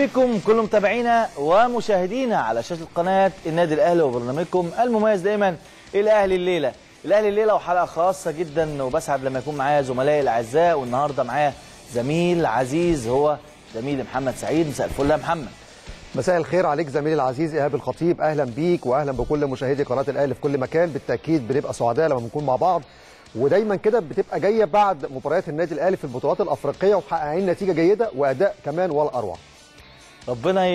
بكم كل متابعينا ومشاهدينا على شاشة قناة النادي الأهلي وبرنامجكم المميز دايما الاهلي الليلة. الاهلي الليلة وحلقة خاصة جدا وبسعد لما يكون معايا زملائي الأعزاء والنهاردة معايا زميل عزيز هو زميلي محمد سعيد. مساء الفل يا محمد. مساء الخير عليك زميلي العزيز إيهاب الخطيب. أهلا بيك واهلا بكل مشاهدي قناة الأهلي في كل مكان. بالتأكيد بنبقى سعداء لما بنكون مع بعض. ودايما كده بتبقى جاية بعد مباريات النادي الأهلي في البطولات الأفريقية ومحققين نتيجة جيدة وأداء كمان ولا اروع ربنا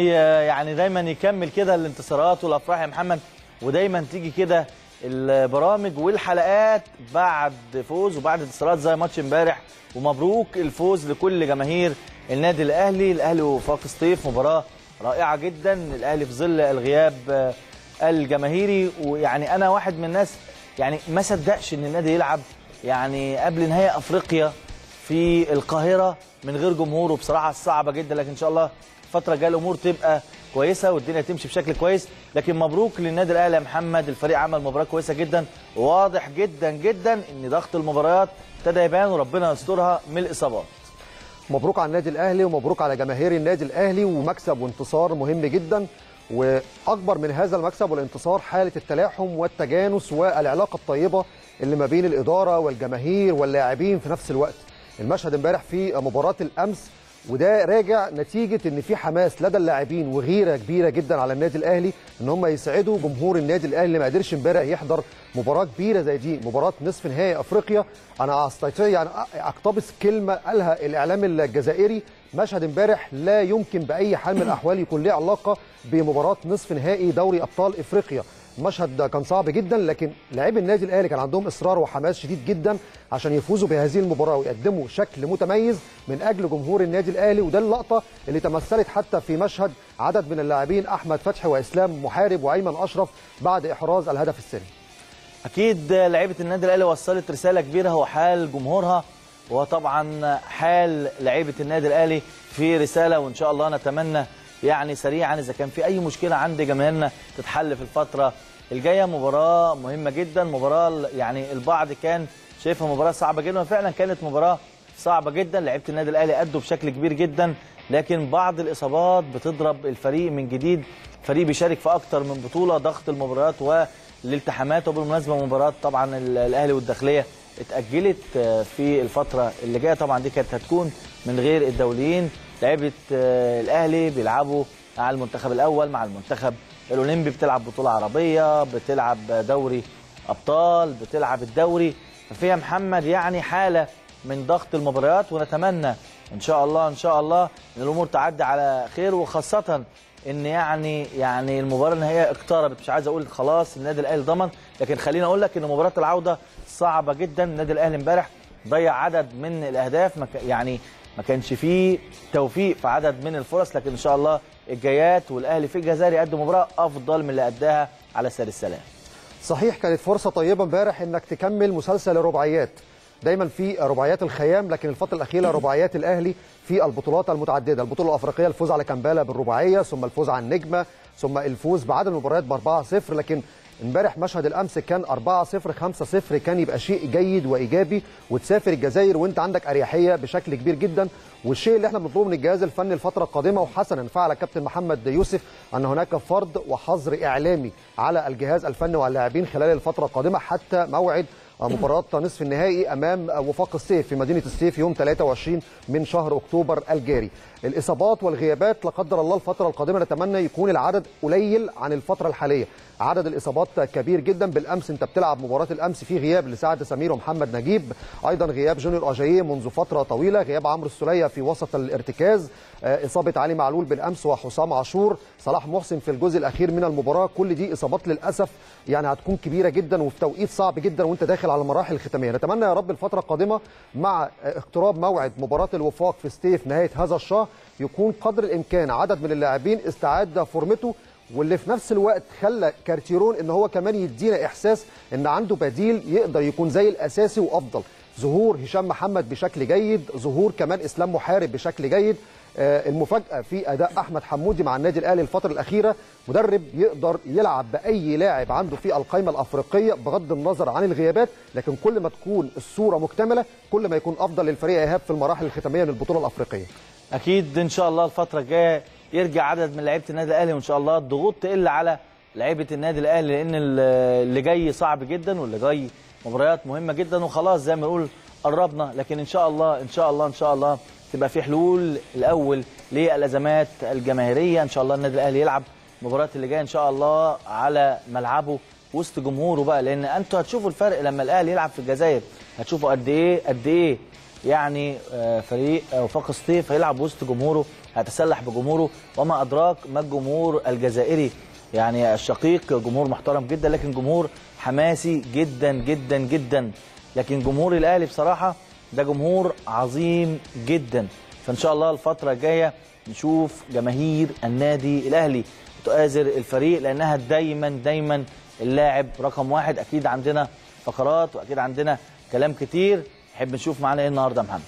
يعني دايما يكمل كده الانتصارات والأفراح يا محمد ودايما تيجي كده البرامج والحلقات بعد فوز وبعد انتصارات زي ماتش امبارح. ومبروك الفوز لكل جماهير النادي الأهلي الأهلي وفاق سطيف مباراة رائعة جدا. الأهلي في ظل الغياب الجماهيري ويعني أنا واحد من الناس يعني ما صدقش إن النادي يلعب يعني قبل نهائي أفريقيا في القاهرة من غير جمهوره. بصراحة صعبة جدا لكن إن شاء الله الفترة الجايه الأمور تبقى كويسة والدنيا تمشي بشكل كويس. لكن مبروك للنادي الأهلي يا محمد. الفريق عمل مباراة كويسة جدا. واضح جدا جدا إن ضغط المباريات ابتدى يبان وربنا يسترها من الإصابات. مبروك على النادي الأهلي ومبروك على جماهير النادي الأهلي ومكسب وانتصار مهم جدا. وأكبر من هذا المكسب والانتصار حالة التلاحم والتجانس والعلاقة الطيبة اللي ما بين الإدارة والجماهير واللاعبين في نفس الوقت. المشهد امبارح في مباراة الأمس وده راجع نتيجة إن في حماس لدى اللاعبين وغيرة كبيرة جدا على النادي الأهلي إن هم يسعدوا جمهور النادي الأهلي اللي ما قدرش امبارح يحضر مباراة كبيرة زي دي مباراة نصف نهائي أفريقيا. أنا أستطيع يعني أقتبس كلمة قالها الإعلام الجزائري مشهد امبارح لا يمكن بأي حال من الأحوال يكون له علاقة بمباراة نصف نهائي دوري أبطال إفريقيا. المشهد ده كان صعب جدا لكن لاعبي النادي الأهلي كان عندهم إصرار وحماس شديد جدا عشان يفوزوا بهذه المباراة ويقدموا شكل متميز من أجل جمهور النادي الأهلي. وده اللقطة اللي تمثلت حتى في مشهد عدد من اللاعبين أحمد فتحي وإسلام محارب وأيمن أشرف بعد إحراز الهدف الثاني أكيد لعيبة النادي الأهلي وصلت رسالة كبيرة هو حال جمهورها وطبعا حال لعيبة النادي الأهلي في رسالة وإن شاء الله نتمنى يعني سريعا إذا كان في أي مشكلة عند جماهيرنا تتحل في الفترة الجاية. مباراة مهمة جدا مباراة يعني البعض كان شايفها مباراة صعبة جدا وفعلا كانت مباراة صعبة جدا. لعيبة النادي الأهلي أدوا بشكل كبير جدا لكن بعض الإصابات بتضرب الفريق من جديد. فريق بيشارك في أكتر من بطولة ضغط المباريات والالتحامات. وبالمناسبة مباراة طبعا ال- الأهلي والداخلية اتأجلت آه، في الفترة اللي جاية. طبعا دي كانت هتكون من غير الدوليين. لعيبه آه، الأهلي بيلعبوا مع المنتخب الأول مع المنتخب الأولمبي بتلعب بطولة عربية بتلعب دوري أبطال بتلعب الدوري. ففيها محمد يعني حالة من ضغط المباريات ونتمنى إن شاء الله إن شاء الله إن الأمور تعدي على خير وخاصة إن يعني يعني المباراة النهائية اقتربت. مش عايز أقول خلاص النادي الأهلي ضمن لكن خليني أقول لك إن مباراة العودة صعبة جدا. النادي الأهلي امبارح ضيع عدد من الأهداف يعني ما كانش فيه توفيق في عدد من الفرص لكن إن شاء الله الجايات والأهلي في الجزائر يقدم مباراة أفضل من اللي أداها على سبيل السلام. صحيح كانت فرصة طيبة امبارح إنك تكمل مسلسل الرباعيات دايما في رباعيات الخيام لكن الفترة الأخيرة رباعيات الأهلي في البطولات المتعددة. البطولة الأفريقية الفوز على كامبالا بالرباعية ثم الفوز على النجمة ثم الفوز بعدد المباريات ب 4-0 لكن امبارح مشهد الأمس كان 4-0 5-0 كان يبقى شيء جيد وإيجابي وتسافر الجزائر وأنت عندك أريحية بشكل كبير جدا. والشيء اللي إحنا بنطلبه من الجهاز الفني الفترة القادمة وحسنا فعل كابتن محمد يوسف أن هناك فرض وحظر إعلامي على الجهاز الفني واللاعبين خلال الفترة القادمة حتى موعد مباراة نصف النهائي أمام وفاق السيف في مدينة السيف يوم 23 من شهر أكتوبر الجاري. الإصابات والغيابات لا قدر الله الفترة القادمة نتمنى يكون العدد قليل عن الفترة الحالية. عدد الإصابات كبير جدا. بالأمس أنت بتلعب مباراة الأمس في غياب لسعد سمير ومحمد نجيب. أيضا غياب جونيور أجاييه منذ فترة طويلة. غياب عمرو السولية في وسط الارتكاز. آه، إصابة علي معلول بالأمس وحسام عاشور. صلاح محسن في الجزء الأخير من المباراة. كل دي إصابات للأسف يعني هتكون كبيرة جدا وفي توقيت صعب جدا وأنت داخل على المراحل الختامية. نتمنى يا رب الفترة القادمة مع اقتراب موعد مباراة الوفاق في سطيف نهاية هذا الشهر يكون قدر الإمكان. عدد من اللاعبين استعاد فورمته واللي في نفس الوقت خلى كارتيرون إن هو كمان يدينا إحساس إن عنده بديل يقدر يكون زي الأساسي وأفضل. ظهور هشام محمد بشكل جيد ظهور كمان إسلام محارب بشكل جيد. آه، المفاجأة في أداء أحمد حمودي مع النادي الأهلي الفترة الأخيرة مدرب يقدر يلعب بأي لاعب عنده في القائمه الأفريقية بغض النظر عن الغيابات لكن كل ما تكون الصورة مكتملة كل ما يكون أفضل للفريق إيهاب في المراحل الختامية من البطوله الأفريقية. أكيد إن شاء الله الفترة الجاية يرجع عدد من لعيبة النادي الأهلي وإن شاء الله الضغوط تقل على لعيبة النادي الأهلي لأن ال- اللي جاي صعب جدا واللي جاي مباريات مهمة جدا وخلاص زي ما نقول قربنا. لكن إن شاء الله إن شاء الله إن شاء الله تبقى في حلول الأول للأزمات الجماهيرية. إن شاء الله النادي الأهلي يلعب المباريات اللي جاية إن شاء الله على ملعبه وسط جمهوره بقى. لأن أنتوا هتشوفوا الفرق لما الأهلي يلعب في الجزائر. هتشوفوا قد إيه قد إيه يعني آه، فريق وفاق سطيف هيلعب وسط جمهوره. هيتسلح بجمهوره. وما أدراك ما الجمهور الجزائري يعني الشقيق جمهور محترم جدا لكن جمهور حماسي جدا جدا جدا. لكن جمهور الأهلي بصراحة ده جمهور عظيم جدا. فإن شاء الله الفترة الجاية نشوف جماهير النادي الأهلي تؤازر الفريق لأنها دايما دايما اللاعب رقم واحد. أكيد عندنا فقرات وأكيد عندنا كلام كتير. نحب نشوف معانا إيه النهارده يا محمد؟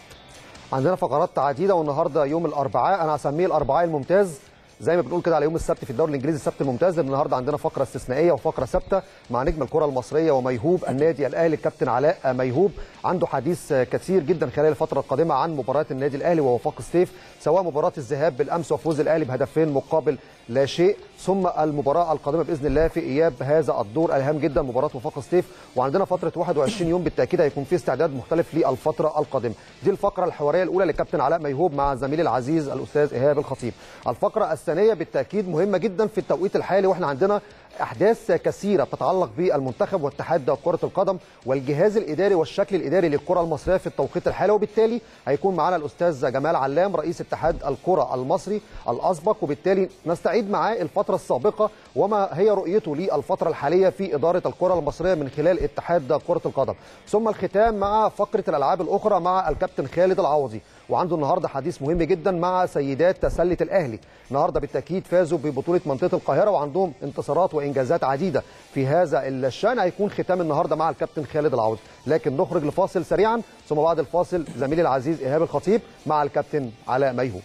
عندنا فقرات عديدة والنهاردة يوم الأربعاء. أنا هسميه الأربعاء الممتاز. زي ما بنقول كده على يوم السبت في الدوري الإنجليزي السبت الممتاز. لأن النهارده عندنا فقرة استثنائية وفقرة ثابتة مع نجم الكرة المصرية وميهوب النادي الأهلي الكابتن علاء ميهوب. عنده حديث كثير جدا خلال الفترة القادمة عن مباريات النادي الأهلي ووفاق سطيف سواء مباراة الذهاب بالأمس وفوز الأهلي بهدفين مقابل لا شيء. ثم المباراة القادمة بإذن الله في إياب هذا الدور الهام جدا مباراة وفاق سطيف وعندنا فترة 21 يوم بالتأكيد هيكون في استعداد مختلف للفترة القادمة. دي الفقرة الحوارية الأولى للكابتن علاء ميهوب مع زميلي العزيز الأستاذ إيهاب الخطيب. الفقرة الثانية بالتأكيد مهمة جدا في التوقيت الحالي وإحنا عندنا أحداث كثيرة تتعلق بالمنتخب واتحاد كرة القدم والجهاز الإداري والشكل الإداري للكرة المصرية في التوقيت الحالي. وبالتالي هيكون معنا الأستاذ جمال علام رئيس اتحاد الكرة المصري الأسبق. وبالتالي نستعيد معاه الفترة السابقة وما هي رؤيته للفترة الحالية في إدارة الكرة المصرية من خلال اتحاد كرة القدم. ثم الختام مع فقرة الألعاب الأخرى مع الكابتن خالد العوضي. وعنده النهارده حديث مهم جدا مع سيدات تسله الأهلي. النهارده بالتأكيد فازوا ببطولة منطقة القاهرة وعندهم انتصارات وإنجازات عديدة. في هذا الشأن هيكون ختام النهارده مع الكابتن خالد العوضي. لكن نخرج لفاصل سريعا ثم بعد الفاصل زميلي العزيز إيهاب الخطيب مع الكابتن علاء ميهوب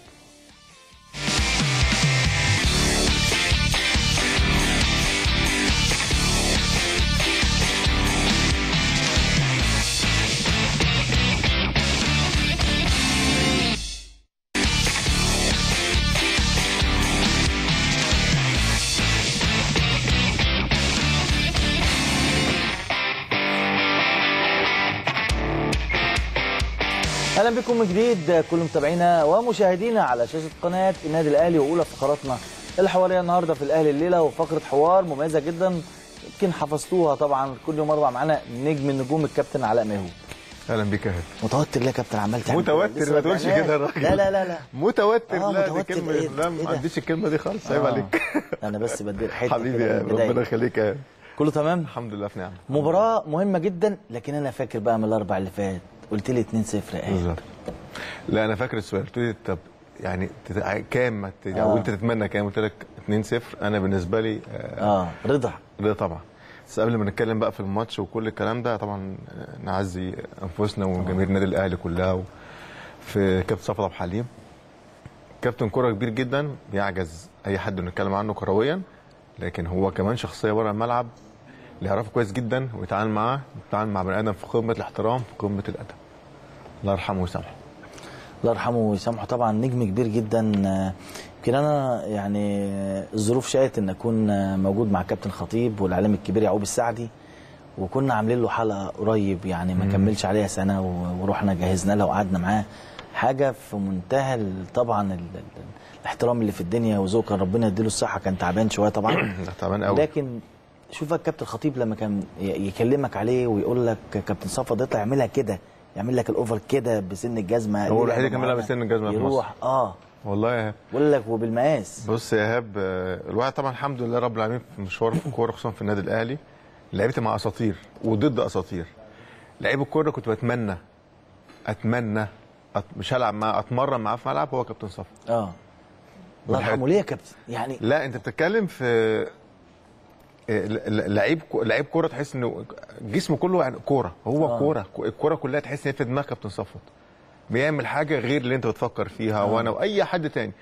أهلا بكم من جديد. كل متابعينا ومشاهدينا على شاشة قناة النادي الأهلي وأولى فقراتنا الحواريه النهارده في الأهلي الليلة وفقرة حوار مميزة جدا. يمكن حفظتوها طبعا كل يوم أربع معانا نجم النجوم الكابتن علاء ميهوب أهلا بيك يا متوتر ليه يا كابتن؟ عمال تعمل؟ متوتر ما تقولش. كده يا راجل. لا لا لا لا. متوتر. آه، لا دي كلمة إيه؟ لا إيه ما ده؟ عنديش الكلمة دي خالص. عيب آه. عليك. أنا بس بدي حتة حبيبي. ربنا يخليك يا كله تمام؟ الحمد لله في نعم مباراة مهمة جدا لكن أنا فاكر بقى من الأربع اللي فات. قلت لي 2-0 يا إيه بالظبط. لا أنا فاكر السؤال. قلت لي طب يعني كام آه. أو انت تتمنى كام؟ قلت لك 2-0 أنا بالنسبة لي آه، آه رضا. ده طبعا. بس قبل ما نتكلم بقى في الماتش وكل الكلام ده طبعا نعزي أنفسنا وجماهير النادي الأهلي كلها و- في كابتن صفا عبد الحليم كابتن كرة كبير جدا بيعجز أي حد انه يتكلم عنه كرويا لكن هو كمان شخصية بره الملعب. اللي يعرفه كويس جدا ويتعامل معاه يتعامل مع بني آدم في قمة الاحترام في قمة الأدب. الله يرحمه ويسامحه. الله يرحمه ويسامحه. طبعا نجم كبير جدا. يمكن أنا يعني الظروف شاءت إن أكون موجود مع كابتن خطيب والاعلام الكبير يعقوب السعدي وكنا عاملين له حلقة قريب يعني ما كملش عليها سنة ورحنا جهزنا لها وقعدنا معاه. حاجة في منتهى طبعا ال- ال- الاحترام اللي في الدنيا وذوق كان ربنا يديله الصحة. كان تعبان شوية طبعا. تعبان قوي لكن شوف الكابتن خطيب لما كان يكلمك عليه ويقول لك كابتن صفا ده يطلع يعملها كده يعمل لك الاوفر كده بسن الجزمة. هو الوحيد اللي معينة. بسن الجزمة في يروح آه. والله يا بقول لك وبالمقاس. بص يا ايهاب آه، الواحد طبعا الحمد لله رب العالمين في مشوار في الكورة خصوصا في النادي الأهلي. لعبت مع أساطير وضد أساطير. لعيب الكورة كنت بتمنى أتمنى أت... مش هلعب معاه أتمرن معاه في ملعب هو كابتن صفا. آه. الله يرحمه ليه يا كابتن؟ يعني لا أنت بتتكلم في لعيب كو- لعيب كورة تحس إنه جسمه كله يعني كورة هو آه. كورة الكورة كلها تحس إن في دماغ كابتن صفوت بيعمل حاجة غير اللي أنت بتفكر فيها وأنا وأي حد تاني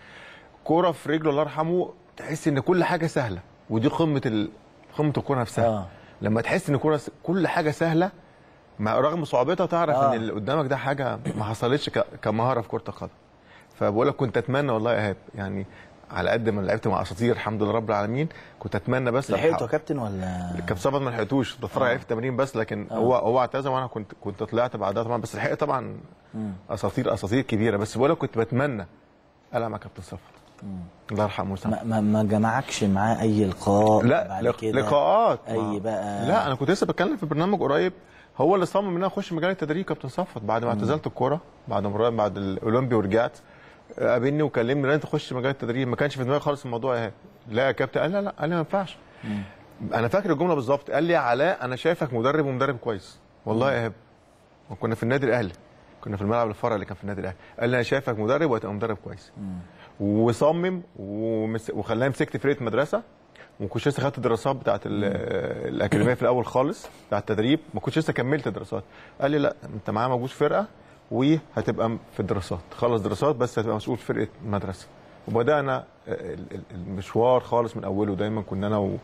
كورة في رجله الله يرحمه تحس إن كل حاجة سهلة ودي قمة ال... قمة الكورة نفسها آه. لما تحس إن الكوره س... كل حاجة سهلة مع رغم صعوبتها تعرف آه. ان اللي قدامك ده حاجة ما حصلتش ك... كمهارة في كرة القدم فبقول لك كنت أتمنى والله يا ايهاب يعني على قد ما لعبت مع أساطير الحمد لله رب العالمين. كنت أتمنى بس لحقته يا كابتن ولا؟ كابتن صفد ما لحقتوش. بتفرج عليه في التمرين بس لكن هو هو اعتزل وأنا كنت كنت طلعت بعدها طبعا. بس لحقت طبعا اساطير أساطير كبيرة. بس بقول لك كنت بتمنى ألعب مع كابتن صفد الله يرحمه ويسامحه. ما, ما, جمعكش معاه أي لقاء لا بعد لق... كده؟ لقاءات. أي بقى؟ لا أنا كنت لسه بتكلم في برنامج قريب. هو اللي صمم إن أنا أخش مجال التدريب كابتن صفت بعد ما اعتزلت الكورة بعد ما بعد الأولمبي ورجعت. قابلني وكلمني لا انت تخش مجال التدريب. ما كانش في دماغي خالص الموضوع إيه لا يا كابتن. قال لا لا. قال لي ما ينفعش. أنا فاكر الجملة بالظبط. قال لي علاء أنا شايفك مدرب ومدرب كويس. والله يا ايهاب وكنا في النادي الأهلي. كنا في الملعب الفرع اللي كان في النادي الأهلي. قال لي أنا شايفك مدرب وهتبقى مدرب كويس. وصمم ومس... وخلاني مسكت فرقة مدرسة. وما كنتش لسه خدت الدراسات بتاعت ال- الأكاديمية في الأول خالص بتاع التدريب. ما كنتش لسه كملت الدراسات قال لي لا أنت معايا موجود فرقة. وهتبقى في الدراسات. خلص دراسات بس هتبقى مسؤول في فرقة مدرسة. وبدأنا ال- المشوار خالص من أوله. دايما كنا أنا و...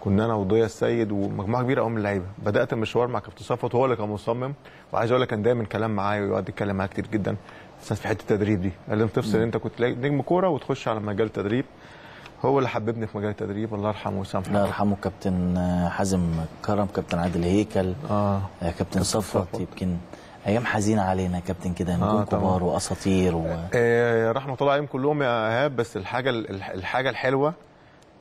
كنا أنا وضياء السيد ومجموعة كبيرة قوي من اللعيبه بدأت المشوار مع كابتن صفوت هو اللي كان مصمم. وعايز أقول لك كان دايما كلام معايا ويقعد يتكلم معايا كتير جدا. بس في حتة التدريب دي. قال لي تفصل أنت كنت نجم كورة وتخش على مجال التدريب هو اللي حببني في مجال التدريب. الله يرحمه ويسامحه. الله يرحمه كابتن حازم كرم كابتن عادل هيكل آه. آه، كابتن صفوت. يمكن أيام حزينة علينا يا كابتن كده نجوم آه، طبعاً. كبار وأساطير و... آه، رحمة الله عليهم كلهم يا إيهاب بس الحاجة الحاجة الحلوة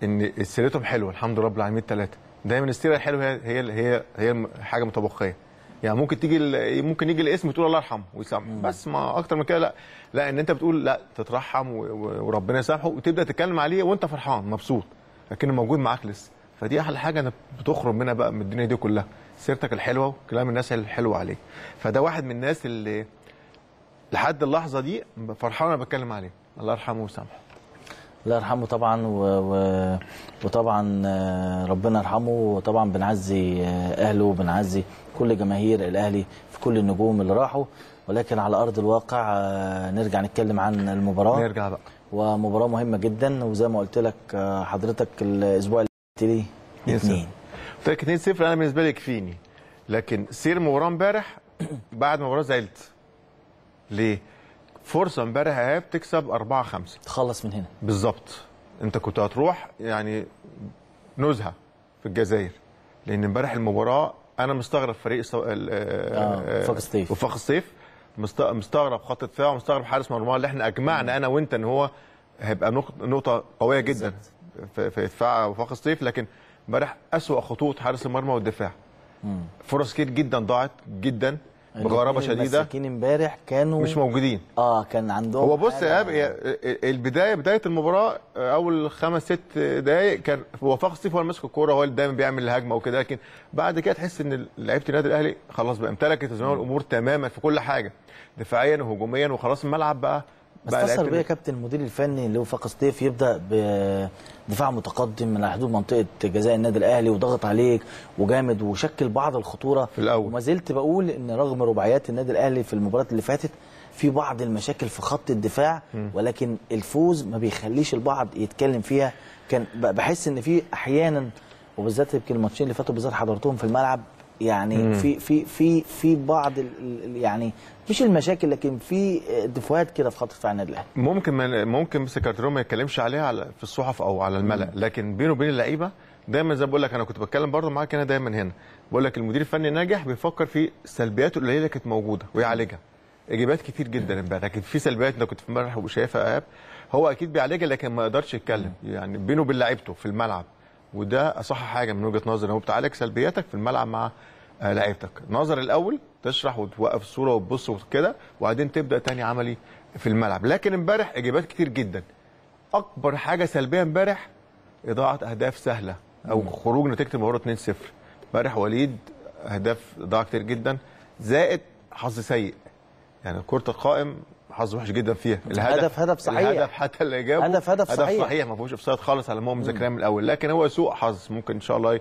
إن سيرتهم حلوة الحمد لله رب العالمين الثلاثه دايما السيرة الحلوة هي هي هي هي حاجة متبقية. يعني ممكن تيجي ممكن يجي الاسم تقول الله يرحمه ويسامحه بس ما أكتر من كده لا. لا إن أنت بتقول لا تترحم وربنا يسامحه وتبدأ تتكلم عليه وأنت فرحان مبسوط لكنه موجود معاك لسه. فدي أحلى حاجة إنك بتخرج منها بقى من الدنيا دي كلها. سيرتك الحلوة وكلام الناس الحلوة عليك. فده واحد من الناس اللي لحد اللحظة دي فرحان أنا بتكلم عليه. الله يرحمه ويسامحه. الله يرحمه طبعا و... و... وطبعا آه، ربنا يرحمه. وطبعا بنعزي آه، أهله وبنعزي كل جماهير الأهلي في كل النجوم اللي راحوا. ولكن على أرض الواقع آه، نرجع نتكلم عن المباراة. نرجع بقى. ومباراة مهمة جدا. وزي ما قلت لك حضرتك الأسبوع اللي فات لي. اثنين قلت لك 2-0 أنا بالنسبة لي يكفيني. لكن سير المباراه امبارح بعد المباراه زعلت. ليه؟ فرصة امبارح ايهاب تكسب 4 5 تخلص من هنا. بالظبط. أنت كنت هتروح يعني نزهة في الجزائر لأن امبارح المباراه أنا مستغرب فريق الص... ال- آه، وفاق الصيف. وفاق الصيف مست- مستغرب خط دفاع ومستغرب حارس مرمى اللي إحنا أجمعنا أنا وأنت إن هو هيبقى نقط- نقطة قوية جدا في, في دفاع وفاق الصيف لكن امبارح أسوأ خطوط حارس المرمى والدفاع. فرص كتير جدا ضاعت جدا بغرابه شديدة. المساكين امبارح كانوا مش موجودين. آه كان عندهم هو بص يا البداية بداية المباراة أول خمس ست دقائق كان وفاق الصيف هو اللي ماسك الكورة هو اللي دايما بيعمل الهجمة وكده لكن بعد كده تحس إن لعيبة النادي الأهلي خلاص بقى امتلكت الأمور تماما في كل حاجة دفاعيا وهجوميا وخلاص الملعب بقى بس لعيبة بيا يا كابتن المدير الفني اللي هو فاق سطيف يبدأ بدفاع متقدم من على حدود منطقة جزاء النادي الأهلي وضغط عليك وجامد وشكل بعض الخطورة. في الأول. وما زلت بقول إن رغم رباعيات النادي الأهلي في المباريات اللي فاتت في بعض المشاكل في خط الدفاع ولكن الفوز ما بيخليش البعض يتكلم فيها. كان بحس إن في أحيانا وبالذات يمكن الماتشين اللي فاتوا بالذات حضرتهم في الملعب يعني في في في في بعض يعني مش المشاكل لكن في دفوات كده في خط دفاع النادي الأهلي. ممكن من ممكن سكرتيرو ما يتكلمش عليها على في الصحف أو على الملأ. لكن بينه وبين اللعيبة دايما زي ما بقول لك أنا كنت بتكلم برضه معاك هنا دايما هنا. بقول لك المدير الفني الناجح بيفكر في السلبيات القليلة اللي كانت موجودة ويعالجها. إيجابيات كتير جدا امبارح. لكن في سلبيات انت كنت في امبارح وشايفها ايهاب هو أكيد بيعالجها لكن ما يقدرش يتكلم. يعني بينه وبين لعيبته في الملعب. وده أصح حاجة من وجهة نظري. هو بتعالج سلبياتك في الملعب مع آه، لعيبتك. نظر الأول تشرح وتوقف الصورة وتبص وكده وبعدين تبدأ تاني عملي في الملعب. لكن امبارح إجابات كتير جدا. أكبر حاجة سلبية امبارح إضاعة أهداف سهلة أو خروج نتيجة المباراة 2-0 امبارح وليد أهداف ضاع كتير جدا. زائد حظ سيء. يعني كرة القائم حظ وحش جدا فيها. هدف- هدف صحيح. الهدف حتى اللي جابه هدف- هدف صحيح. هدف صحيح. ما فيهوش اوفسايد خالص على ما هو مذاكراه من الأول. لكن هو سوء حظ. ممكن إن شاء الله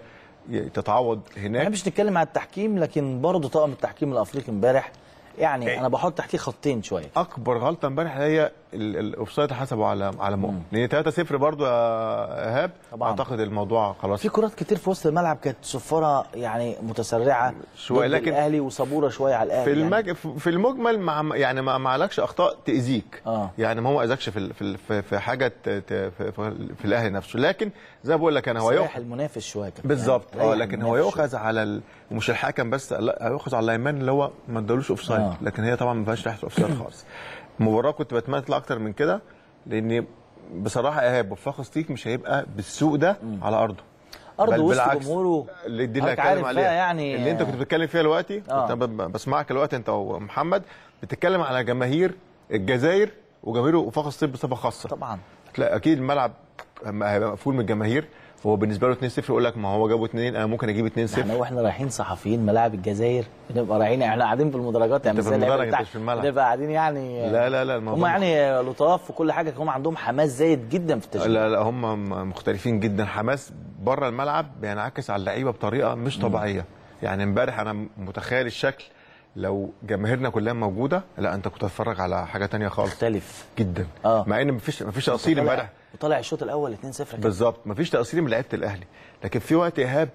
تتعوض ما هناك بحبش نتكلم عن التحكيم لكن برضه طاقم التحكيم الافريقي امبارح يعني أنا بحط تحتيه خطين شوية. أكبر غلطة امبارح هي الأوفسايد حسبوا على على مؤمن لأن 3-0 برضو يا إيهاب. أعتقد الموضوع خلاص في كرات كتير في وسط الملعب كانت صفارة يعني متسرعة شوية، ضد لكن- الأهلي وصبوره شوية على الأهلي في يعني. المج... في المجمل مع يعني ما عليكش أخطاء تأذيك آه. يعني ما هو أذاكش في في في- حاجة في, في, الأهلي نفسه لكن زي ما بقول لك أنا هو يؤخذ المنافس شوية. بالظبط يعني آه لكن هو. يؤخذ على ال... ومش الحكم بس لا هيؤخذ على ال lineman اللي هو ما ادالوش offside آه. لكن هي طبعا ما فيهاش ريحة offside خالص المباراه كنت بتمنى تطلع أكتر من كده لأن بصراحة إيهاب وفاق ستيك مش هيبقى بالسوق ده على أرضه. ارض بل وسط جمهوره. اللي دي اللي هتكلم عليها. يعني اللي أنت كنت بتتكلم فيها دلوقتي آه. كنت بسمعك دلوقتي أنت ومحمد بتتكلم على جماهير الجزائر وجماهير وفاق الصيف بصفة خاصة. طبعا. تلاقي أكيد الملعب هيبقى مقفول من الجماهير. هو بالنسبة له 2-0 يقول لك ما هو جابوا 2 أنا ممكن أجيب 2-0 إحنا وإحنا رايحين صحفيين ملاعب الجزائر بنبقى رايحين إحنا قاعدين في المدرجات يعني في المدرج، أنت في الملعب. بنبقى قاعدين يعني لا لا لا هم يعني لطاف وكل حاجة هم عندهم حماس زايد جدا في التشجيع. لا لا هم مختلفين جدا. حماس بره الملعب بينعكس على اللعيبة بطريقة مش طبيعية. يعني امبارح أنا متخيل الشكل لو جماهيرنا كلها موجودة لا أنت كنت هتتفرج على حاجة تانية خالص. مختلف. جدا. آه. مع إن مفيش مفيش تقصير امبارح. وطلع الشوط الأول 2-0 كده. بالظبط. مفيش تقصير من لعيبة الأهلي. لكن في وقت إيهاب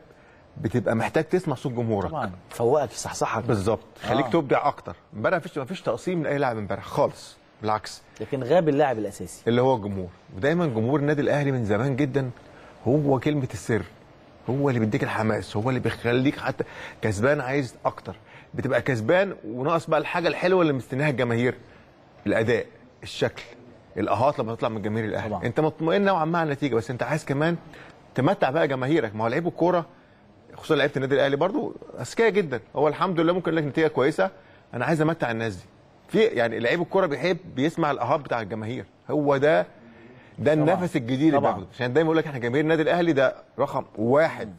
بتبقى محتاج تسمع صوت جمهورك. طبعا. فوقك يصحصحك بالظبط. خليك آه. تبدع أكتر. امبارح مفيش مفيش تقصير من أي لاعب امبارح. خالص. بالعكس. لكن غاب اللاعب الأساسي. اللي هو الجمهور. ودايما جمهور النادي الأهلي من زمان جدا هو كلمة السر. هو اللي بيديك الحماس. هو اللي بيخليك حتى كسبان عايز أكتر. بتبقى كسبان وناقص بقى الحاجة الحلوة اللي مستنيها الجماهير. الأداء الشكل. الأهات لما تطلع من جماهير الأهلي. أنت مطمئن نوعا ما على النتيجة بس أنت عايز كمان تمتع بقى جماهيرك. ما هو لعيب الكورة خصوصا لعيبة النادي الأهلي برضو أذكياء جدا. هو الحمد لله ممكن لك نتيجة كويسة. أنا عايز أمتع الناس دي. في يعني لعيب الكورة بيحب بيسمع الأهات بتاع الجماهير. هو ده ده النفس الجديد اللي عشان دايما يقول لك إحنا جماهير النادي الأهلي ده رقم واحد.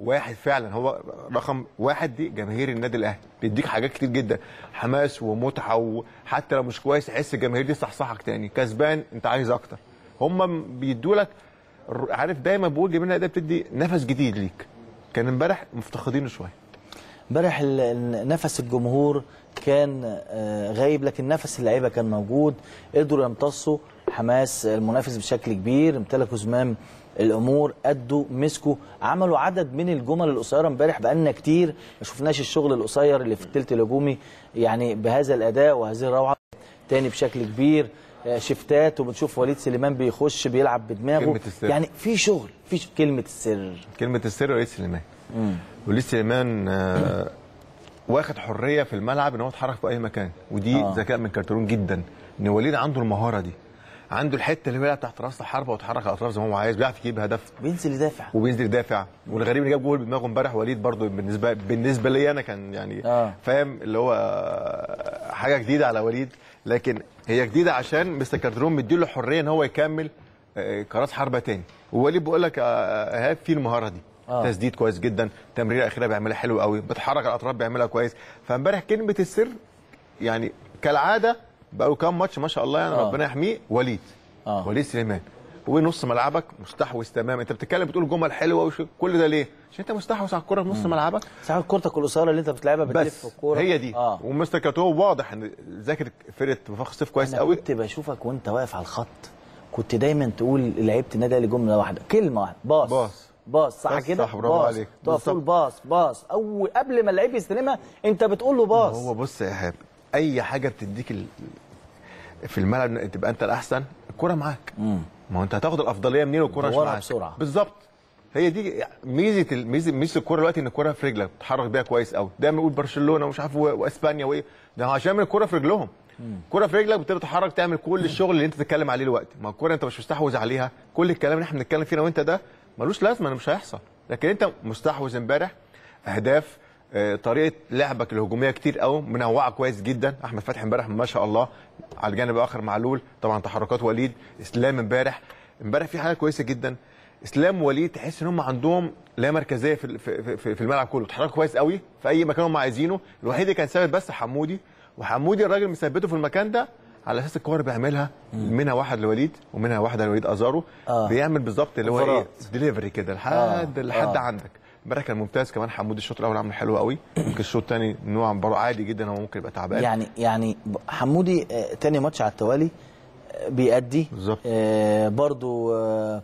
واحد فعلا هو رقم واحد دي جماهير النادي الأهلي. بيديك حاجات كتير جدا حماس ومتعة وحتى لو مش كويس تحس الجماهير دي صحصحك تاني. كسبان أنت عايز أكتر. هم بيدوا لك عارف دايما بقول جماهير النادي بتدي نفس جديد ليك. كان امبارح مفتقدينه شوية. امبارح نفس الجمهور كان آه، غايب لكن نفس اللعيبة كان موجود. قدروا يمتصوا حماس المنافس بشكل كبير. امتلكوا زمام الأمور ادوا مسكوا عملوا عدد من الجمل القصيرة امبارح بقالنا كتير ما شفناش الشغل القصير اللي في الثلث الهجومي يعني بهذا الأداء وهذه الروعة. تاني بشكل كبير آه، شفتات وبنشوف وليد سليمان بيخش بيلعب بدماغه. كلمة السر. يعني في شغل في كلمة السر. كلمة السر وليد سليمان. وليد سليمان آه، واخد حرية في الملعب إن هو يتحرك في أي مكان. ودي آه. ذكاء من كارترون جدا إن وليد عنده المهارة دي. عنده الحتة اللي بيلعب تحت رأس الحربة ويتحرك على الاطراف زي ما هو عايز بيعرف يجيب هدف. بينزل يدافع. وبينزل يدافع. والغريب اللي جاب جول بدماغه امبارح وليد برضو بالنسبة بالنسبة لي أنا كان يعني آه. فاهم؟ اللي هو آه، حاجة جديدة على وليد. لكن هي جديدة عشان مستر كارترون مديله حرية إن هو يكمل آه، كرأس حربة تاني. ووليد بيقول لك آه، ايهاب في المهارة دي. آه. تسديد كويس جدا. تمريرة أخيرة بيعملها حلو قوي. بيتحرك على الأطراف بيعملها كويس. فامبارح كلمة السر يعني كالعادة بقوا كام ماتش ما شاء الله يعني آه. ربنا يحميه وليد. آه. وليد سليمان. ونص ملعبك مستحوذ تمام انت بتتكلم بتقول جمل حلوة وش كل ده ليه؟ عشان انت مستحوذ على الكورة في نص ملعبك. ساعات كورتك القصيرة اللي انت بتلعبها بتلف الكورة. هي دي. آه. ومستر كارترون واضح إن ذاكر فرقة وفاق الصيف كويس قوي. كنت بشوفك وانت واقف على الخط. كنت دايما تقول لعيبة النادي الأهلي جملة واحدة. كلمة واحدة. باص. باص. باص. صح كده؟ صح، برافو. عليك. تقف تقول. باص باص. أو قبل ما اللعيب يستلمها انت بتقول له باص. هو بص يا إيهاب أي حاجة بتديك ال... في الملعب تبقى أنت الأحسن الكورة معاك. ما هو أنت هتاخد الأفضلية منين والكورة مش معاك؟ بسرعة. بالظبط. هي دي ميزة ميزة ميزة الكورة دلوقتي إن الكورة في رجلك بتتحرك بيها كويس قوي دايما نقول برشلونة ومش عارف وإسبانيا وإيه. ده عشان الكورة في رجلهم. الكورة في رجلك بتقدر تتحرك تعمل كل الشغل اللي أنت تتكلم عليه دلوقتي. ما الكورة أنت مش مستحوذ عليها. كل الكلام اللي إحنا بنتكلم فيه أنا وأنت ده ملوش لازمة مش هيحصل. لكن أنت مستحوذ إمبارح أهداف طريقة لعبك الهجومية كتير قوي منوعة كويس جدا. أحمد فتحي امبارح ما شاء الله على الجانب الآخر معلول طبعا تحركات وليد إسلام امبارح. امبارح في حاجة كويسة جدا. إسلام ووليد تحس إن هم عندهم لا مركزية في في في, الملعب كله. تحرك كويس قوي في أي مكان هم عايزينه. الوحيد اللي كان ثابت بس حمودي. وحمودي الراجل مثبته في المكان ده على أساس الكور بيعملها منها واحد لوليد ومنها واحدة لوليد أزارو. آه. بيعمل بالظبط اللي هو إيه. ديليفري كده لحد آه. لحد آه. عندك. امبارح كان ممتاز. كمان حمودي الشوط الأول عمل حلو قوي. ممكن الشوط الثاني نوعا برضه عادي جدا هو ممكن يبقى تعبان. يعني يعني حمودي آه، تاني ماتش على التوالي بيأدي. بالظبط. آه برضو آه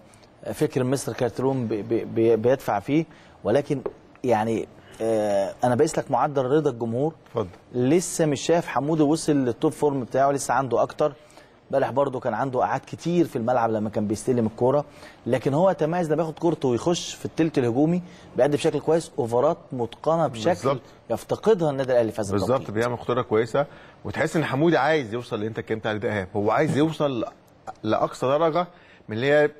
فكر مستر بي بي بيدفع فيه. ولكن يعني آه أنا بقيس لك معدل رضا الجمهور. اتفضل. لسه مش شايف حمودي وصل لل top form بتاعه لسه عنده أكتر. امبارح برضه كان عنده قعاد كتير في الملعب لما كان بيستلم الكورة. لكن هو تميز ده بياخد كورته ويخش في التلت الهجومي بيأدي بشكل كويس. أوفرات متقنة بشكل بالظبط. يفتقدها النادي الأهلي في هذا بالظبط. بيعمل خطورة كويسة. وتحس إن حمودي عايز يوصل اللي أنت اتكلمت عليه ده ايهاب هو عايز يوصل لأقصى درجة من اللي هي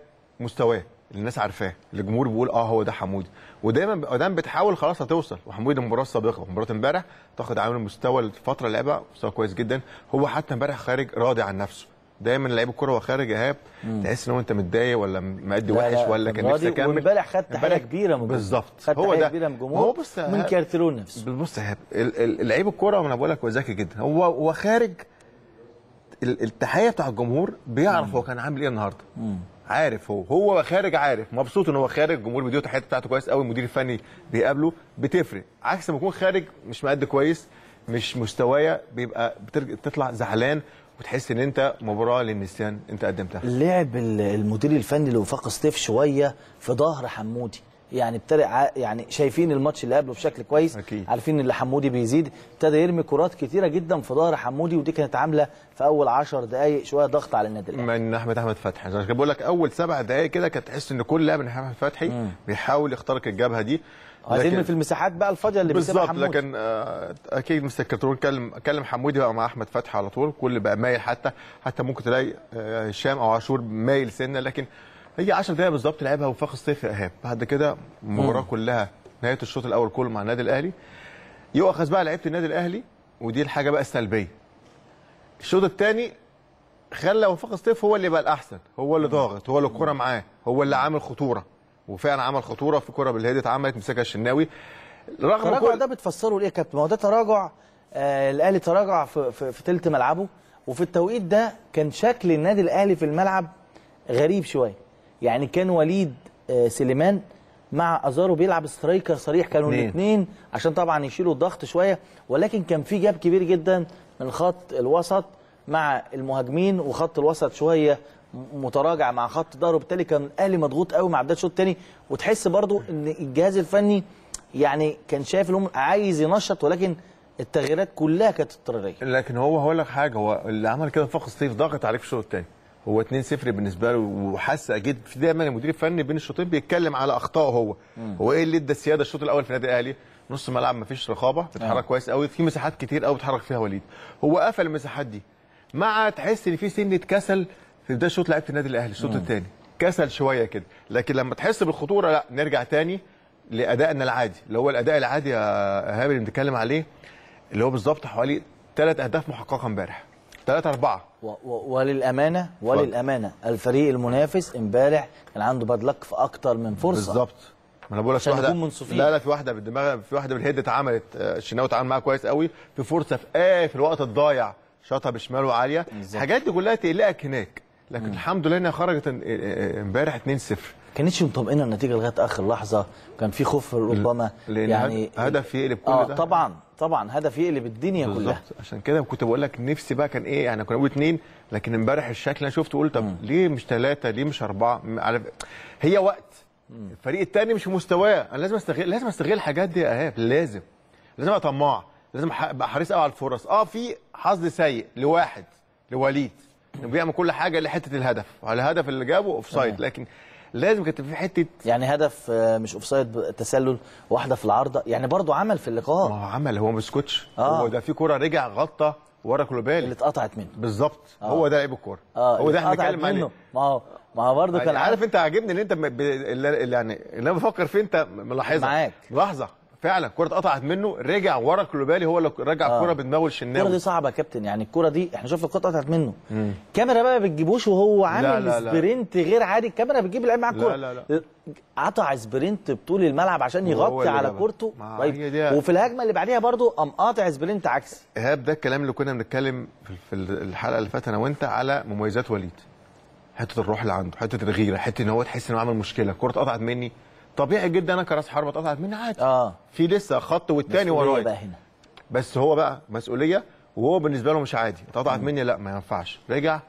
مستواه اللي الناس عارفاه. الجمهور بيقول آه هو ده حمودي. ودايما دايما بتحاول خلاص هتوصل. وحمودي المباراه السابقه مباراة امبارح تاخد عامل المستوى الفترة اللي لعبها مستوى كويس جدا. هو حتى امبارح خارج راضي عن نفسه. دايما لعيب الكورة وهو خارج إيهاب تحس إن هو أنت متضايق ولا مأدي لا وحش لا، ولا كان راضي، اكمل وامبارح خد تحيه امبارح- كبيرة من. بالظبط. هو ده. كبيرة من الجمهور هو بص من كارترون نفسه. بص يا ايهاب لعيب الكورة وأنا بقول لك هو ذكي جدا. هو هو خارج ال- التحية بتاع الجمهور بيعرف هو كان عامل إيه النهارده. عارف هو هو خارج عارف. مبسوط إن هو خارج الجمهور بيديه التحيات بتاعته كويس قوي المدير الفني بيقابله بتفرق. عكس ما يكون خارج مش مأدي كويس مش مستوايا بيبقى بترجع تطلع زعلان. وتحس إن أنت مباراة للنسيان أنت قدمتها. لعب ال- المدير الفني لوفاق ستيف شوية في ظهر حمودي. يعني ابتدى يعني شايفين الماتش اللي قبله بشكل كويس أكيد. عارفين إن حمودي بيزيد. ابتدى يرمي كرات كتيرة جدا في ظهر حمودي ودي كانت عاملة في أول 10 دقائق شوية ضغط على النادي الأهلي. من أحمد أحمد فتحي. عشان كده بقول لك أول سبع دقائق كده كانت تحس إن كل لاعب من أحمد فتحي بيحاول يخترق الجبهة دي. عايزين لكن- في المساحات بقى الفاضيه اللي بيسيبها بالظبط حمودي لكن آه، أكيد مستر كرتون كلم كلم حمودي بقى مع أحمد فتحي على طول كل بقى مايل حتى حتى ممكن تلاقي آه، هشام أو عاشور مايل سنة لكن هي 10 دقائق بالظبط لعبها وفاق الصيف إيهاب. بعد كده المباراه كلها نهاية الشوط الأول كله مع النادي الأهلي. يؤخذ بقى لعيبة النادي الأهلي ودي الحاجة بقى السلبية. الشوط الثاني خلى وفاق الصيف هو اللي بقى الأحسن هو اللي ضاغط هو اللي الكرة معاه هو اللي عامل خطورة. وفعلا عمل خطورة في كرة بالهيد اتعملت مسكها الشناوي رغم التراجع كل ده بتفسره ليه يا كابتن؟ ما هو ده تراجع آه الأهلي تراجع في في, في تلت ملعبه وفي التوقيت ده كان شكل النادي الأهلي في الملعب غريب شوية يعني كان وليد آه سليمان مع أزارو بيلعب سترايكر صريح كانوا. الاثنين عشان طبعا يشيلوا الضغط شوية ولكن كان في جاب كبير جدا من خط الوسط مع المهاجمين وخط الوسط شوية متراجع مع خط الظهر وبالتالي كان الأهلي مضغوط قوي مع بداية الشوط الثاني وتحس برضو إن الجهاز الفني يعني كان شايف انهم عايز ينشط ولكن التغييرات كلها كانت اضطرارية. لكن هو هقول لك حاجة هو اللي عمل كده فاق الصيف ضغط عليه في الشوط الثاني هو 2-0 بالنسبة له وحس أكيد في دايما المدير الفني بين الشوطين بيتكلم على اخطائه هو. هو إيه اللي إدى السيادة الشوط الأول في النادي الأهلي؟ نص ملعب مفيش رقابة بتتحرك كويس قوي في مساحات كتير قوي بيتحرك فيها وليد. هو قفل المساحات دي. مع تحس إن في سنه كسل في بدايه شوط لعيبه النادي الأهلي الشوط الثاني. كسل شوية كده. لكن لما تحس بالخطورة لا نرجع تاني لأدائنا العادي. اللي هو الأداء العادي يا ايهاب اللي بنتكلم عليه اللي هو بالظبط حوالي ثلاث أهداف محققة امبارح. ثلاثة أربعة. و- و- وللأمانة وللأمانة الفريق المنافس امبارح كان عنده باد لك في أكتر من فرصة. بالظبط. ما أنا بقول لك في واحدة منصفين. لا لا في واحدة بالدماغ في واحدة بالهيد اتعملت. آه، الشناوي اتعامل معاها كويس قوي. في فرصة في إيه في الوقت الضايع شاطها بشماله عالية. الحاجات دي كلها تقلقك هناك. لكن الحمد لله إنها خرجت آه، آه، امبارح 2-0 كانتش مطمئنة النتيجه لغاية آخر لحظة. كان في خوف ربما يعني هدف يقلب كل آه ده. طبعا طبعا هدف يقلب الدنيا كلها. بالظبط. عشان كده كنت بقول لك نفسي بقى كان إيه يعني كنا بنقول اثنين لكن امبارح الشكل أنا شفته قلت طب ليه مش ثلاثة ليه مش أربعة؟ على هي وقت. الفريق الثاني مش في مستواه. أنا لازم أستغل لازم أستغل الحاجات دي يا إيهاب. لازم. لازم ابقى طماع لازم أبقى حريص قوي على الفرص. آه في حظ سيء لواحد لوليد. بيعمل كل حاجة لحتة الهدف. وعلى الهدف اللي جابه offside لكن لازم كانت في حتة يعني هدف آه، مش offside تسلل واحدة في العارضة. يعني برضو عمل في اللقاء. ما هو عمل هو ما بيسكتش آه. هو ده في كوره رجع غطى ورا اللي كوليبالي اتقطعت منه. بالظبط. هو ده لعيب الكورة. آه هو ده إحنا بنتكلم عليه. ما هو ما هو برضه كان يعني عارف انت عاجبني ان انت ب... اللي اللي يعني اللي أنا بفكر فيه انت ملاحظها. معاك. ملاحظة. فعلا الكره اتقطعت منه رجع ورا كوليبالي هو اللي رجع آه. الكرة بدماغه الكوره دي الشناوي صعبة يا كابتن يعني الكوره دي إحنا شفنا الكوره اتقطعت منه. كاميرا بقى ما بتجيبوش وهو عامل لا، لا. sprint غير عادي الكاميرا بتجيب اللعيب مع الكوره لا، لا، قطع sprint بطول الملعب عشان يغطي على. كورته. طيب. دي- وفي الهجمة اللي بعديها برضه قام قاطع سبرنت عكسي إيهاب ده الكلام اللي كنا بنتكلم في في الحلقة اللي فاتت أنا وأنت على مميزات وليد. حتة الروح اللي عنده حتة الغيرة حتة إن هو تحس إنه عامل مشكلة. الكره اتقطعت مني طبيعي جدا أنا كرأس حربة اتقطعت مني عادي. آه. في لسه خط والتاني ورايا. بقى هنا. بس هو بقى مسؤولية وهو بالنسبة له مش عادي. اتقطعت مني لا ما ينفعش. رجع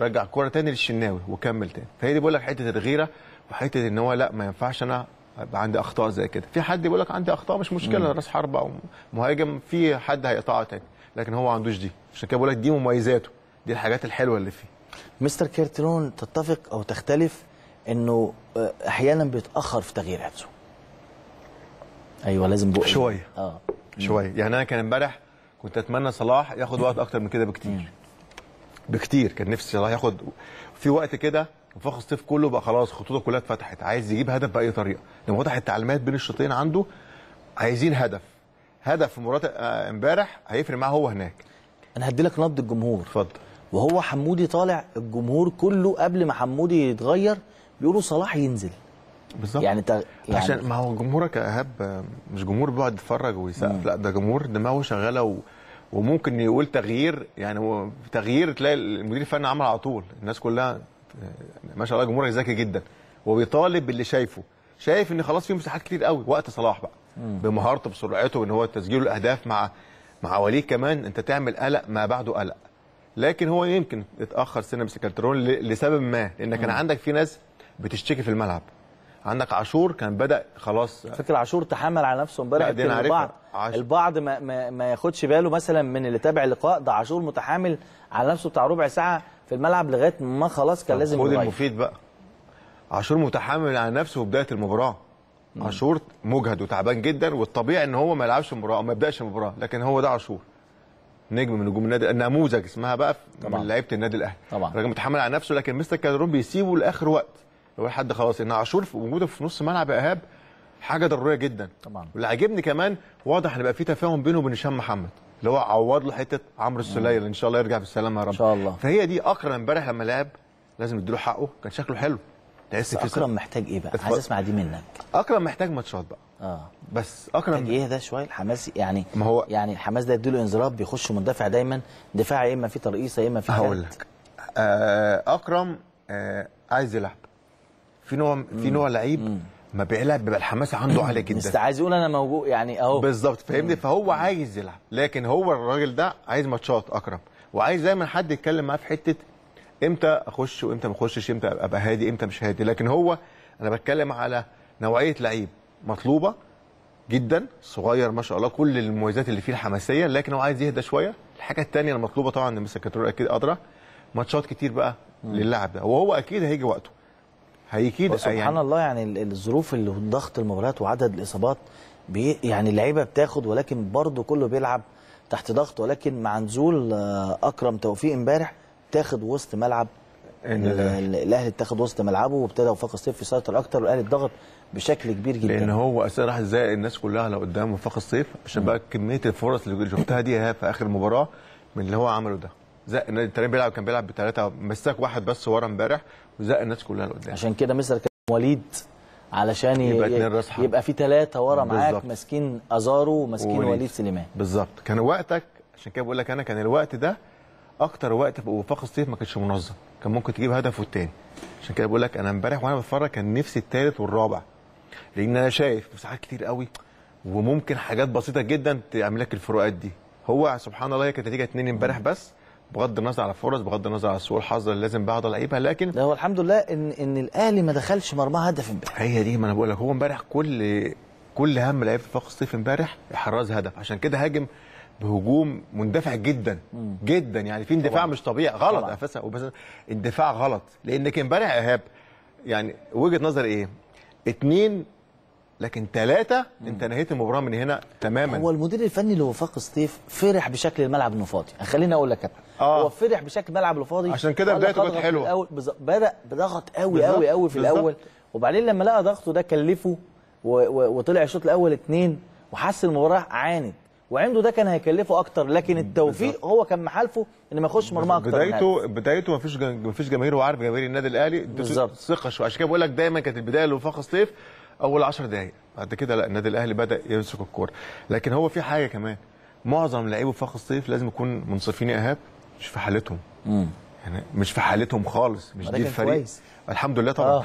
رجع الكوره تاني للشناوي وكمل تاني. فهي دي بقول لك حتة الغيرة وحتة إن هو لا ما ينفعش أنا يبقى عندي أخطاء زي كده. في حد يقول لك عندي أخطاء؟ مش مشكلة رأس حربة أو مهاجم في حد هيقطعها تاني. لكن هو ما عندوش دي. عشان كده بقول لك دي مميزاته. دي الحاجات الحلوة اللي فيه. مستر كيرترون تتفق أو تختلف إنه آه، أحيانا بيتأخر في تغيير عدسه. أيوه لازم بقى شوية. آه. شوية يعني أنا كان امبارح كنت أتمنى صلاح ياخد وقت أكتر من كده بكتير. بكتير. كان نفسي صلاح ياخد في وقت كده وفاق الصيف كله بقى خلاص خطوطه كلها اتفتحت. عايز يجيب هدف بأي طريقة. لما وضح التعليمات بين الشوطين عنده عايزين هدف. هدف في مباراه امبارح هيفرق معاه هو هناك. أنا هدي لك نبض الجمهور. اتفضل. وهو حمودي طالع الجمهور كله قبل ما حمودي يتغير بيقولوا صلاح ينزل. بالظبط. يعني. يعني عشان ما هو جمهورك يا ايهاب مش جمهور بيقعد يتفرج ويسقف لا ده جمهور دماغه شغالة و... وممكن يقول تغيير يعني هو تغيير تلاقي المدير الفني عمل على طول. الناس كلها ما شاء الله جمهورك ذكي جدا. وبيطالب باللي شايفه. شايف إن خلاص في مساحات كتير قوي. وقت صلاح بقى. بمهارته بسرعته ان هو تسجيل الأهداف مع مع وليد كمان. أنت تعمل قلق ما بعده قلق. لكن هو يمكن اتأخر سنة بسكرترون لسبب ما. لأن كان عندك في ناس بتشتكي في الملعب. عندك عاشور كان بدأ خلاص فكر عاشور تحمل على نفسه امبارح. البعض. عاش- البعض ما, ما, ما ياخدش باله مثلا من اللي تابع اللقاء. ده عاشور متحامل على نفسه بتاع ربع ساعة في الملعب لغاية ما خلاص كان لازم خد. المفيد بقى. عاشور متحمل على نفسه في بداية المباراة. عاشور مجهد وتعبان جدا والطبيعي إن هو ما يلعبش المباراه أو ما يبدأش المباراه لكن هو ده عاشور. نجم من نجوم النادي النموذج اسمها بقى. من لعيبة النادي الأهلي. طبعاً. راجل متحمل على نفسه لكن مستر كالدرون بيسيبه لآخر وقت. لو حد خلاص إن عاشور وجوده في نص ملعب إيهاب حاجة ضرورية جدا. طبعاً. واللي عاجبني كمان واضح إن بقى في تفاهم بينه وبين هشام محمد اللي هو عوض له حتة عمرو السوليه اللي إن شاء الله يرجع بالسلامة يا رب. إن شاء الله. فهي دي اكرم امبارح لما لعب لازم نديله حقه. كان شكله حلو. تحس في اكرم محتاج إيه بقى. عايز أسمع دي منك. اكرم محتاج ماتشات بقى. آه. بس محتاج اكرم إيه ده؟ شوية الحماس يعني ما هو- يعني الحماس ده يديله انذارات بيخش مندفع دايما. دفاع يا إما في ترقيصة يا إما في هقول. لك. آه اكرم آه عايز يلعب. في نوع في نوع لعيب ما بيلعب بيبقى الحماس عنده عاليه بس جدا. عايز يقول أنا موجود يعني أهو. بالظبط فاهمني؟ فهو عايز يلعب. لكن هو الراجل ده عايز ماتشات أكرم. وعايز دايما حد يتكلم معاه في حتة إمتى أخش وإمتى ما أخشش إمتى أبقى هادي إمتى مش هادي. لكن هو أنا بتكلم على نوعية لعيب مطلوبة جدا صغير ما شاء الله كل المميزات اللي فيه الحماسية لكن هو عايز يهدى شوية. الحاجة الثانية المطلوبة طبعا مستر كاترون أكيد أدرى. ماتشات كتير بقى للاعب ده. وهو أكيد هيجي وقته. هيكيد سبحان يعني الله يعني ال- الظروف اللي ضغط المباريات وعدد الإصابات بي يعني اللعيبة بتاخد ولكن برضه كله بيلعب تحت ضغط ولكن مع نزول آه، أكرم توفيق امبارح تاخد وسط ملعب. ال- الأهلي اتاخد وسط ملعبه وابتدى وفاق الصيف يسيطر أكتر والأهلي اتضغط بشكل كبير جدا. لأن هو أساسا راح إزاي الناس كلها لو قدام وفاق الصيف عشان بقى كمية الفرص اللي شفتها دي في آخر المباراه من اللي هو عمله ده. زق النادي التاني بيلعب كان بيلعب بثلاثه مساك واحد بس ورا امبارح وزق الناس كلها لقدام. عشان كده كان وليد علشان يبقى حرب. يبقى في ثلاثة ورا معاك. ماسكين أزارو وماسكين ووليد. وليد سليمان. بالظبط. كان وقتك عشان كده بقول لك أنا كان الوقت ده أكتر وقت في وفاق الصيف ما كانش منظم. كان ممكن تجيب هدف والتاني. عشان كده بقول لك أنا امبارح وأنا بتفرج كان نفسي التالت والرابع. لأن أنا شايف مساحات كتير قوي وممكن حاجات بسيطة جدا تعمل لك الفروقات دي. هو سبحان الله هي كانت نتيجة اتنين امبارح بس بغض النظر على الفرص بغض النظر على سوء الحظ اللي لازم بعض لعيبها لكن ده هو الحمد لله إن إن الأهلي ما دخلش مرماه هدف امبارح هي دي ما أنا بقول لك هو امبارح كل كل هم لعيب في فاق الصيف امبارح احراز هدف عشان كده هاجم بهجوم مندفع جدا جدا يعني في اندفاع. مش طبيعي غلط. أساسا وبس اندفاع غلط لأنك امبارح إيهاب يعني وجهة نظر إيه؟ اتنين لكن ثلاثة انت نهيت المباراة من هنا تماما هو المدير الفني لوفاق الصيف فرح بشكل الملعب انه فاضي خليني أقول لك آه. هو فرح بشكل الملعب انه فاضي عشان كده بدايته كانت. بالظبط. بدأ بضغط قوي. قوي قوي في بالظبط. الأول وبعدين لما لقى ضغطه ده كلفه و... و... وطلع الشوط الأول اتنين وحس المباراة عاند وعنده ده كان هيكلفه أكتر لكن التوفيق هو كان محالفه إن ما يخش مرمى أكتر. بدايته بدايته ما فيش ما فيش جماهير وعارف جماهير النادي الأهلي بالظبط. ثقة شوية عشان كده بقول لك دايما كانت البداية لوفاق الصيف أول 10 دقائق بعد كده لا النادي الأهلي بدأ يمسك الكورة. لكن هو في حاجة كمان. معظم لعيبه وفاق الصيف لازم يكون منصفين يا إيهاب مش في حالتهم. يعني مش في حالتهم خالص مش دي الفريق. كويس. الحمد لله طبعا. آه.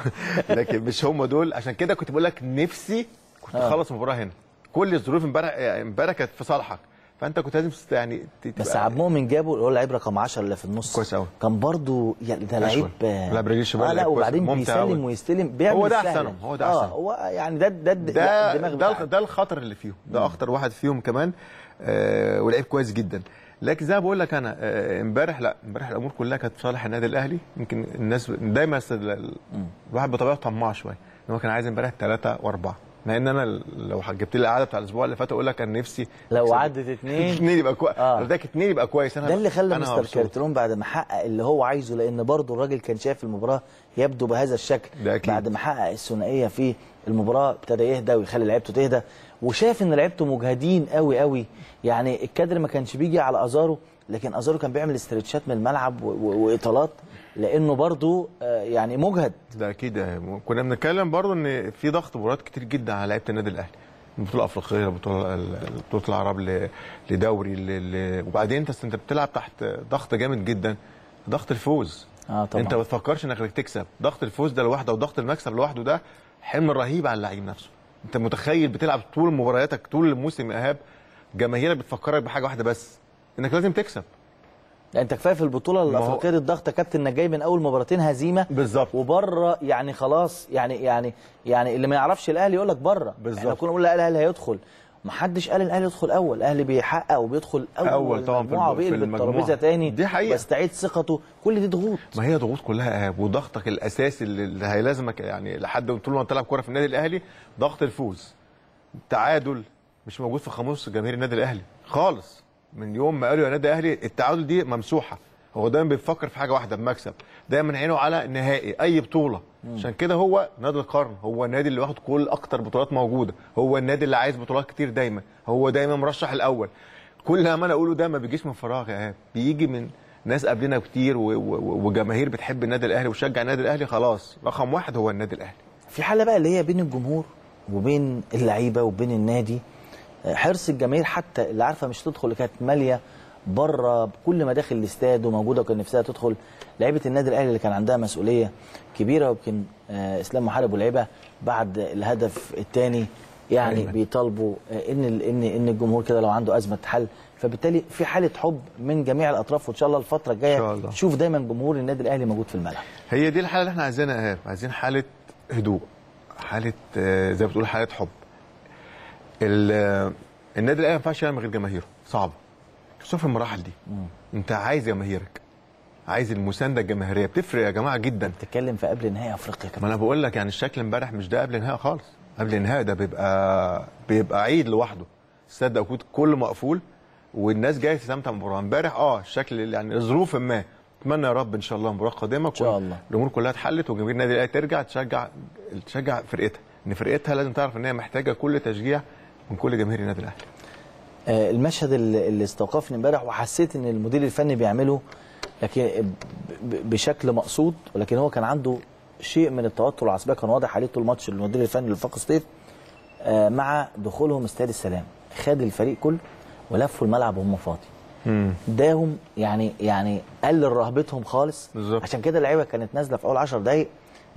لكن مش هم دول. عشان كده كنت بقول لك نفسي كنت آه. أخلص المباراة هنا. كل الظروف امبارح امبارح كانت في صالحك. فأنت كنت لازم يعني بس عبد المؤمن جابه اللي هو اللعيب رقم 10 اللي في النص كويس أوي. كان برضو يعني ده لعيب أشول. لا، برجليه الشمال آه لا لعيب. وبعدين بيسلم. ويستلم بيعمل هو ده سهلة. أحسنهم، هو ده آه أحسنهم. هو يعني ده ده ده ده, بتاعه. ده الخطر اللي فيهم ده أخطر واحد فيهم كمان آه ولعيب كويس جدا لكن زي ما بقول لك أنا آه، امبارح لا امبارح الأمور كلها كانت في صالح النادي الأهلي يمكن الناس دايما ال- ال- الواحد بطبيعته طماع شوية إن هو كان عايز امبارح ثلاثة وأربعة مع إن أنا لو جبت لي القعدة بتاع الأسبوع اللي فات أقول لك أنا نفسي لو. عدت اتنين اتنين يبقى كويس آه. لو ده اتنين يبقى كويس أنا ده اللي خلى مستر. كارترون بعد ما حقق اللي هو عايزه لأن برضه الراجل كان شايف المباراة يبدو بهذا الشكل ده أكيد. بعد ما حقق الثنائية في المباراة ابتدى يهدى ويخلي لعيبته تهدى وشاف إن لعيبته مجهدين قوي قوي يعني الكادر ما كانش بيجي على أزارو لكن أزارو كان بيعمل استرتشات من الملعب وإطالات لأنه برضه آه، يعني مجهد. ده أكيد آه، كنا بنتكلم برضو ان في ضغط مباريات كتير جدا على لعيبة النادي الاهلي. البطوله الافريقيه البطوله بطولة العرب لدوري وبعدين انت انت بتلعب تحت ضغط جامد جدا ضغط الفوز. آه طبعا. انت ما بتفكرش انك تكسب. ضغط الفوز ده لوحده وضغط المكسب لوحده ده حمل رهيب على اللعيب نفسه. انت متخيل بتلعب طول مبارياتك طول الموسم يا إيهاب جماهيرك بتفكرك بحاجة واحدة بس انك لازم تكسب. لا انت كفايه في البطوله الافريقيه دي الضغط كابتن انك جاي من اول مباراتين هزيمه بالظبط. وبره يعني خلاص يعني يعني يعني اللي ما يعرفش الاهلي يقول لك بره. بالظبط. إحنا كنا نقول لا الاهلي هيدخل. ما حدش قال الاهلي يدخل اول. الاهلي بيحقق وبيدخل اول, أول طبعاً في مجموعه المجموعة. الترابيزة تاني دي حقيقة. ويستعيد ثقته. كل دي ضغوط. ما هي ضغوط كلها إيهاب وضغطك الأساسي اللي هيلازمك يعني لحد طول ما بتلعب كورة في النادي الأهلي ضغط الفوز. التعادل مش موجود في قاموس جماهير النادي الأهلي. خالص. من يوم ما قالوا يا نادي الاهلي التعادل دي ممسوحة. هو دايما بيفكر في حاجة واحدة بمكسب دايما عينه على النهائي أي بطولة. عشان كده هو نادي القرن. هو النادي اللي واخد كل أكتر بطولات موجودة. هو النادي اللي عايز بطولات كتير دايما. هو دايما مرشح الأول. كل ما أنا أقوله ده ما بيجيش من فراغ يا إيهاب. بيجي من ناس قبلنا كتير وجماهير بتحب النادي الأهلي وشجع النادي الأهلي خلاص. رقم واحد هو النادي الأهلي. في حالة بقى اللي هي بين الجمهور وبين اللعيبة وبين النادي حرص الجماهير حتى اللي عارفة مش تدخل كانت مالية بره بكل مداخل الاستاد وموجودة وكان نفسها تدخل. لعيبة النادي الأهلي اللي كان عندها مسؤولية كبيرة ويمكن آه، إسلام محارب ولعيبة بعد الهدف الثاني يعني أيوة. بيطالبوا آه، إن ان إن الجمهور كده لو عنده أزمة تحل. فبالتالي في حالة حب من جميع الأطراف وإن شاء الله الفترة الجاية. تشوف دايما جمهور النادي الأهلي موجود في الملعب. هي دي الحالة اللي إحنا عايزينها عايزين حالة هدوء حالة آه، زي ما بتقول حالة حب. النادي الأهلي ما ينفعش يلعب من غير جماهيره. صعبه خصوصا في المراحل دي. انت عايز جماهيرك. عايز المساندة الجماهيرية. بتفرق يا جماعة جدا. تتكلم في قبل نهائي أفريقيا كمان. ما أنا بقول لك يعني الشكل امبارح مش ده قبل النهائي خالص. قبل النهائي ده بيبقى بيبقى عيد لوحده. استاد داوود كله مقفول والناس جاية تستمتع بالمباراة. امبارح آه الشكل يعني ظروف ما. أتمنى يا رب إن شاء الله مباراه قادمة. شاء تكون الله. الأمور كلها اتحلت وجماهير النادي الأهلي ترجع تشجع تشجع فرقتها. ان فرقتها لازم تعرف إن هي محتاجة كل تشجيع من كل جماهير النادي الأهلي. آه، المشهد اللي اللي استوقفني امبارح وحسيت إن المدير الفني بيعمله لكن بشكل مقصود ولكن هو كان عنده شيء من التوتر والعصبيه كان واضح عليه طول الماتش المدير الفني لفاق سطيف آه، مع دخولهم استاد السلام. خد الفريق كله ولفوا الملعب وهم فاضي. اداهم يعني يعني قلل رهبتهم خالص. بالظبط. عشان كده اللعيبة كانت نازلة في أول 10 دقائق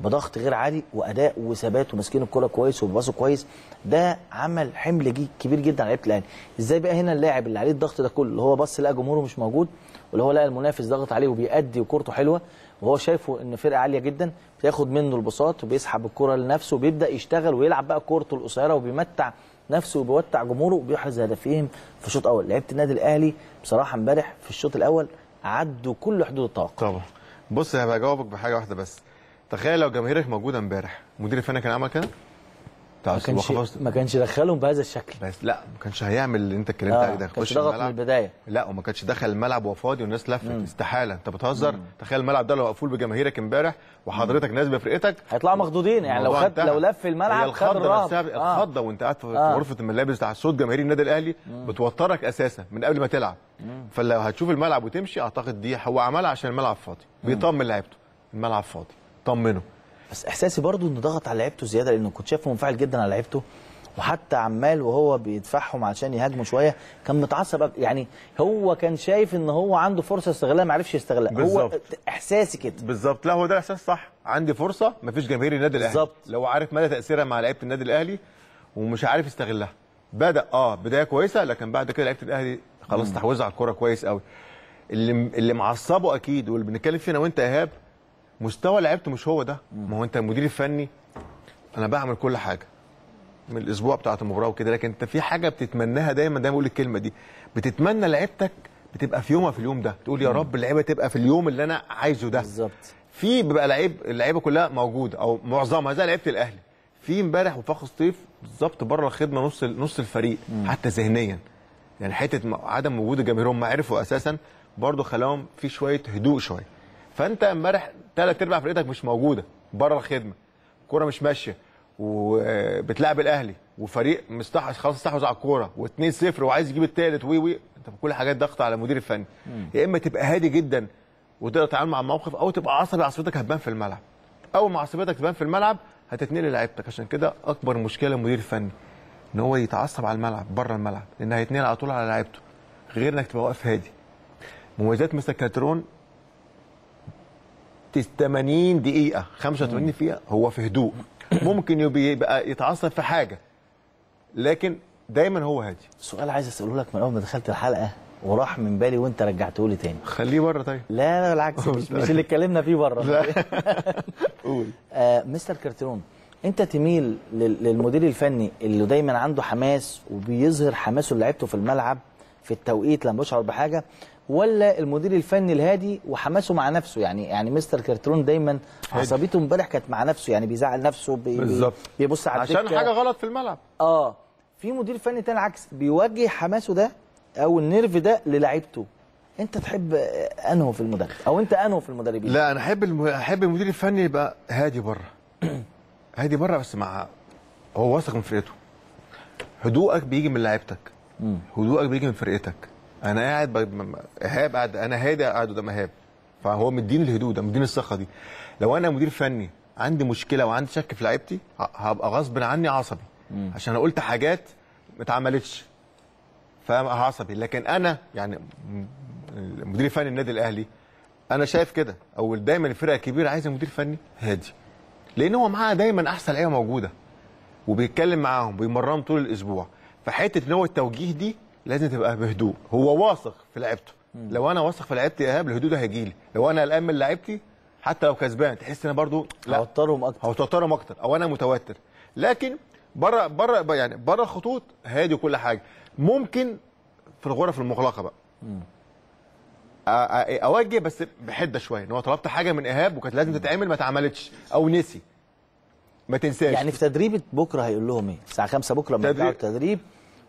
بضغط غير عادي وأداء وثبات وماسكين الكورة كويس وبيباصوا كويس. ده عمل حمل جي كبير جدا على لعيبة الأهلي. إزاي بقى هنا اللاعب اللي عليه الضغط ده كله اللي هو بص لقى جمهوره مش موجود واللي هو لقى المنافس ضغط عليه وبيأدي وكورته حلوة وهو شايفه إن فرقة عالية جدا بياخد منه البساط وبيسحب الكره لنفسه وبيبدأ يشتغل ويلعب بقى كورته القصيرة وبيمتع نفسه وبيوتع جمهوره وبيحرز هدفين في شوط اول لعيبة النادي الأهلي بصراحة امبارح في الشوط الأول عدوا كل حدود التوقع. طبعا. بص أنا بجاوبك بحاجة واحدة بس. تخيل لو جماهيرك موجودة امبارح مدير الفني كان عمل كده؟ ما كانش وخلاص. ما كانش دخلهم بهذا الشكل. بس لا ما كانش هيعمل اللي انت اتكلمت آه، عليه ده كانش يخش ضغط من. البداية. لا وما كانش دخل الملعب وهو فاضي والناس لفت. استحالة. انت بتهزر؟ تخيل الملعب ده لو مقفول بجماهيرك امبارح وحضرتك ناس بفرقتك. هيطلعوا مخضوضين. يعني لو خد. لو لف الملعب خد الرهب آه. الخضة وانت قاعد في آه. غرفة الملابس بتاع صوت جماهير النادي الأهلي بتوترك أساسا من قبل ما تلعب. فلو هتشوف الملعب وتمشي أعتقد دي هو عملها عشان الملعب فاضي. بيطمن لعيبته. الملعب فاضي. طمنه. بس إحساسي برضو انه ضغط على لعيبته زيادة لأنه كنت شايفه منفعل جدا على لعيبته وحتى عمال وهو بيدفعهم علشان يهاجموا شوية كان متعصب يعني هو كان شايف إن هو عنده فرصة استغلها ما عرفش يستغلها. هو. إحساسي كده. بالظبط. لا هو ده الإحساس صح. عندي فرصة مفيش جماهير النادي الأهلي. بالظبط. لو عارف مدى تأثيرها مع لعيبة النادي الأهلي ومش عارف يستغلها. بدأ آه بداية كويسة لكن بعد كده لعيبة الأهلي خلاص استحوذوا على الكورة كويس قوي اللي اللي معصبه أكيد واللي بنتكلم فيه أنا وأنت إيهاب مستوى لعيبته مش هو ده. ما هو انت المدير الفني أنا بعمل كل حاجة. من الأسبوع بتاعه المباراة وكده لكن انت في حاجة بتتمناها دايما دايما بقول الكلمة دي. بتتمنى لعيبتك بتبقى في يومها في اليوم ده. تقول يا رب اللعيبة تبقى في اليوم اللي أنا عايزه ده. بالظبط. في بيبقى لعيب اللعيبة كلها موجودة أو معظمها زي لعيبة الأهلي. في امبارح وفاق سطيف بالظبط بره الخدمة نص نص الفريق حتى ذهنيا. يعني حتة عدم وجود الجماهير ما عرفوا أساسا برضه خلاهم في شوية هدوء شوية. فأنت امبارح ثلاث أرباع فرقتك مش موجودة بره الخدمة. الكوره مش ماشية وبتلعب الأهلي وفريق مستحوذ خلاص استحوذ على الكورة و2-0 وعايز يجيب الثالث وي وي. انت كل حاجات ضغط على المدير الفني. يا إما تبقى هادي جدا وتقدر تتعامل مع الموقف أو تبقى عصبي عصبيتك هتبان في الملعب. اول ما عصبيتك تبان في الملعب هتتنقل لعيبتك. عشان كده أكبر مشكلة المدير الفني إن هو يتعصب على الملعب بره الملعب لأن هيتنقل على طول على لعيبته غير إنك تبقى واقف هادي. مميزات مستر كاترون 80 دقيقة 85 دقيقة هو في هدوء. ممكن يبقى يتعصب في حاجة لكن دايما هو هادي. سؤال عايز أسأله لك من أول ما دخلت الحلقة وراح من بالي وأنت رجعته لي تاني. خليه بره طيب. لا لا بالعكس مش, مش اللي اتكلمنا فيه بره. لا. قول. آه مستر كارترون أنت تميل لل- للمدير الفني اللي دايما عنده حماس وبيظهر حماسه لعيبته في الملعب في التوقيت لما بيشعر بحاجة ولا المدير الفني الهادي وحماسه مع نفسه؟ يعني يعني مستر كارترون دايما عصبيته امبارح كانت مع نفسه يعني بيزعل نفسه بي بالظبط. بيبص على عشان. حاجة غلط في الملعب. آه. في مدير فني تاني عكس بيوجه حماسه ده أو النيرف ده للعيبته. أنت تحب انه في المدرب؟ أو أنت انه في المدربين؟ لا أنا أحب الم... أحب المدير الفني يبقى هادي بره. هادي بره بس مع هو واثق من فرقته. هدوءك بيجي من لعيبتك. هدوءك بيجي من فرقتك. أنا قاعد ب... ايهاب قاعد أنا هادي قاعد قدام ايهاب. فهو مديني الهدوء ده مديني الثقة دي. لو أنا مدير فني عندي مشكلة وعندي شك في لعيبتي هبقى غصب عني عصبي. عشان أنا قلت حاجات ما اتعملتش. فاهم؟ عصبي. لكن أنا يعني مدير فني النادي الأهلي أنا شايف كده. أو دايما الفرقة الكبيرة عايزة مدير فني هادي. لأن هو معاه دايما أحسن لعيبة موجودة. وبيتكلم معاهم بيمرنهم طول الأسبوع. فحتة إن هو التوجيه دي لازم تبقى بهدوء. هو واثق في لعيبته. لو أنا واثق في لعيبتي إيهاب الهدوء ده هيجي لي. لو أنا قلقان من لعيبتي حتى لو كسبان تحس إن برضو لا. اوترهم أكتر. هوترهم أكتر. أو أنا متوتر. لكن بره بره يعني بره الخطوط هادي وكل حاجة. ممكن في الغرف المغلقة بقى. أ- أوجه بس بحدة شوية. إن هو طلبت حاجة من إيهاب وكانت لازم تتعمل ما اتعملتش. أو نسي. ما تنساش. يعني في تدريب بكرة هيقول لهم إيه؟ الساعة 5 بكرة لما تدريب. التدريب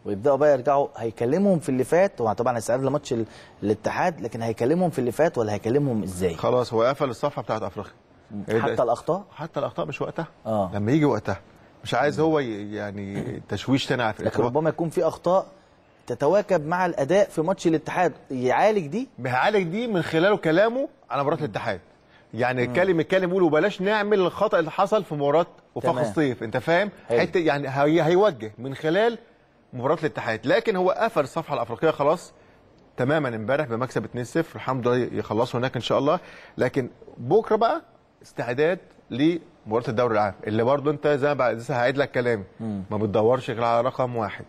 ويبدأوا بقى يرجعوا هيكلمهم في اللي فات هو طبعا هيستعد لماتش ال- الاتحاد لكن هيكلمهم في اللي فات ولا هيكلمهم إزاي؟ خلاص هو قفل الصفحة بتاعت أفريقيا. حتى الأخطاء؟ حتى الأخطاء مش وقتها؟ آه. لما يجي وقتها. مش عايز هو يعني تشويش تاني على لكن ربما يكون في أخطاء تتواكب مع الأداء في ماتش الاتحاد. يعالج دي؟ بيعالج دي من خلاله كلامه على مباراة الاتحاد. يعني اتكلم اتكلم يقول وبلاش نعمل الخطأ اللي حصل في مباراة وفاق. الصيف. أنت فاهم. حتة يعني هي هيوجه من خلال مباراة الاتحاد. لكن هو قفل الصفحة الأفريقية خلاص تماما امبارح بمكسب 2-0 الحمد لله يخلصوا هناك إن شاء الله. لكن بكرة بقى استعداد لمباراة الدوري العام اللي برضو أنت زي ما لسه هعيد لك كلامي ما بتدورش غير على رقم واحد.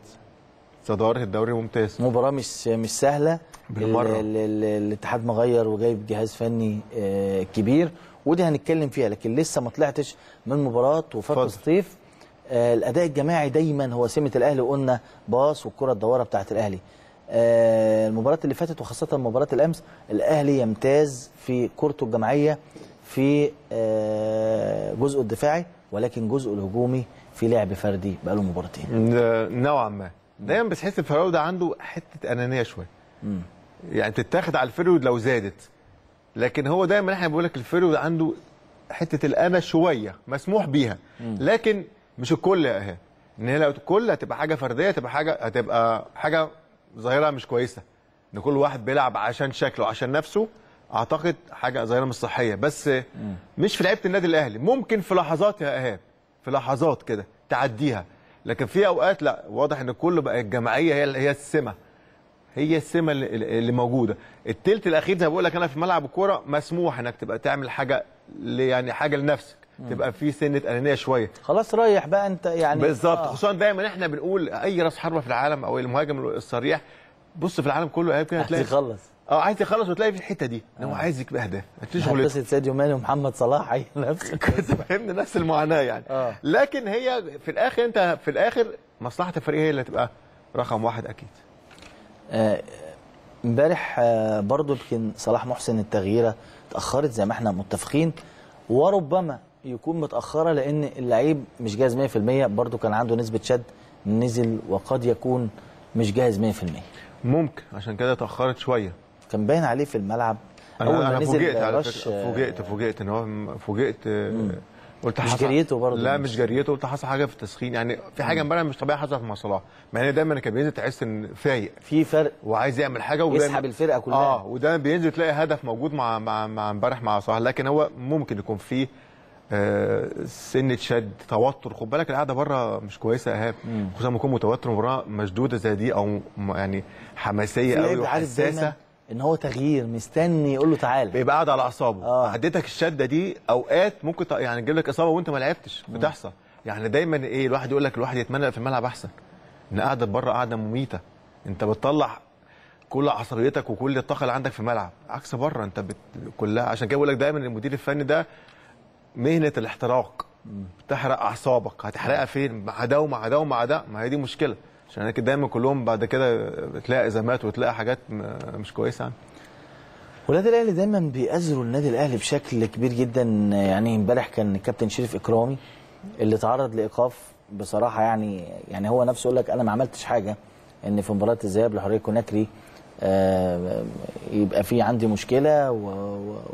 صدارة الدوري ممتاز. مباراة مش مش سهلة. ال- الاتحاد مغير وجايب جهاز فني آه، كبير. ودي هنتكلم فيها لكن لسه ما طلعتش من مباراة وفاق اتفضل. آه، الأداء الجماعي دايما هو سمة الأهلي وقلنا باص والكره الدواره بتاعت الأهلي. آه، المباراة اللي فاتت وخاصة مباراة الأمس الأهلي يمتاز في كورته الجماعية في آه، جزءه الدفاعي ولكن جزءه الهجومي في لعب فردي بقاله مباراتين. نوعا ما. دايما بتحس الفراوده ده عنده حتة أنانية شوية. يعني تتاخد على الفرود لو زادت. لكن هو دايما إحنا بنقول لك الفرود عنده حتة الأنا شوية مسموح بيها. لكن مش الكل يا ايهاب إن هي لو الكل هتبقى حاجة فردية هتبقى حاجة هتبقى حاجة ظاهرة مش كويسة. إن كل واحد بيلعب عشان شكله عشان نفسه أعتقد حاجة ظاهرة مش صحية. بس مش في لعيبة النادي الأهلي ممكن في لحظات يا ايهاب في لحظات كده تعديها. لكن في أوقات لا واضح إن كله بقى الجماعية هي هي السمة. هي السمة اللي, اللي موجودة. التلت الأخير زي ما بقول لك أنا في ملعب الكورة مسموح إنك تبقى تعمل حاجة يعني حاجة لنفسك. تبقى في سنة أنانية شوية. خلاص رايح بقى أنت يعني بالظبط. آه. خصوصا دايما إحنا بنقول أي رأس حربة في العالم أو المهاجم الصريح بص في العالم كله أيام كده عايز هتلاقي يخلص. آه عايز يخلص وتلاقي في الحتة دي. ان هو عايز يجيب أهداف. شغلته قصه ساديو ماني ومحمد صلاح هي نفس كنت فهمنا نفس المعاناة يعني. آه. لكن هي في الآخر أنت في الآخر مصلحة الفريق هي اللي هتبقى رقم واحد أكيد. آه، امبارح آه، برضو يمكن صلاح محسن التغييرة اتاخرت زي ما إحنا متفقين وربما يكون متأخرة لأن اللعيب مش جاهز 100% برضو كان عنده نسبة شد نزل وقد يكون مش جاهز 100% ممكن عشان كده اتأخرت شوية. كان باين عليه في الملعب. أنا ما أنا نزل فوجئت على فكرة فوجئت فوجئت إن هو فوجئت آه، قلت مش جريته برضه. لا مش- جريته قلت حصل حاجة في التسخين. يعني في حاجة امبارح مش طبيعية حصلت مع صلاح مع إن دايما كان بينزل تحس إن فايق. في فرق. وعايز يعمل حاجة ودايما- يسحب الفرقة كلها. آه وده بينزل تلاقي هدف موجود مع مع مع امبارح مع صلاح. لكن هو ممكن يكون فيه سنه شد توتر. خد بالك القعدة بره مش كويسة يا إيهاب. خصوصا لما يكون متوتر مباراه مشدودة زي دي أو يعني حماسية قوي وحساسة. إن هو تغيير مستني يقول له تعالى. بيبقى قاعد على أعصابه. آه. عدتك الشدة دي أوقات ممكن يعني تجيب لك إصابة وأنت ما لعبتش. بتحصل. يعني دايما إيه الواحد يقول لك الواحد يتمنى في الملعب أحسن. إن قاعدة بره قاعدة مميتة. أنت بتطلع كل عصبيتك وكل الطاقة اللي عندك في الملعب. عكس بره أنت بت... كلها عشان كده بقول لك دايما المدير الفني ده مهنة الاحتراق. بتحرق أعصابك. هتحرقها فين؟ مع ده ومع ده ومع ده. ما هي دي مشكلة. عشان كده دايما كلهم بعد كده بتلاقي إزمات وتلاقي حاجات مش كويسة يعني. ولاد الأهلي دايما بيأزروا النادي الأهلي بشكل كبير جدا. يعني امبارح كان كابتن شريف إكرامي اللي تعرض لإيقاف بصراحة يعني يعني هو نفسه يقول لك أنا ما عملتش حاجة إن في مباراة الذهاب لحريه كوناكري آه، يبقى في عندي مشكلة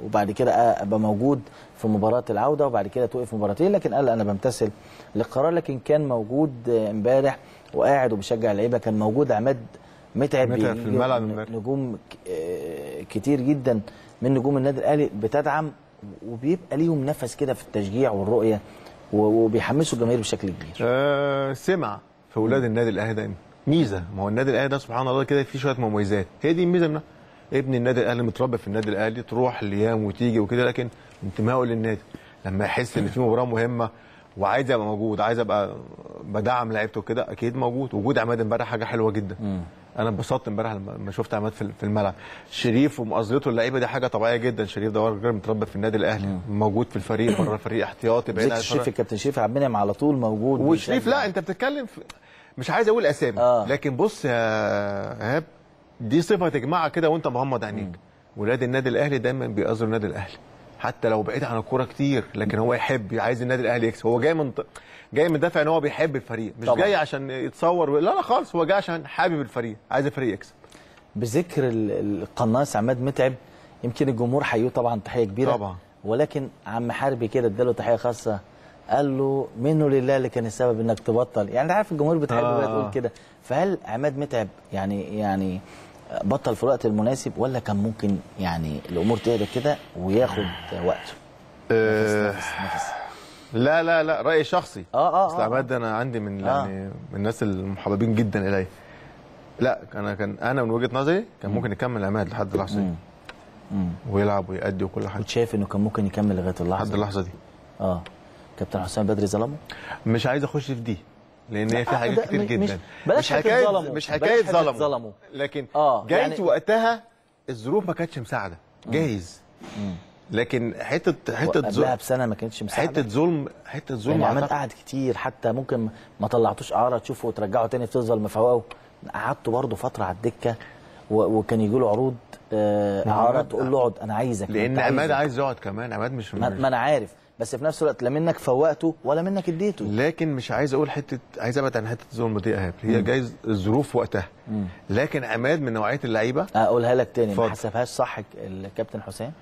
وبعد كده أبقى موجود. في مباراة العودة وبعد كده توقف مباراتين لكن قال أنا بمتثل للقرار لكن كان موجود امبارح وقاعد وبيشجع اللعيبة. كان موجود عماد متعب متعب في الملعب. نجوم آه، كتير جدا من نجوم النادي الأهلي بتدعم وبيبقى ليهم نفس كده في التشجيع والرؤية وبيحمسوا الجماهير بشكل كبير. آه سمع في أولاد النادي الأهلي دايما ميزة. ما هو النادي الأهلي ده سبحان الله كده فيه شوية مميزات. هي دي الميزة منها. ابن النادي الأهلي متربى في النادي الأهلي تروح الأيام وتيجي وكده لكن انتمائه للنادي. لما يحس إن في مباراة مهمة وعايز ابقى موجود عايز أبقى بدعم لعيبته وكده أكيد موجود. وجود عماد امبارح حاجة حلوة جدا. أنا انبسطت امبارح لما شفت عماد في الملعب. شريف ومؤازرته اللعيبة دي حاجة طبيعية جدا. شريف ده راجل متربى في النادي الأهلي. موجود في الفريق بره الفريق احتياطي بعيد عن الفريق. الكابتن شريف عبد المنعم على طول موجود. وشريف. لا انت بتتكلم في مش عايز أقول أسامي. آه. لكن بص يا ايهاب دي صفة تجمعك كده وانت مغمض عينيك. ولاد النادي الأهلي دايما بيأذوا النادي الأهلي. حتى لو بعيد عن الكورة كتير لكن هو يحب عايز النادي الأهلي يكسب. هو جاي من جاي من دافع إن هو بيحب الفريق مش طبعا. جاي عشان يتصور. و... لا لا خالص هو جاي عشان حابب الفريق عايز الفريق يكسب. بذكر ال- القناص عماد متعب. يمكن الجمهور حيوه طبعا تحية كبيرة. طبعا. ولكن عم حربي كده اداله تحية خاصة قال له منه لله اللي كان السبب إنك تبطل. يعني أنت عارف الجمهور بتحب آه. تقول كده. فهل عماد متعب يعني يعني بطل في الوقت المناسب ولا كان ممكن يعني الأمور تهدى كده وياخد وقته؟ أه نفس نفس. لا لا لا رايي شخصي. آه آه اصل آه. عماد أنا عندي من آه. يعني من الناس المحببين جدا إلي. لا أنا كان أنا من وجهة نظري كان ممكن يكمل عماد لحد اللحظة دي. ويلعب ويأدي وكل حاجة. كنت شايف إنه كان ممكن يكمل لغاية لحد اللحظه اللحظة دي. آه. كابتن حسام بدري ظلمه؟ مش عايز أخش في دي. لأن هي في حاجات كتير مش- جدا. مش- بلاش مش حتة حكاية ظلموا. مش حكاية ظلموا ظلموا. لكن آه، جايز يعني- وقتها الظروف ما كانتش مساعدة. جايز. لكن حتة حتة قبلها ظلم بسنة ما كانتش مساعدة. حتة ظلم حتة ظلم يعني عماد قعد كتير حتى ممكن ما طلعتوش أعارة تشوفه وترجعه تاني تفضل مفوقه قعدته برضه فترة على الدكة وكان يجي له عروض آه، أعارة تقول له اقعد أنا عايزك لأن عماد. عايز يقعد كمان. عماد مش ما أنا عارف. بس في نفس الوقت لا منك فوقته ولا منك اديته. لكن مش عايز أقول حتة عايز أبعد عن حتة الظلم دي إيهاب. هي جايز الظروف وقتها. لكن عماد من نوعية اللعيبة اقولها لك تاني ما اتفضل. حسبهاش صح الكابتن حسام.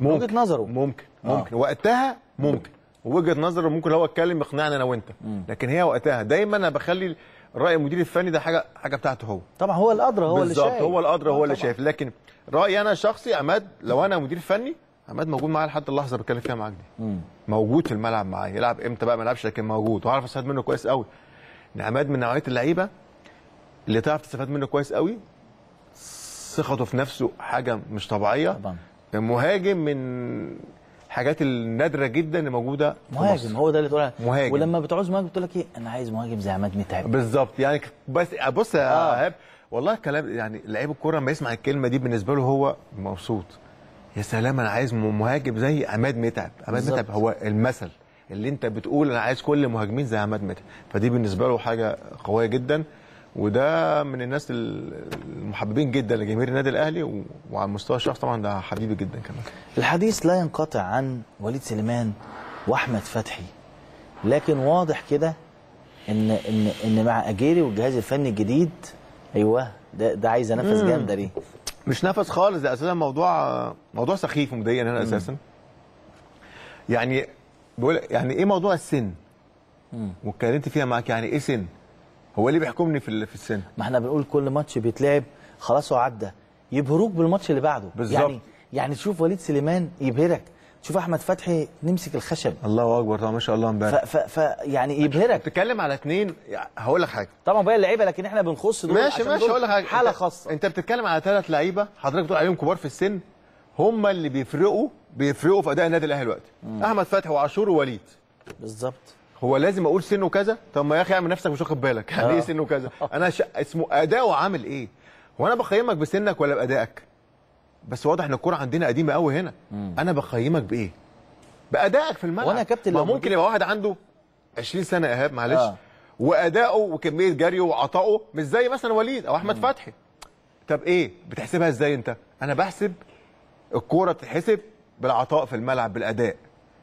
ممكن. وجهة نظره. ممكن. آه. ممكن. وقتها ممكن. وجهة نظره ممكن هو يتكلم يقنعنا أنا وأنت. لكن هي وقتها. دايما أنا بخلي رأي المدير الفني ده حاجة حاجة بتاعته هو. طبعا هو الأدرى هو اللي بالظبط. شايف. هو الأدرى آه هو اللي. شايف. لكن رأيي أنا الشخصي عماد لو أنا مدير فني عماد موجود معايا لحد اللحظة اللي بتكلم فيها معاك دي. موجود في الملعب معايا يلعب إمتى بقى ما يلعبش لكن موجود وعارف أستفاد منه كويس قوي إن عماد من نوعية اللعيبة اللي تعرف تستفاد منه كويس قوي ثقته في نفسه حاجة مش طبيعية طبعا مهاجم من الحاجات النادرة جدا اللي موجودة مهاجم مصر. هو ده اللي تقول. مهاجم. ولما بتعوز مهاجم بتقول لك إيه أنا عايز مهاجم زي عماد متعب بالظبط يعني بس بص يا آه. ايهاب والله كلام يعني لعيب الكورة لما يسمع الكلمة دي بالنسبة له هو مبسوط يا سلام أنا عايز مهاجم زي عماد متعب. عماد بالظبط. متعب هو المثل. اللي أنت بتقول أنا عايز كل مهاجمين زي عماد متعب. فدي بالنسبة له حاجة قوية جدا. وده من الناس ال- المحببين جدا لجماهير النادي الأهلي وعلى المستوى الشخصي طبعا ده حبيبي جدا كمان. الحديث لا ينقطع عن وليد سليمان وأحمد فتحي. لكن واضح كده إن إن إن مع أجيري والجهاز الفني الجديد أيوه ده ده عايز نفس جامدة دي. مش نفس خالص ده أساسا موضوع موضوع سخيف ومضايقني أنا أساسا. يعني بقول يعني إيه موضوع السن؟ واتكلمت فيها معاك يعني إيه سن؟ هو اللي بيحكمني في في السن؟ ما إحنا بنقول كل ماتش بيتلعب خلاص هو عدى. يبهروك بالماتش اللي بعده. بالظبط. يعني يعني تشوف وليد سليمان يبهرك. تشوف أحمد فتحي نمسك الخشب. الله أكبر طبعا ما شاء الله امبارح. ف ف يعني يبهرك. بتتكلم على يعني هقول لك حاجة. طبعا باقي اللعيبة لكن إحنا بنخص دول ماشي عشان ماشي هقول لك حاجة. حالة أنت- خاصة. أنت بتتكلم على ثلاث لعيبة حضرتك بتقول عليهم كبار في السن هم اللي بيفرقوا بيفرقوا في أداء النادي الأهلي دلوقتي. أحمد فتحي وعاشور ووليد. بالظبط. هو لازم أقول سنه كذا؟ طب ما يا أخي اعمل نفسك مش واخد بالك. يعني آه. إيه سنه كذا؟ أنا ش... اسمه أداؤه عامل إيه؟ هو أنا بقيمك بسنك ولا بأدائك؟ بس واضح إن الكورة عندنا قديمة قوي هنا. أنا بقيمك بإيه؟ بأدائك في الملعب. وأنا يا كابتن ما ممكن يبقى واحد عنده 20 سنة إيهاب معلش. آه. واداؤه وكمية جريه وعطائه مش زي مثلا وليد أو أحمد فتحي. طب إيه؟ بتحسبها إزاي أنت؟ أنا بحسب الكورة بتتحسب بالعطاء في الملعب بالأداء.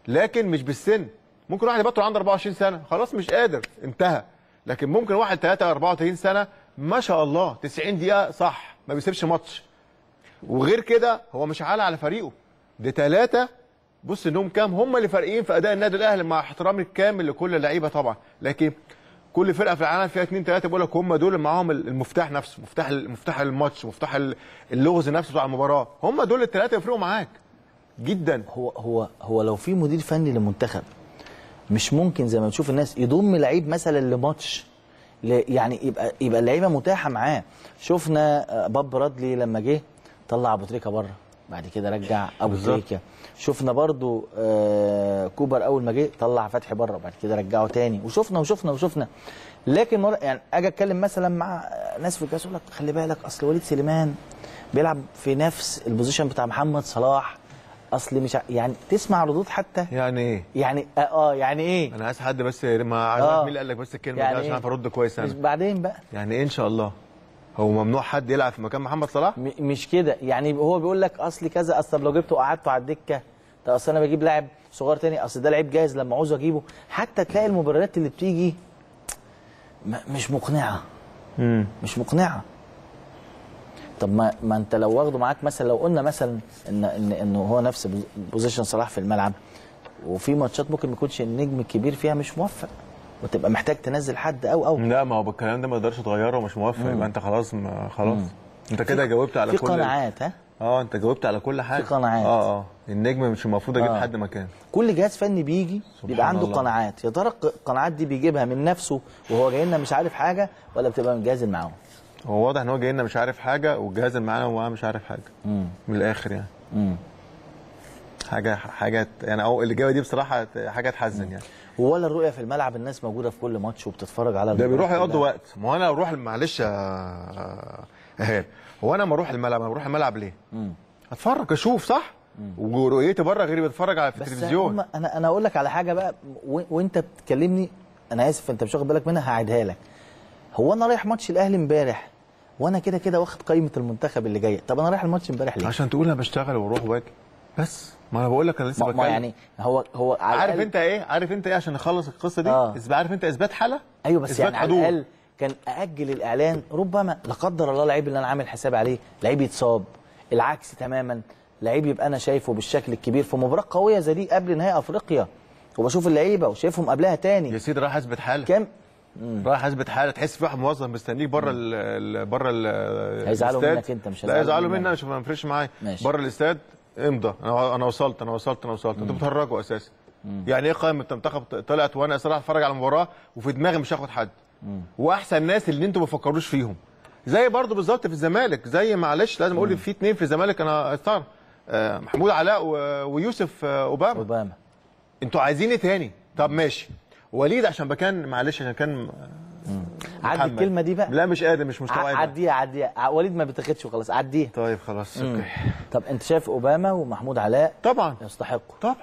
لكن مش بالسن. ممكن واحد يبطل عنده 24 سنة. خلاص مش قادر. انتهى. لكن ممكن واحد 3 34 سنة ما شاء الله 90 دقيقة صح ما بيسيبش ماتش. وغير كده هو مش عالي على فريقه. ده ثلاثة بص إنهم كام؟ هم اللي فارقين في أداء النادي الأهلي مع احترامي الكامل لكل اللعيبة طبعا. لكن كل فرقة في العالم فيها اثنين ثلاثة بقول لك هم دول اللي معاهم المفتاح نفسه مفتاح مفتاح الماتش مفتاح اللغز نفسه بتاع المباراة. هم دول الثلاثه يفرقوا معاك. جدا. هو هو هو لو في مدير فني لمنتخب مش ممكن زي ما بتشوف الناس يضم لعيب مثلا لماتش يعني يبقى يبقى اللعيبة متاحة معاه. شفنا آه، بوب برادلي لما جه طلع أبو تريكة بره بعد كده رجع أبو. تريكة. شفنا برضو آه، كوبر أول ما جه طلع فتحي بره بعد كده رجعه تاني. وشفنا وشفنا وشفنا. لكن مرة يعني أجي أتكلم مثلا مع ناس في الكاس يقول لك خلي بالك أصل وليد سليمان بيلعب في نفس ال position بتاع محمد صلاح. أصل مش ع- يعني تسمع ردود حتى؟ يعني إيه؟ يعني آه, آه يعني إيه؟ أنا عايز حد بس ما آه. مين اللي قال لك بس الكلمة يعني دي عشان إيه؟ أعرف أرد كويس أنا. بعدين بقى. يعني إيه إن شاء الله؟ هو ممنوع حد يلعب في مكان محمد صلاح؟ مش كده. يعني هو بيقول لك اصل كذا أصل لو جبته وقعدته على الدكة طب أصل أنا بجيب لاعب صغير تاني أصل ده لعيب جاهز لما عاوز أجيبه. حتى تلاقي المبررات اللي بتيجي مش مقنعة. مش مقنعة. طب ما ما أنت لو واخده معاك مثلا لو قلنا مثلا ان ان إنه هو نفس pos- position صلاح في الملعب وفي ماتشات ممكن ما يكونش النجم الكبير فيها مش موفق. وتبقى محتاج تنزل حد أو أو. لا ما هو بالكلام ده ما تقدرش تغيره ومش موفق يبقى أنت خلاص ما خلاص. أنت كده جاوبت على في كل قناعات ها؟ آه أنت جاوبت على كل حاجة. في قناعات. آه آه. النجم مش المفروض أجيب آه. حد مكان كل جهاز فني بيجي بيبقى عنده الله. قناعات. يا ترى القناعات دي بيجيبها من نفسه وهو جاي لنا مش عارف حاجة ولا بتبقى من الجهاز اللي معاهم هو واضح إن هو جاي لنا مش عارف حاجة والجهاز اللي معانا هو مش عارف حاجة. من الآخر يعني. مم. حاجة حاجة يعني أو الاجابه دي بصراحة حاجة تحزن يعني ولا الرؤية في الملعب الناس موجودة في كل ماتش وبتتفرج على ده بيروح. يقضوا وقت ما هو أنا أروح معلش يا إيهاب هو أنا لما أروح الملعب أنا بروح الملعب ليه؟ أتفرج أشوف صح؟ ورؤيتي بره غير بتفرج على في بس التلفزيون هم أنا أنا أقول لك على حاجة بقى. وأنت بتكلمني أنا آسف أنت مش واخد بالك منها هعيدها لك هو أنا رايح ماتش الأهلي امبارح وأنا كده كده واخد قائمه المنتخب اللي جاية طب أنا رايح الماتش امبارح ليه؟ عشان تقول أنا بشتغل وأروح وأجي بس ما أنا بقول لك أنا لسه ما, بتكلم. يعني هو هو على عارف انت إيه؟ عارف انت إيه عشان نخلص القصة دي؟ آه. عارف انت إثبات حالة؟ أيوه بس يعني على حضور. الأقل كان ااجل الإعلان ربما لا قدر الله لعيب اللي أنا عامل حساب عليه لعيب يتصاب العكس تماما لعيب يبقى أنا شايفه بالشكل الكبير في مباراة قوية زي دي قبل نهائي أفريقيا وبشوف اللعيبة وشايفهم قبلها يا تاني سيدي رايح اثبت حالة. كام رايح اثبت حالة. تحس في واحد موظف مستنيك بره ال بره ال هيزعلوا الاستاد. منك أنت، مش لا هيزعلوا. مني مش ما يفرقش معايا. بره الاستاد. امضى. أنا أنا وصلت أنا وصلت أنا وصلت. أنتوا بتهرجوا أساسا. يعني إيه قائمة؟ المنتخب طلعت وأنا صراحة أتفرج على المباراة وفي دماغي مش هاخد حد. وأحسن ناس اللي أنتوا ما بتفكروش فيهم. زي برضو بالظبط في الزمالك. زي معلش لازم أقول في اتنين في الزمالك. أنا أستغرب. آه، محمود علاء ويوسف آه، أوباما. أوباما. أنتوا عايزين إيه تاني؟ طب ماشي. وليد عشان كان معلش عشان كان عدي. الكلمة دي بقى. لا مش قادر مش مستوعب عديها عديها. وليد ما بتاخدش وخلاص. عديها. طيب خلاص أوكي. طب أنت شايف أوباما ومحمود علاء طبعا. يستحقوا؟ طبعا.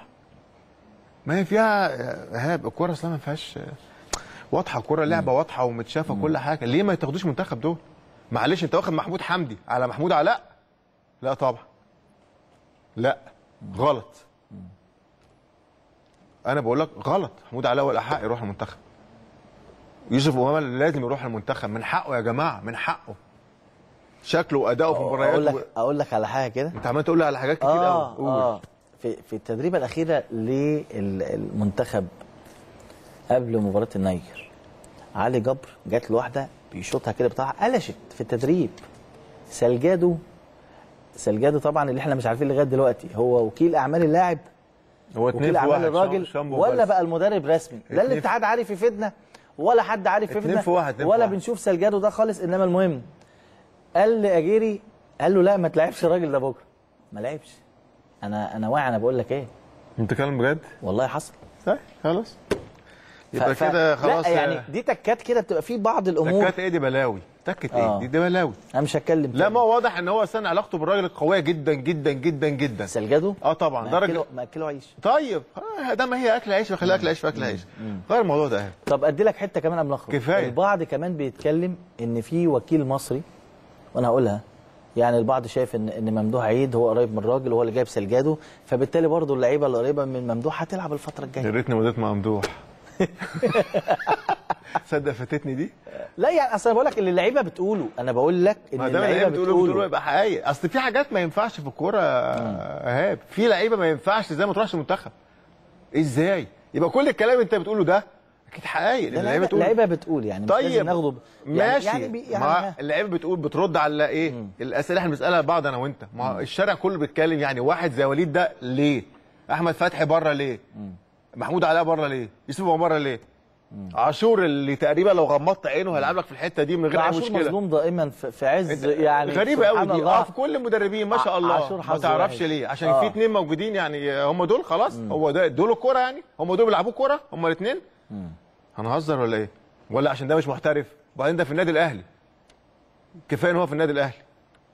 ما هي فيها ايهاب الكورة أصلا ما فيهاش واضحة. الكورة لعبة واضحة ومتشافة كل حاجة. ليه ما تاخدوش منتخب دول؟ معلش أنت واخد محمود حمدي على محمود علاء؟ لا طبعا. لا. غلط. أنا بقول لك غلط. محمود علاء ولا حق يروح المنتخب. يوسف أوباما لازم يروح المنتخب. من حقه يا جماعة من حقه. شكله وأداؤه في المباريات أقول لك و... أقول لك على حاجة كده. أنت عمال تقول لي على حاجات كتير آه قوي. آه. في في التدريبة الأخيرة للمنتخب قبل مباراة النيجر علي جبر جات له واحدة بيشوطها كده بتاعها قلشت في التدريب. سلجادو سلجادو طبعا اللي إحنا مش عارفين لغاية دلوقتي هو وكيل أعمال اللاعب هو وكيل أعمال الراجل ولا. بقى المدرب رسمي. لا اتنين الاتحاد عارف يفيدنا ولا حد عارف في واحد، ولا واحد. بنشوف سلجادو ده خالص إنما المهم قال لأجيري قال له لا ما تلعبش الراجل ده بكرة. ما لعبش. أنا أنا واعي أنا بقول لك إيه. أنت بتتكلم بجد؟ والله حصل. طيب خلاص. يبقى ف- كده خلاص لا يعني دي تكات كده بتبقى في بعض الأمور. تكات إيه؟ دي بلاوي. تكت إيه؟ آه. دي, دي بلاوي أنا مش هتكلم لا. ما هو واضح إن هو أصلا علاقته بالراجل قويه جدا جدا جدا جدا. سلجادو آه طبعا. ما درجه ما اكله عيش. طيب. آه ده ما هي أكل عيش وخليها أكل عيش في أكل عيش. غير الموضوع ده. طب أدي لك حتة كمان قبل ما أخرج. كفاية. البعض كمان بيتكلم إن في وكيل مصري وأنا هقولها. يعني البعض شايف ان إن ممدوح عيد هو قريب من الراجل وهو اللي جايب سلجادو فبالتالي برضه اللعيبة اللي قريبه من ممدوح هتلعب الفترة يا الجايه ريتني وديت مع ممدوح. تصدق فاتتني دي؟ لا يعني أصل أنا بقول لك اللي اللعيبة بتقوله أنا بقول لك ان ما دام اللعيبة بتقولوا بتقوله يبقى حقيقي. أصل في حاجات ما ينفعش في الكورة إيهاب. في لعيبة ما ينفعش زي ما تروحش المنتخب. إزاي؟ يبقى كل الكلام اللي أنت بتقوله ده أكيد حقيقي. اللعيبة بتقول اللعيبه بتقول يعني مش لازم طيب ناخده ب- يعني ماشي. يعني, بي يعني ما. اللعيبة بتقول بترد على إيه؟ الأسئلة اللي إحنا بنسألها لبعض أنا وأنت. ما الشارع كله بيتكلم يعني واحد زي وليد ده ليه؟ أحمد فتحي بره ليه؟ محمود علاء بره ليه؟ يوسف بره ليه؟ عاشور اللي تقريبا لو غمضت عينه هيلعب لك في الحتة دي من غير أي عاشور مشكلة. مظلوم دائما في عز يعني غريبه قوي دي. آه في كل المدربين ما شاء الله. عاشور ما تعرفش. ليه. عشان آه. في اتنين موجودين يعني هم دول خلاص. هو ده دول الكوره يعني. هم دول بيلعبوا كوره هم الاثنين هنهزر ولا إيه؟ ولا عشان ده مش محترف. وبعدين ده في النادي الأهلي. كفاية إن هو في النادي الأهلي.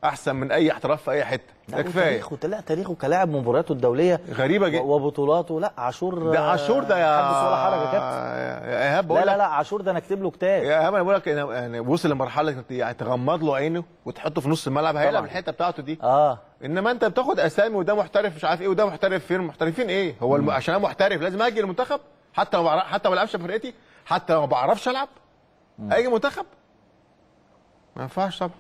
أحسن من أي احتراف في أي حتة. لا ده كفاية. وتاريخه لا تاريخه كلاعب مبارياته الدولية غريبة جدا. وبطولاته. لا عاشور ده عاشور ده يا حدث ولا حرج يا كابتن؟ يا إيهاب لا لا لا عاشور ده أنا اكتب له كتاب. يا إيهاب أنا بقول لك يعني وصل لمرحلة يعني تغمض له عينه وتحطه في نص الملعب. هيلعب. الحتة بتاعته دي. آه. إنما أنت بتاخد أسامي وده محترف مش عارف إيه وده محترف فين محترفين إيه؟ هو الم... عشان أنا محترف لازم أجي المنتخب. حتى لو بعرف... حتى ما بلعبش في فرقتي حتى لو ما بعرفش ألعب أجي منتخب. ما ينفعش طبعا.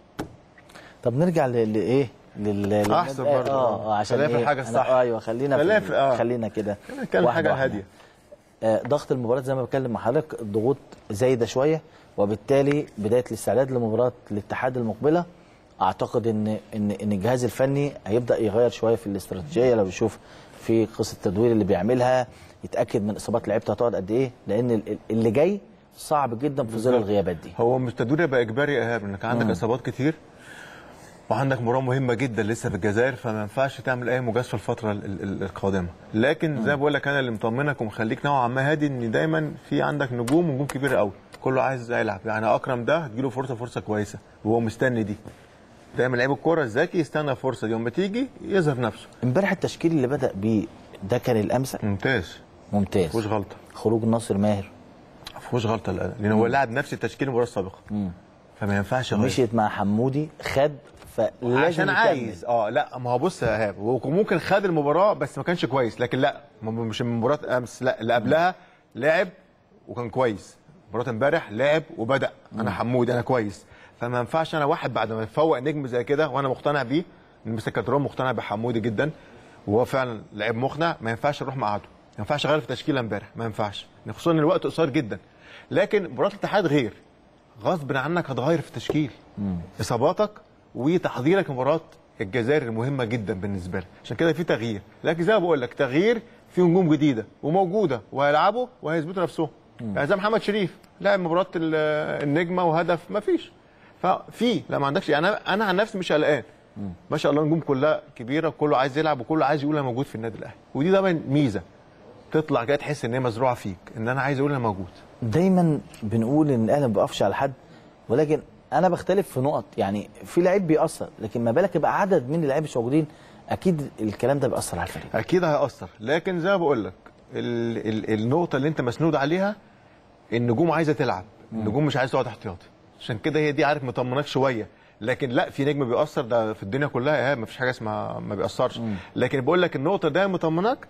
طب نرجع لايه لل آه، برضه. آه آه عشان خلينا في إيه؟ الحاجة أنا- الصح. آه أيوه خلينا خلينا في آه. خلينا كده نتكلم حاجة. هادية آه، ضغط المباراة زي ما بتكلم مع حضرتك الضغوط زايدة شوية وبالتالي بداية الاستعداد لمباراة الاتحاد المقبلة أعتقد ان ان إن الجهاز الفني هيبدأ يغير شوية في الاستراتيجية لو يشوف في قصة التدوير اللي بيعملها يتأكد من إصابات لعيبته هتقعد قد إيه لأن ال- اللي جاي صعب جدا في ظل الغيابات دي هو مش تدوير يبقى إجباري يا إيهاب إنك عندك إصابات كتير وعندك مباراة مهمة جدا لسه في الجزائر فما ينفعش تعمل أي مجازفه الفترة ال- ال- القادمة. لكن زي ما بقول لك أنا اللي مطمنك ومخليك نوعا ما هادي إن دايما في عندك نجوم ونجوم كبيرة قوي كله عايز يلعب. يعني أكرم ده هتجيله فرصة فرصة كويسة. وهو مستني دي. دايما لعيب الكورة الذكي يستنى الفرصه دي. لما تيجي يظهر نفسه. امبارح التشكيل اللي بدأ بيه ده كان الأمثل؟ ممتاز. ممتاز. مفيهوش غلطة. خروج ناصر ماهر. مفيهوش غلطة. لأن هو لاعب نفس التشكيل المباراة السابقة. فما ينفعش. مشيت مع حمودي خد فلازم عشان. عايز. آه لا ما هو بص يا ايهاب هو ممكن خد المباراة بس ما كانش كويس لكن لا مش المباراة أمس لا اللي قبلها لعب وكان كويس. مباراة امبارح لعب وبدأ. أنا حمودي أنا كويس. فما ينفعش أنا واحد بعد ما يفوق نجم زي كده وأنا مقتنع بيه كاترون مقتنع بحمودي جدا وهو فعلا لعيب مقنع ما ينفعش أروح مقعده ما ينفعش أغير في تشكيلة امبارح ما ينفعش. خصوصا إن الوقت قصير جدا. لكن مباراة الاتحاد غير. غصب عنك هتغير في التشكيل إصاباتك وتحضيرك لمباراة الجزائر المهمه جدا بالنسبة لك عشان كده في تغيير. لكن زي ما بقول لك تغيير في نجوم جديدة وموجودة وهيلعبوا وهيثبتوا نفسهم. يعني زي محمد شريف لعب مباراة ال- النجمة وهدف ما فيش ففي لا ما عندكش يعني أنا أنا عن نفسي مش قلقان. ما شاء الله النجوم كلها كبيرة كله عايز يلعب وكله عايز يقول أنا موجود في النادي الأهلي. ودي طبعا ميزة. تطلع كده تحس إن هي مزروعة فيك إن أنا عايز أقول أنا موجود. دايما بنقول إن الأهلي ما بيقفش على حد ولكن أنا بختلف في نقط. يعني في لعيب بيأثر لكن ما بالك يبقى عدد من اللعيبة مش موجودين أكيد الكلام ده بيأثر على الفريق. أكيد هيأثر. لكن زي ما بقول لك ال ال النقطة اللي أنت مسنود عليها النجوم عايزة تلعب. النجوم مش عايزة تقعد احتياطي. عشان كده هي دي عارف مطمناك شوية. لكن لأ في نجم بيأثر ده في الدنيا كلها ما فيش حاجة اسمها ما بيأثرش. لكن بقول لك النقطة ده مطمناك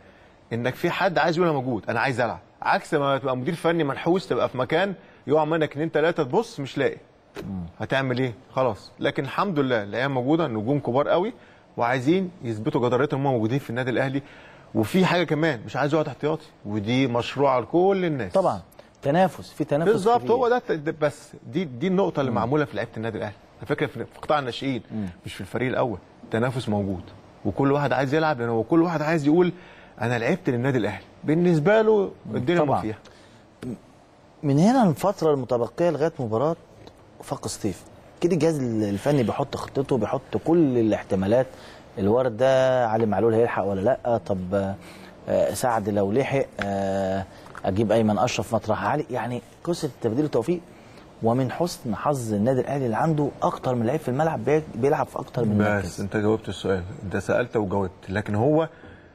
إنك في حد عايز يقول أنا موجود أنا عايز ألعب. عكس ما تبقى مدير فني منحوس تبقى في مكان يقع منك اتنين تلاتة تبص مش لاقي. هتعمل إيه؟ خلاص. لكن الحمد لله الأيام موجودة نجوم كبار قوي وعايزين يثبتوا جدارتهم هم موجودين في النادي الأهلي. وفي حاجة كمان مش عايز يقعد احتياطي. ودي مشروع لكل الناس. طبعا. تنافس في تنافس بالظبط. هو ده بس دي دي النقطة اللي معمولة في لعيبة النادي الأهلي. على فكرة في قطاع الناشئين مش في الفريق الأول. تنافس موجود. وكل واحد عايز يلعب لأن هو كل واحد عايز يقول أنا لعبت للنادي الأهلي. بالنسبة له الدنيا طبعاً. مفيها من هنا الفترة المتبقية لغاية مباراة وفاق سطيف. كده الجهاز الفني بيحط خطته بيحط كل الاحتمالات. الورد ده علي معلول هيلحق ولا لأ؟ طب آه، سعد لو لحق آه، أجيب أيمن أشرف مطرح. علي يعني قصة التبديل والتوفيق ومن حسن حظ النادي الأهلي اللي عنده أكتر من لعيب في الملعب بي- بيلعب في أكتر من بس مركز. أنت جاوبت السؤال. أنت سألت وجاوبت. لكن هو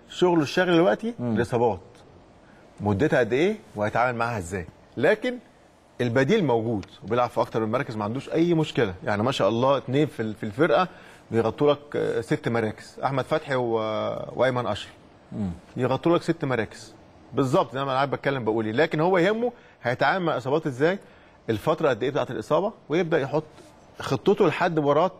شغله الشاغل دلوقتي الاصابات مدتها قد إيه؟ وهيتعامل معاها إزاي؟ لكن البديل موجود وبيلعب في أكتر من مركز ما عندوش أي مشكلة. يعني ما شاء الله اثنين في ال- في الفرقة بيغطوا لك آه، ست مراكز. أحمد فتحي و... وأيمن أشرف. يغطوا لك ست مراكز. بالظبط زي ما أنا قاعد بتكلم بقول لكن هو يهمه هيتعامل مع الاصابات إزاي؟ الفترة قد إيه بتاعت الإصابة؟ ويبدأ يحط خطته لحد مباراة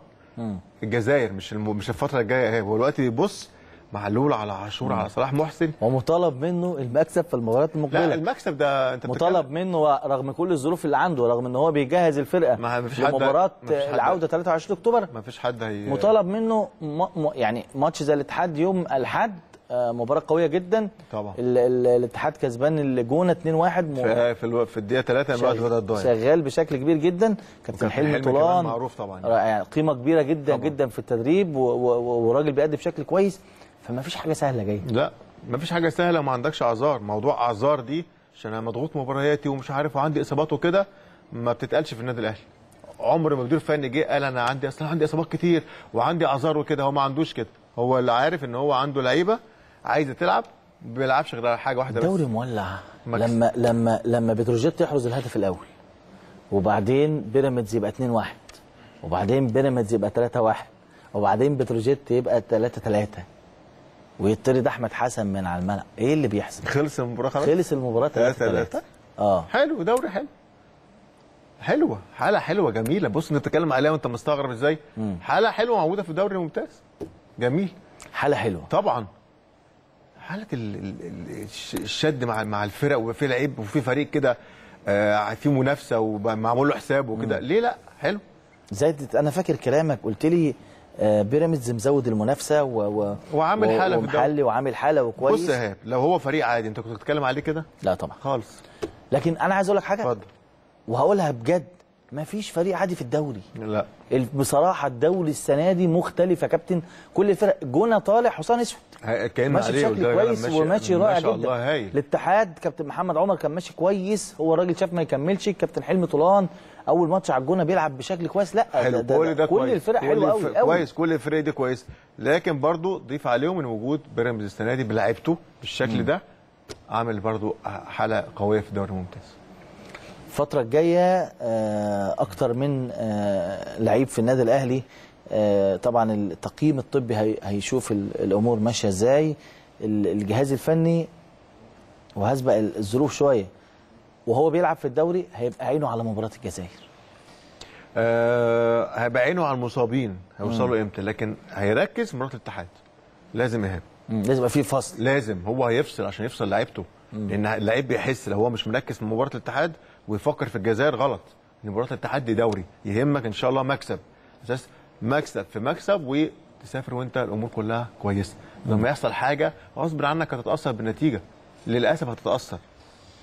الجزائر مش الم... مش الفترة الجاية أهي. هو دلوقتي بيبص معلول على عاشور على صلاح محسن ومطالب منه المكسب في المباريات لا المقبلة المكسب ده انت مطالب منه رغم كل الظروف اللي عنده رغم إن هو بيجهز الفرقة ما مفيش حد- حد- العودة 23 أكتوبر ما فيش حد هي مطالب منه م... م... يعني ماتش زي الاتحاد يوم الأحد آه، مباراة قوية جدا طبعا. ال... ال... الاتحاد كسبان الجونة 2-1 م... في في. في الدقيقة 3 من الوقت بدأ الضايع شغال بشكل كبير جدا كابتن حلمي طولان معروف طبعا. يعني قيمة كبيرة جدا طبعا. جدا في التدريب. وراجل بيأدي بشكل كويس فما فيش حاجة سهلة جاية. لا ما فيش حاجة سهلة وما عندكش اعذار موضوع اعذار دي عشان أنا مضغوط مبارياتي ومش عارف وعندي إصابات وكده ما بتتقالش في النادي الأهلي. عمر ما مدير فني جه قال أنا عندي أصلا عندي إصابات كتير وعندي اعذار وكده هو ما عندوش كده. هو اللي عارف إن هو عنده لعيبة عايزه تلعب ما بيلعبش غير على حاجة واحدة بس. الدوري مولع. مكسب. لما لما لما بتروجيت يحرز الهدف الأول وبعدين بيراميدز يبقى 2-1 وبعدين بيراميدز يبقى 3-1 وبعدين بتروجيت يبقى 3-3 ويطرد أحمد حسن من على الملعب. إيه اللي بيحصل؟ خلص المباراة خلاص؟ خلص المباراة 3-3 3-3. آه. حلو دوري حلو. حلوة حالة حلوة جميلة. بص انت بتتكلم عليها وأنت مستغرب إزاي. حالة حلوة موجودة في الدوري الممتاز. جميل. حالة حلوة. طبعا. حالة ال- ال- ال- الش- الشد مع مع الفرق وفي لعيب وفي فريق كده آه، في منافسة ومعمول له حساب وكده. ليه لأ؟ حلو. زي أنا فاكر كلامك. قلت لي بيراميدز مزود المنافسة و... و... وعامل الدوري. ومحلي وعامل حالة وكويس. بص يا لو هو فريق عادي انت كنت بتتكلم عليه كده؟ لا طبعا. خالص. لكن أنا عايز أقول لك حاجة. اتفضل. وهقولها بجد ما فيش فريق عادي في الدوري. لا. بصراحة الدوري السنة دي مختلف يا كابتن. كل الفرق جونة طالع حصان أسود. كان ماشي عليه بشكل كويس ماشي- وماشي رائع جدا. الاتحاد كابتن محمد عمر كان ماشي كويس. هو الراجل شاف ما يكملش. كابتن حلمي طولان. أول ماتش على الجونة بيلعب بشكل كويس. لا حلو. كل ده كل كويس. الفرق حلوة قوي كويس. كل الفرق دي كويس. لكن برضو ضيف عليهم ان وجود بيراميدز السنة دي بلعيبته بالشكل ده عامل برضو حالة قوية في الدوري الممتاز. الفترة الجاية آه، أكتر من آه، لعيب في النادي الأهلي. آه، طبعا التقييم الطبي هي- هيشوف ال- الأمور ماشية إزاي. ال- الجهاز الفني وهسبق ال- الظروف شوية وهو بيلعب في الدوري هيبقى عينه على مباراة الجزائر. آه هيبقى عينه على المصابين. هيوصلوا إمتى؟ لكن هيركز في مباراة الاتحاد. لازم ايهاب لازم يبقى فيه فصل. لازم. هو هيفصل عشان يفصل لعيبته. لأن اللعيب بيحس لو هو مش مركز في مباراة الاتحاد ويفكر في الجزائر غلط. إن مباراة الاتحاد دي دوري. يهمك إن شاء الله مكسب. أساس مكسب في مكسب وتسافر وأنت الأمور كلها كويسة. لما يحصل حاجة غصب عنك هتتأثر بالنتيجة. للأسف هتتأثر.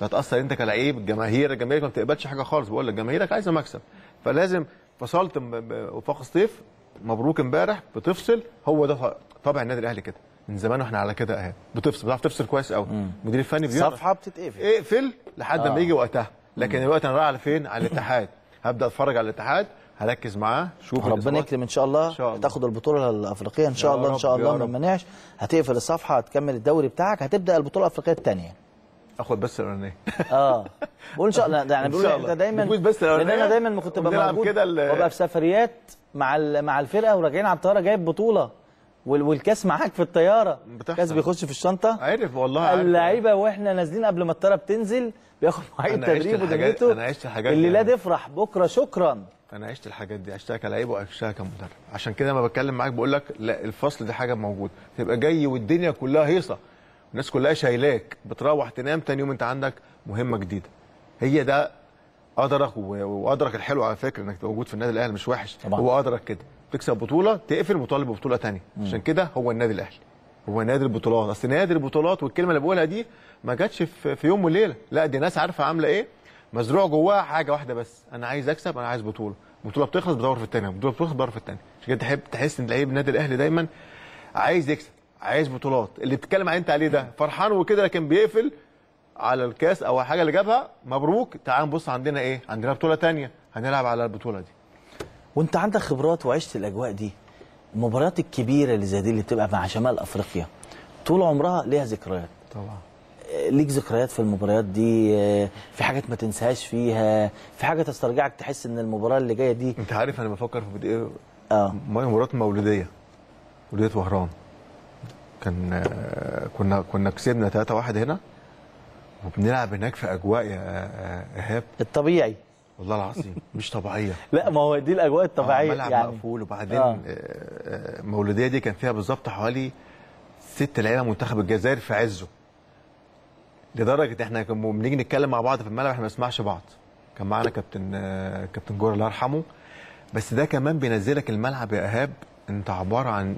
هتتاثر انت كلعيب الجماهير الجماهير ما بتقبلش حاجة خالص. بقول لك جماهيرك عايزة مكسب. فلازم فصلت وفاق سطيف مبروك امبارح بتفصل هو ده طبع النادي الأهلي كده. من زمان وإحنا على كده أهي. بتفصل بتعرف تفصل كويس قوي المدير الفني بيعرف صفحة بتتقفل. اقفل لحد ما آه. يجي وقتها. لكن دلوقتي أنا رايح على فين؟ على الاتحاد. هبدأ أتفرج على الاتحاد هركز معاه شوف ربنا. يكرم إن شاء الله, إن شاء الله. تاخد البطولة الأفريقية إن شاء الله إن شاء الله ما رب. منعش هتقفل الصفحة هتكمل الدوري بتاعك هتبدأ البطولة الأفريقية الثانية اخد بس الاولانيه آه. بقول ان شاء الله يعني بقول انت. دايما بس أنا دايما ما كنت ببقى موجود وأبقى في سفريات مع ال- مع الفرقة وراجعين على الطيارة جايب بطولة. وال- والكاس معاك في الطيارة. الكاس بيخش في الشنطة. عارف والله عارف. اللعيبة وإحنا نازلين قبل ما الطيارة بتنزل بياخد معايا التدريب ودنيته. أنا عشت الحاجات اللي دي. لا تفرح بكرة شكرا. أنا عشت الحاجات دي عشتها كلاعب وعشتها كمدرب. عشان كده لما بتكلم معاك بقول لك لا الفصل دي حاجة موجودة. تبقى جاي والدنيا كلها هيصة. الناس كلها شايلاك بتروح تنام تاني يوم انت عندك مهمة جديدة. هي ده أدرك و- وأدرك الحلو على فكرة إنك تبقى موجود في النادي الأهلي مش وحش. طبعا. هو أدرك كده. تكسب بطولة تقفل مطالب ببطوله تانية. عشان كده هو النادي الأهلي. هو نادي البطولات. أصل نادي البطولات والكلمة اللي بقولها دي ما جاتش في, في يوم وليلة. لا دي ناس عارفة عاملة إيه؟ مزروع جواها حاجة واحدة بس. أنا عايز أكسب أنا عايز بطولة. بطولة بتخلص بدور في الثانية بطولة بتخلص بدور في الثانية عشان كده تحب تحس إن لعيب النادي الأهلي دايما عايز يكسب. عايز بطولات. اللي بتتكلم عليه انت عليه ده فرحان وكده لكن بيقفل على الكاس أو حاجة اللي جابها مبروك. تعال نبص عندنا إيه؟ عندنا بطولة تانية. هنلعب على البطولة دي. وأنت عندك خبرات وعشت الأجواء دي. المباريات الكبيرة اللي زي دي اللي بتبقى مع شمال أفريقيا طول عمرها ليها ذكريات. طبعا. آه، ليك ذكريات في المباريات دي. آه، في حاجات ما تنساهاش فيها. في حاجة تسترجعك تحس إن المباراة اللي جاية دي أنت عارف أنا بفكر في إيه آه. مباراة مولودية. مولودية وهران كان آه، كنا كنا كسبنا 3 1 هنا وبنلعب هناك في أجواء يا آه، إيهاب. الطبيعي. والله العظيم مش طبيعية. لا ما هو دي الأجواء آه، الطبيعية ملعب يعني. مقفول وبعدين آه. آه. آه، مولودية دي كان فيها بالظبط حوالي ست لعيبة منتخب الجزائر في عزه. لدرجة إحنا بنيجي نتكلم مع بعض في الملعب إحنا ما نسمعش بعض. كان معانا كابتن آه، كابتن جور الله يرحمه. بس ده كمان بينزلك الملعب يا إيهاب أنت عبارة عن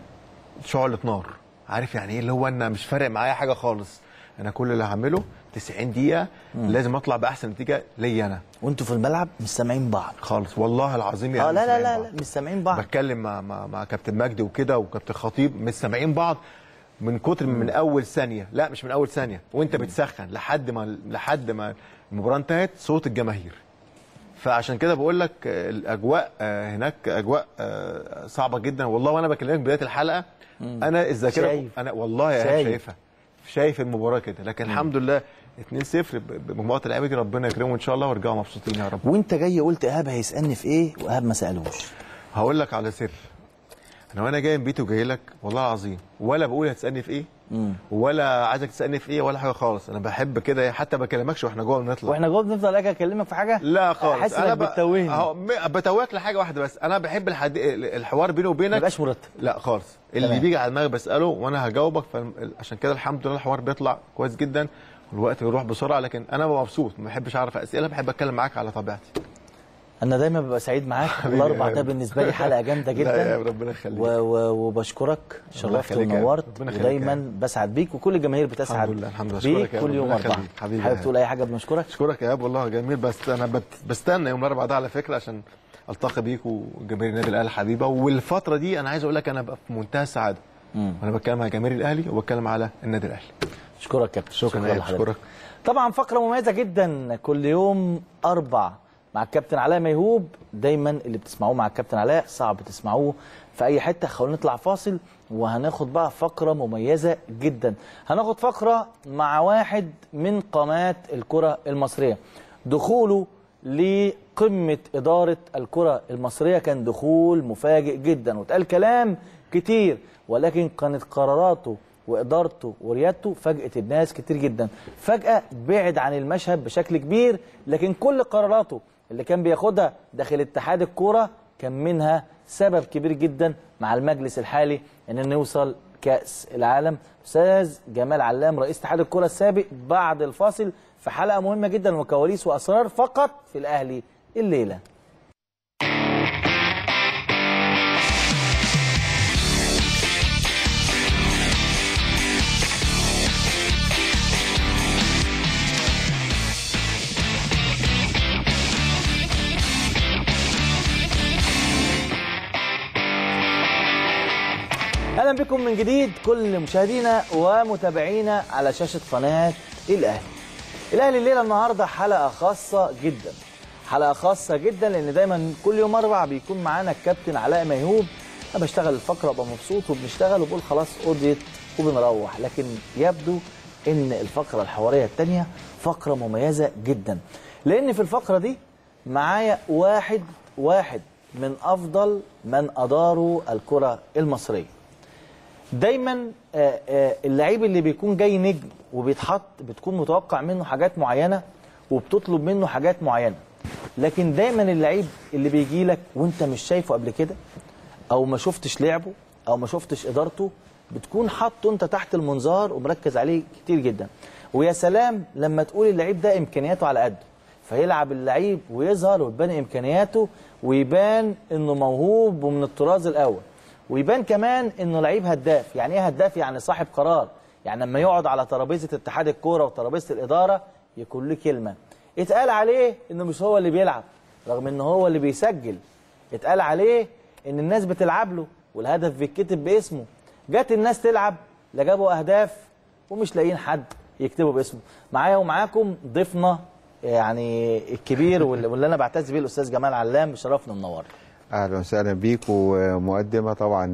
شعلة نار. عارف يعني إيه؟ اللي هو أنا مش فارق معايا حاجة خالص. أنا كل اللي هعمله 90 دقيقة لازم أطلع بأحسن نتيجة ليا أنا. وأنتوا في الملعب مش سامعين بعض. خالص. والله العظيم آه يعني لا لا لا, لا. مش سامعين بعض. بتكلم مع مع, مع كابتن مجدي وكده وكابتن خطيب مش سامعين بعض من كتر من أول ثانية. لا مش من أول ثانية. وأنت بتسخن لحد ما لحد ما المباراة انتهت صوت الجماهير. فعشان كده بقول لك آه، الأجواء آه، هناك أجواء آه، صعبة جدا. والله وأنا بكلمك بداية الحلقة أنا الذاكره شايف. أنا والله شايف. شايفها. شايف المباراة كده. لكن الحمد لله 2-0 ب- بمجموعة اللعيبة دي ربنا يكرمهم إن شاء الله ويرجعوا مبسوطين يا رب. وأنت جاي قلت إيهاب هيسألني في إيه؟ وإيهاب ما سالوش هقول لك على سر. أنا وأنا جاي من بيتي وجاي لك والله العظيم. ولا بقول هتسألني في إيه ولا عايزك تسألني في إيه ولا حاجة خالص. أنا بحب كده حتى ما بكلمكش وإحنا جوه بنطلع. وإحنا جوه بنفضل أجي أكلمك في حاجة؟ لا خالص. حاسس إنك ب- بتتوهني. أهو م- بتوهك لحاجة واحدة بس. أنا بحب الحد... الحوار بيني ما وبينك يبقاش مرتب. لا خالص. اللي تمام. بيجي على دماغي بسأله وأنا هجاوبك فعشان كده الحمد لله الحوار بيطلع كويس جدا والوقت بيروح بسرعة لكن أنا مبسوط. ما بحبش أعرف أسئلة بحب أتكلم معاك على طبيعتي. أنا دايما ببقى سعيد معاك الاربع يا ده. بالنسبة لي حلقة جامدة لا يا جدا ربنا يخليك و و وبشكرك شرفت يا. ونورت يا ودايما بسعد بيك وكل الجماهير بتسعد الحمد لله، الحمد لله. بيك يا كل. يوم يخليك. حبيبي يا حابب. تقول أي حاجة بنشكرك اشكرك يا اب والله جميل بس أنا. بستنى يوم الأربعاء ده على فكرة عشان ألتقي بيك وجماهير النادي الأهلي الحبيبه والفترة دي أنا عايز أقول لك أنا ببقى في منتهى السعادة وأنا بتكلم على جماهير الأهلي وبتكلم على النادي الأهلي اشكرك كابتن شكرا يا لحضرتك. طبعا فقرة مميزة جدا كل يوم أربع مع الكابتن علاء ميهوب. دايما اللي بتسمعوه مع الكابتن علاء صعب تسمعوه في أي حتة. خلونا نطلع فاصل وهناخد بقى فقرة مميزة جدا. هناخد فقرة مع واحد من قامات الكرة المصرية. دخوله لقمة إدارة الكرة المصرية. كان دخول مفاجئ جدا واتقال كلام كتير ولكن كانت قراراته وإدارته وريادته فاجأت الناس كتير جدا. فجأة بعد عن المشهد بشكل كبير لكن كل قراراته اللي كان بياخدها داخل اتحاد الكورة كان منها سبب كبير جدا مع المجلس الحالي إن نوصل كأس العالم. أستاذ جمال علام رئيس اتحاد الكورة السابق بعد الفاصل في حلقة مهمة جدا وكواليس وأسرار فقط في الأهلي الليلة. بكم من جديد كل مشاهدينا ومتابعينا على شاشة قناة الأهلي. الأهلي الليلة النهارده حلقة خاصة جدا. حلقة خاصة جدا لأن دايما كل يوم أربع بيكون معانا الكابتن علاء ميهوب أنا بشتغل الفقرة ابقى مبسوط وبنشتغل وبقول خلاص قضيت وبنروح لكن يبدو إن الفقرة الحوارية الثانية فقرة مميزة جدا لأن في الفقرة دي معايا واحد واحد من أفضل من أداروا الكرة المصرية دايما آه، آه، اللعيب اللي بيكون جاي نجم وبيتحط بتكون متوقع منه حاجات معينة وبتطلب منه حاجات معينة. لكن دايما اللعيب اللي بيجي لك وانت مش شايفه قبل كده أو ما شفتش لعبه أو ما شفتش إدارته بتكون حاطه أنت تحت المنظار ومركز عليه كتير جدا. ويا سلام لما تقول اللعيب ده إمكانياته على قده. فيلعب اللعيب ويظهر وتبان إمكانياته ويبان إنه موهوب ومن الطراز الأول. ويبان كمان إنه لعيب هداف. يعني إيه هداف؟ يعني صاحب قرار. يعني لما يقعد على ترابيزة اتحاد الكورة وترابيزة الإدارة يكون له كلمة. اتقال عليه إنه مش هو اللي بيلعب رغم ان هو اللي بيسجل. اتقال عليه إن الناس بتلعب له والهدف بيتكتب باسمه. جت الناس تلعب لا جابوا أهداف ومش لاقيين حد يكتبوا باسمه. معايا ومعاكم ضيفنا يعني الكبير واللي أنا بعتز بيه الأستاذ جمال علام بشرفنا منور أهلا وسهلا بيك ومقدمة طبعا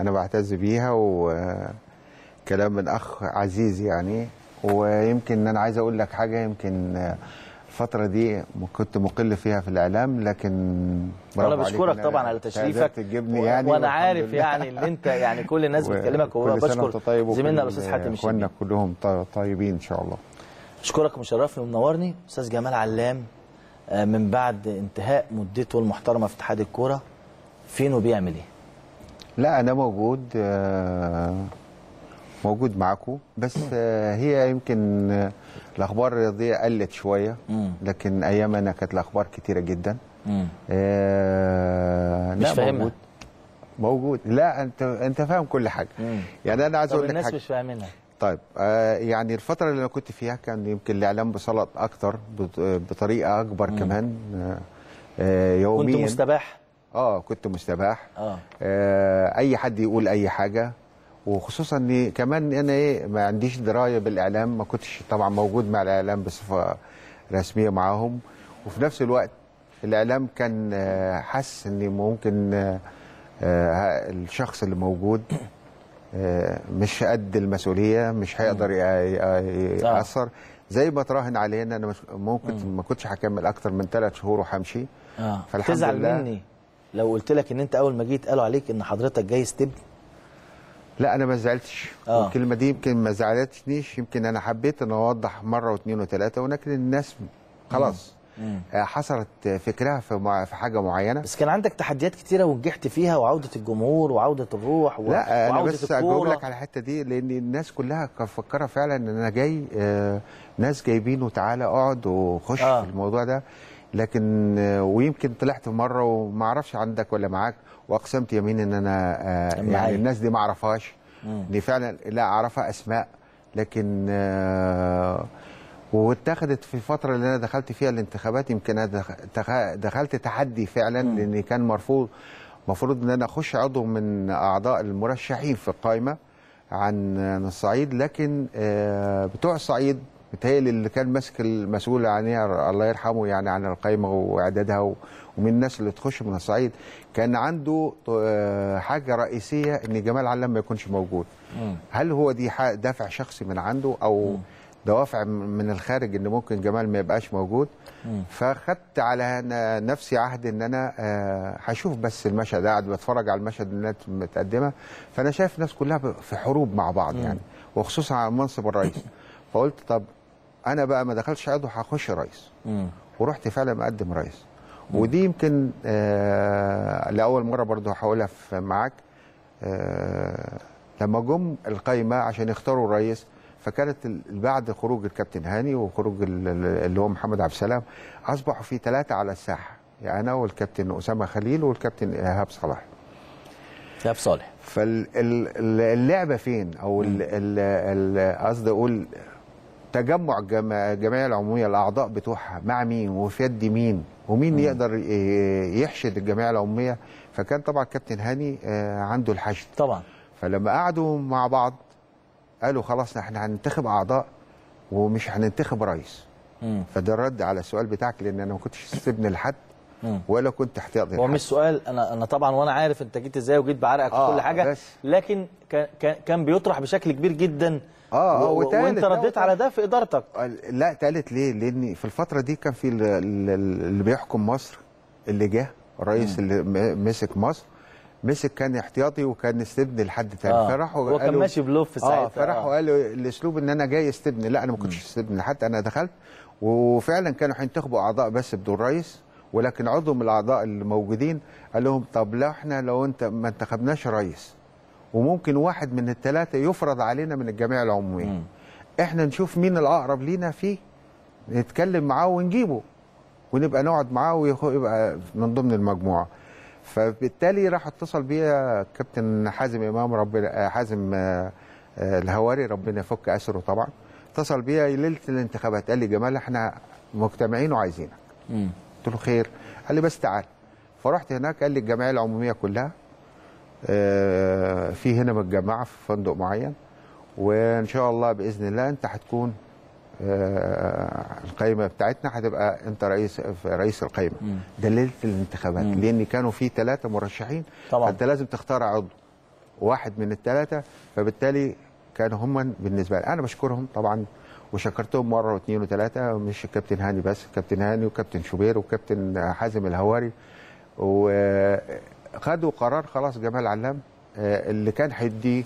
أنا بعتز بيها وكلام من أخ عزيز يعني. ويمكن أنا عايز أقول لك حاجة يمكن الفترة دي كنت مقل فيها في الإعلام لكن عليك بشكرك إن طبعا أنا على تشريفك تجيبني يعني وأنا والحمد عارف. يعني إن أنت يعني كل الناس بتكلمك وبشكر وأنت طيب زميلنا وكل الأستاذ حاتم الشيبي كلهم طيبين إن شاء الله. أشكرك ومشرفني ومنورني أستاذ جمال علام. من بعد انتهاء مدته المحترمة في اتحاد الكورة فين وبيعمل إيه لا أنا موجود آه، موجود معاكم بس آه، هي يمكن آه، الأخبار الرياضية قلت شوية. لكن أيامنا كانت الأخبار كتيرة جدا. آه، مش فاهمها. موجود موجود لا أنت أنت فاهم كل حاجة مم. يعني أنا عايز أقول لك الناس حاجة مش فاهمينها طيب آه يعني الفترة اللي أنا كنت فيها كان يمكن الإعلام بسلط أكتر بط- بطريقة أكبر كمان آه آه كنت يوميا. مستباح؟ آه كنت مستباح. آه. آه أي حد يقول أي حاجة وخصوصا ان كمان أنا إيه ما عنديش دراية بالإعلام ما كنتش طبعا موجود مع الإعلام بصفة رسمية معاهم. وفي نفس الوقت الإعلام كان آه، حس ان ممكن آه، آه، الشخص اللي موجود آه، مش قد المسؤولية مش هيقدر يأثر. زي ما تراهن علينا أنا مش ممكن ما كنتش هكمل أكتر من ثلاث شهور وهمشي. آه. فالحمد تزعل لله. مني لو قلت لك إن أنت أول ما جيت قالوا عليك إن حضرتك جاي ستيب؟ لا أنا ما زعلتش. آه. والكلمة دي يمكن ما زعلتنيش يمكن أنا حبيت إن أوضح مرة واثنين وثلاثه ولكن الناس خلاص. مم. آه، حصرت فكرها في في حاجة معينة بس كان عندك تحديات كتيرة ونجحت فيها وعودة الجمهور وعودة الروح و... لا أنا بس أجاوب لك على الحتة دي لأن الناس كلها كانت مفكره فعلا إن أنا جاي آه، ناس جايبينه تعالى أقعد وخش آه. في الموضوع ده لكن آه، ويمكن طلعت مرة وما أعرفش عندك ولا معاك وأقسمت يمين إن أنا آه،. يعني الناس دي ما أعرفهاش. دي فعلا لا أعرفها أسماء لكن آه، واتخذت في الفترة اللي أنا دخلت فيها الانتخابات يمكن أنا دخ- دخ- دخلت تحدي فعلا لأن كان مرفوض المفروض إن أنا أخش عضو من أعضاء المرشحين في القائمة عن الصعيد لكن آه، بتوع الصعيد بتهيألي اللي كان ماسك المسؤول عنها الله يرحمه يعني عن القائمه وإعدادها ومن الناس اللي تخش من الصعيد كان عنده آه، حاجة رئيسية إن جمال علام ما يكونش موجود. هل هو دي دافع شخصي من عنده أو دوافع من الخارج إن ممكن جمال ما يبقاش موجود. فخدت على نفسي عهد إن أنا آه، هشوف بس المشهد قاعد بتفرج على المشهد اللي متقدمة. فأنا شايف الناس كلها في حروب مع بعض يعني وخصوصا على منصب الرئيس. فقلت طب أنا بقى ما دخلتش عضو هخش رئيس. ورحت فعلا مقدم رئيس. ودي يمكن آه لأول مرة برضو هقولها معاك. آه لما جم القايمة عشان يختاروا الرئيس فكانت بعد خروج الكابتن هاني وخروج ال- ال- اللي هو محمد عبد السلام أصبحوا في ثلاثة على الساحة يعني أنا والكابتن أسامة خليل والكابتن إيهاب صلاح. شايف صالح. فاللعبه فين؟ أو قصدي أقول تجمع جم- الجمعيه العمومية الأعضاء بتوعها مع مين وفي يد مين؟ ومين يقدر يحشد الجمعيه العمومية؟ فكان طبعا كابتن هاني آه، عنده الحشد. طبعا. فلما قعدوا مع بعض قالوا خلاص إحنا هننتخب أعضاء ومش هننتخب رئيس مم. فده الرد على السؤال بتاعك لأن أنا ما كنتش استبن لحد. ولا كنت احتياطي هو. مش سؤال أنا أنا طبعا وأنا عارف أنت جيت إزاي وجيت بعرقك آه، وكل حاجة بس. لكن كان- بيطرح بشكل كبير جدا آه، آه، و- وتالت، وأنت رديت. على ده في إدارتك لا تالت ليه؟ لأن في الفترة دي كان في ال- ال- اللي بيحكم مصر اللي جه الرئيس اللي مسك مصر مسك كان احتياطي وكان استبن لحد تاني. آه، فراحوا هو كان ماشي بلوف آه ساعتها، فراحوا آه. قالوا الاسلوب إن أنا جاي استبن لا أنا ما كنتش استبن لحد أنا دخلت وفعلا كانوا هينتخبوا أعضاء بس بدون رئيس. ولكن عضو من الأعضاء اللي موجودين قال لهم طب لا إحنا لو أنت ما انتخبناش رئيس وممكن واحد من الثلاثه يفرض علينا من الجمعيه العموميه إحنا نشوف مين الأقرب لينا فيه نتكلم معاه ونجيبه ونبقى نقعد معاه ويبقى من ضمن المجموعة. فبالتالي راح اتصل بيا كابتن حازم إمام ربنا آه، حازم آه، آه، الهواري ربنا يفك أسره طبعا. اتصل بيا ليله الانتخابات قال لي جمال إحنا مجتمعين وعايزينك. قلت له خير. قال لي بس تعال. فرحت هناك قال لي الجمعية العمومية كلها في هنا متجمعة في فندق معين وإن شاء الله بإذن الله أنت هتكون آه، القائمه بتاعتنا هتبقى أنت رئيس رئيس القائمه ده ليله الانتخابات لأن كانوا في ثلاثة مرشحين طبعا. فأنت لازم تختار عضو واحد من الثلاثه فبالتالي كانوا هم بالنسبة لي. أنا بشكرهم طبعا وشكرتهم مرة واثنين وثلاثه مش الكابتن هاني بس كابتن هاني وكابتن شوبير وكابتن حازم الهواري. وخدوا قرار خلاص جمال علام آه، اللي كان هيديه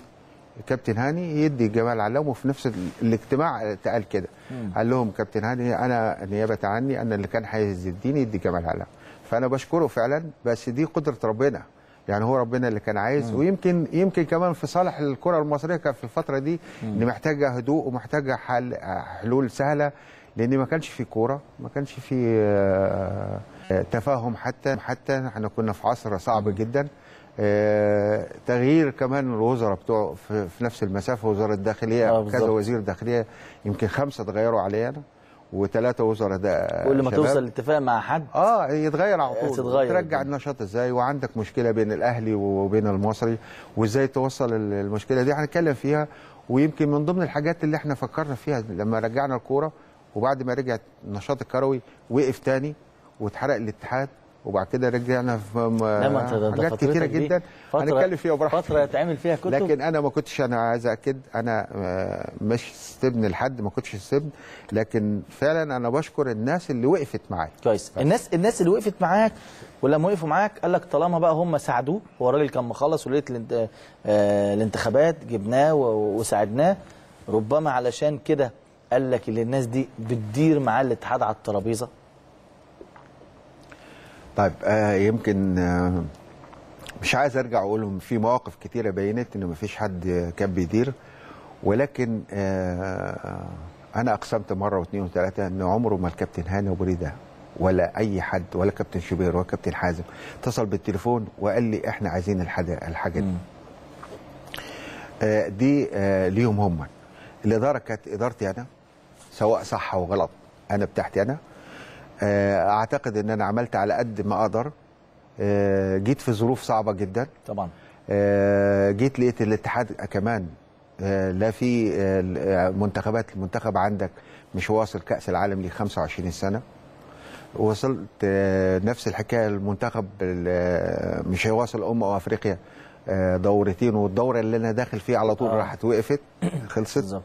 كابتن هاني يدي جمال علام وفي نفس ال- الاجتماع اتقال كده. قال لهم كابتن هاني أنا نيابة عني أنا اللي كان عايز يديني يدي جمال علام. فأنا بشكره فعلا بس دي قدرة ربنا. يعني هو ربنا اللي كان عايز ويمكن يمكن كمان في صالح الكرة المصرية كان في الفترة دي إن محتاجة هدوء ومحتاجة حل حلول سهلة لأن ما كانش في كورة ما كانش في آه، تفاهم حتى حتى إحنا كنا في عصر صعب جدا. تغيير كمان الوزراء بتوع في, في نفس المسافة وزارة الداخلية آه، كذا. وزير داخلية يمكن خمسة اتغيروا علينا وثلاثه وزراء ده كل ما. توصل لاتفاق مع حد آه يتغير على طول تتغير ترجع. النشاط إزاي وعندك مشكلة بين الأهلي وبين المصري وإزاي توصل ال- المشكلة دي هنتكلم فيها ويمكن من ضمن الحاجات اللي إحنا فكرنا فيها لما رجعنا الكورة وبعد ما رجعت النشاط الكروي وقف تاني واتحرق الاتحاد وبعد كده رجعنا في حاجات كتيرة جدا. هنتكلم فيها براحتنا فترة يتعمل فيها كتب. لكن أنا ما كنتش أنا عايز أكد أنا آه، مش استبن لحد ما كنتش استبن. لكن فعلا أنا بشكر الناس اللي وقفت معايا كويس. الناس الناس اللي وقفت معاك ولما وقفوا معاك قال لك طالما بقى هم ساعدوه هو الراجل كان مخلص وليلة الانت- آه، الانتخابات جبناه وساعدناه. ربما علشان كده قال لك ان الناس دي بتدير معاه الاتحاد على الترابيزة. طيب آه يمكن آه مش عايز ارجع أقول في مواقف كتيرة بينت ان مفيش حد كان بيدير ولكن آه أنا أقسمت مرة واثنين وثلاثة إن عمره ما الكابتن هاني أبو ريدة ولا أي حد ولا كابتن شوبير ولا كابتن حازم اتصل بالتليفون وقال لي إحنا عايزين الحاجة دي. آه دي آه ليهم هم. الإدارة كانت إدارتي أنا سواء صح أو غلط أنا بتاعتي أنا. أعتقد إن أنا عملت على قد ما أقدر. آه، جيت في ظروف صعبة جدا. طبعا. آه، جيت لقيت الاتحاد كمان آه، لا في آه، منتخبات المنتخب عندك مش واصل كأس العالم ل 25 سنة. وصلت آه، نفس الحكاية المنتخب ال- مش هيواصل أمم أفريقيا آه، دورتين والدورة اللي أنا داخل فيها على طول آه. راحت وقفت خلصت.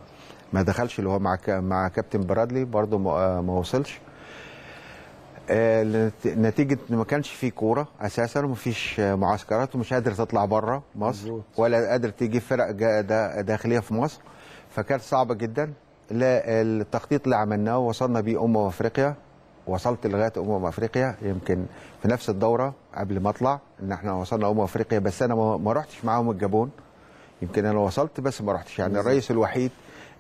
ما دخلش اللي هو مع مع كابتن برادلي برضه ما آه، وصلش. آه، نتيجة إن ما كانش في كورة أساسا وما فيش آه، معسكرات ومش قادر تطلع بره مصر. ولا قادر تجيب فرق داخلية في مصر. فكانت صعبة جدا. لا التخطيط اللي عملناه وصلنا بيه أمم أفريقيا وصلت لغاية أمم أفريقيا. يمكن في نفس الدورة قبل ما أطلع إن إحنا وصلنا أمم أفريقيا بس أنا ما رحتش معاهم الجابون. يمكن أنا وصلت بس ما رحتش. يعني الرئيس الوحيد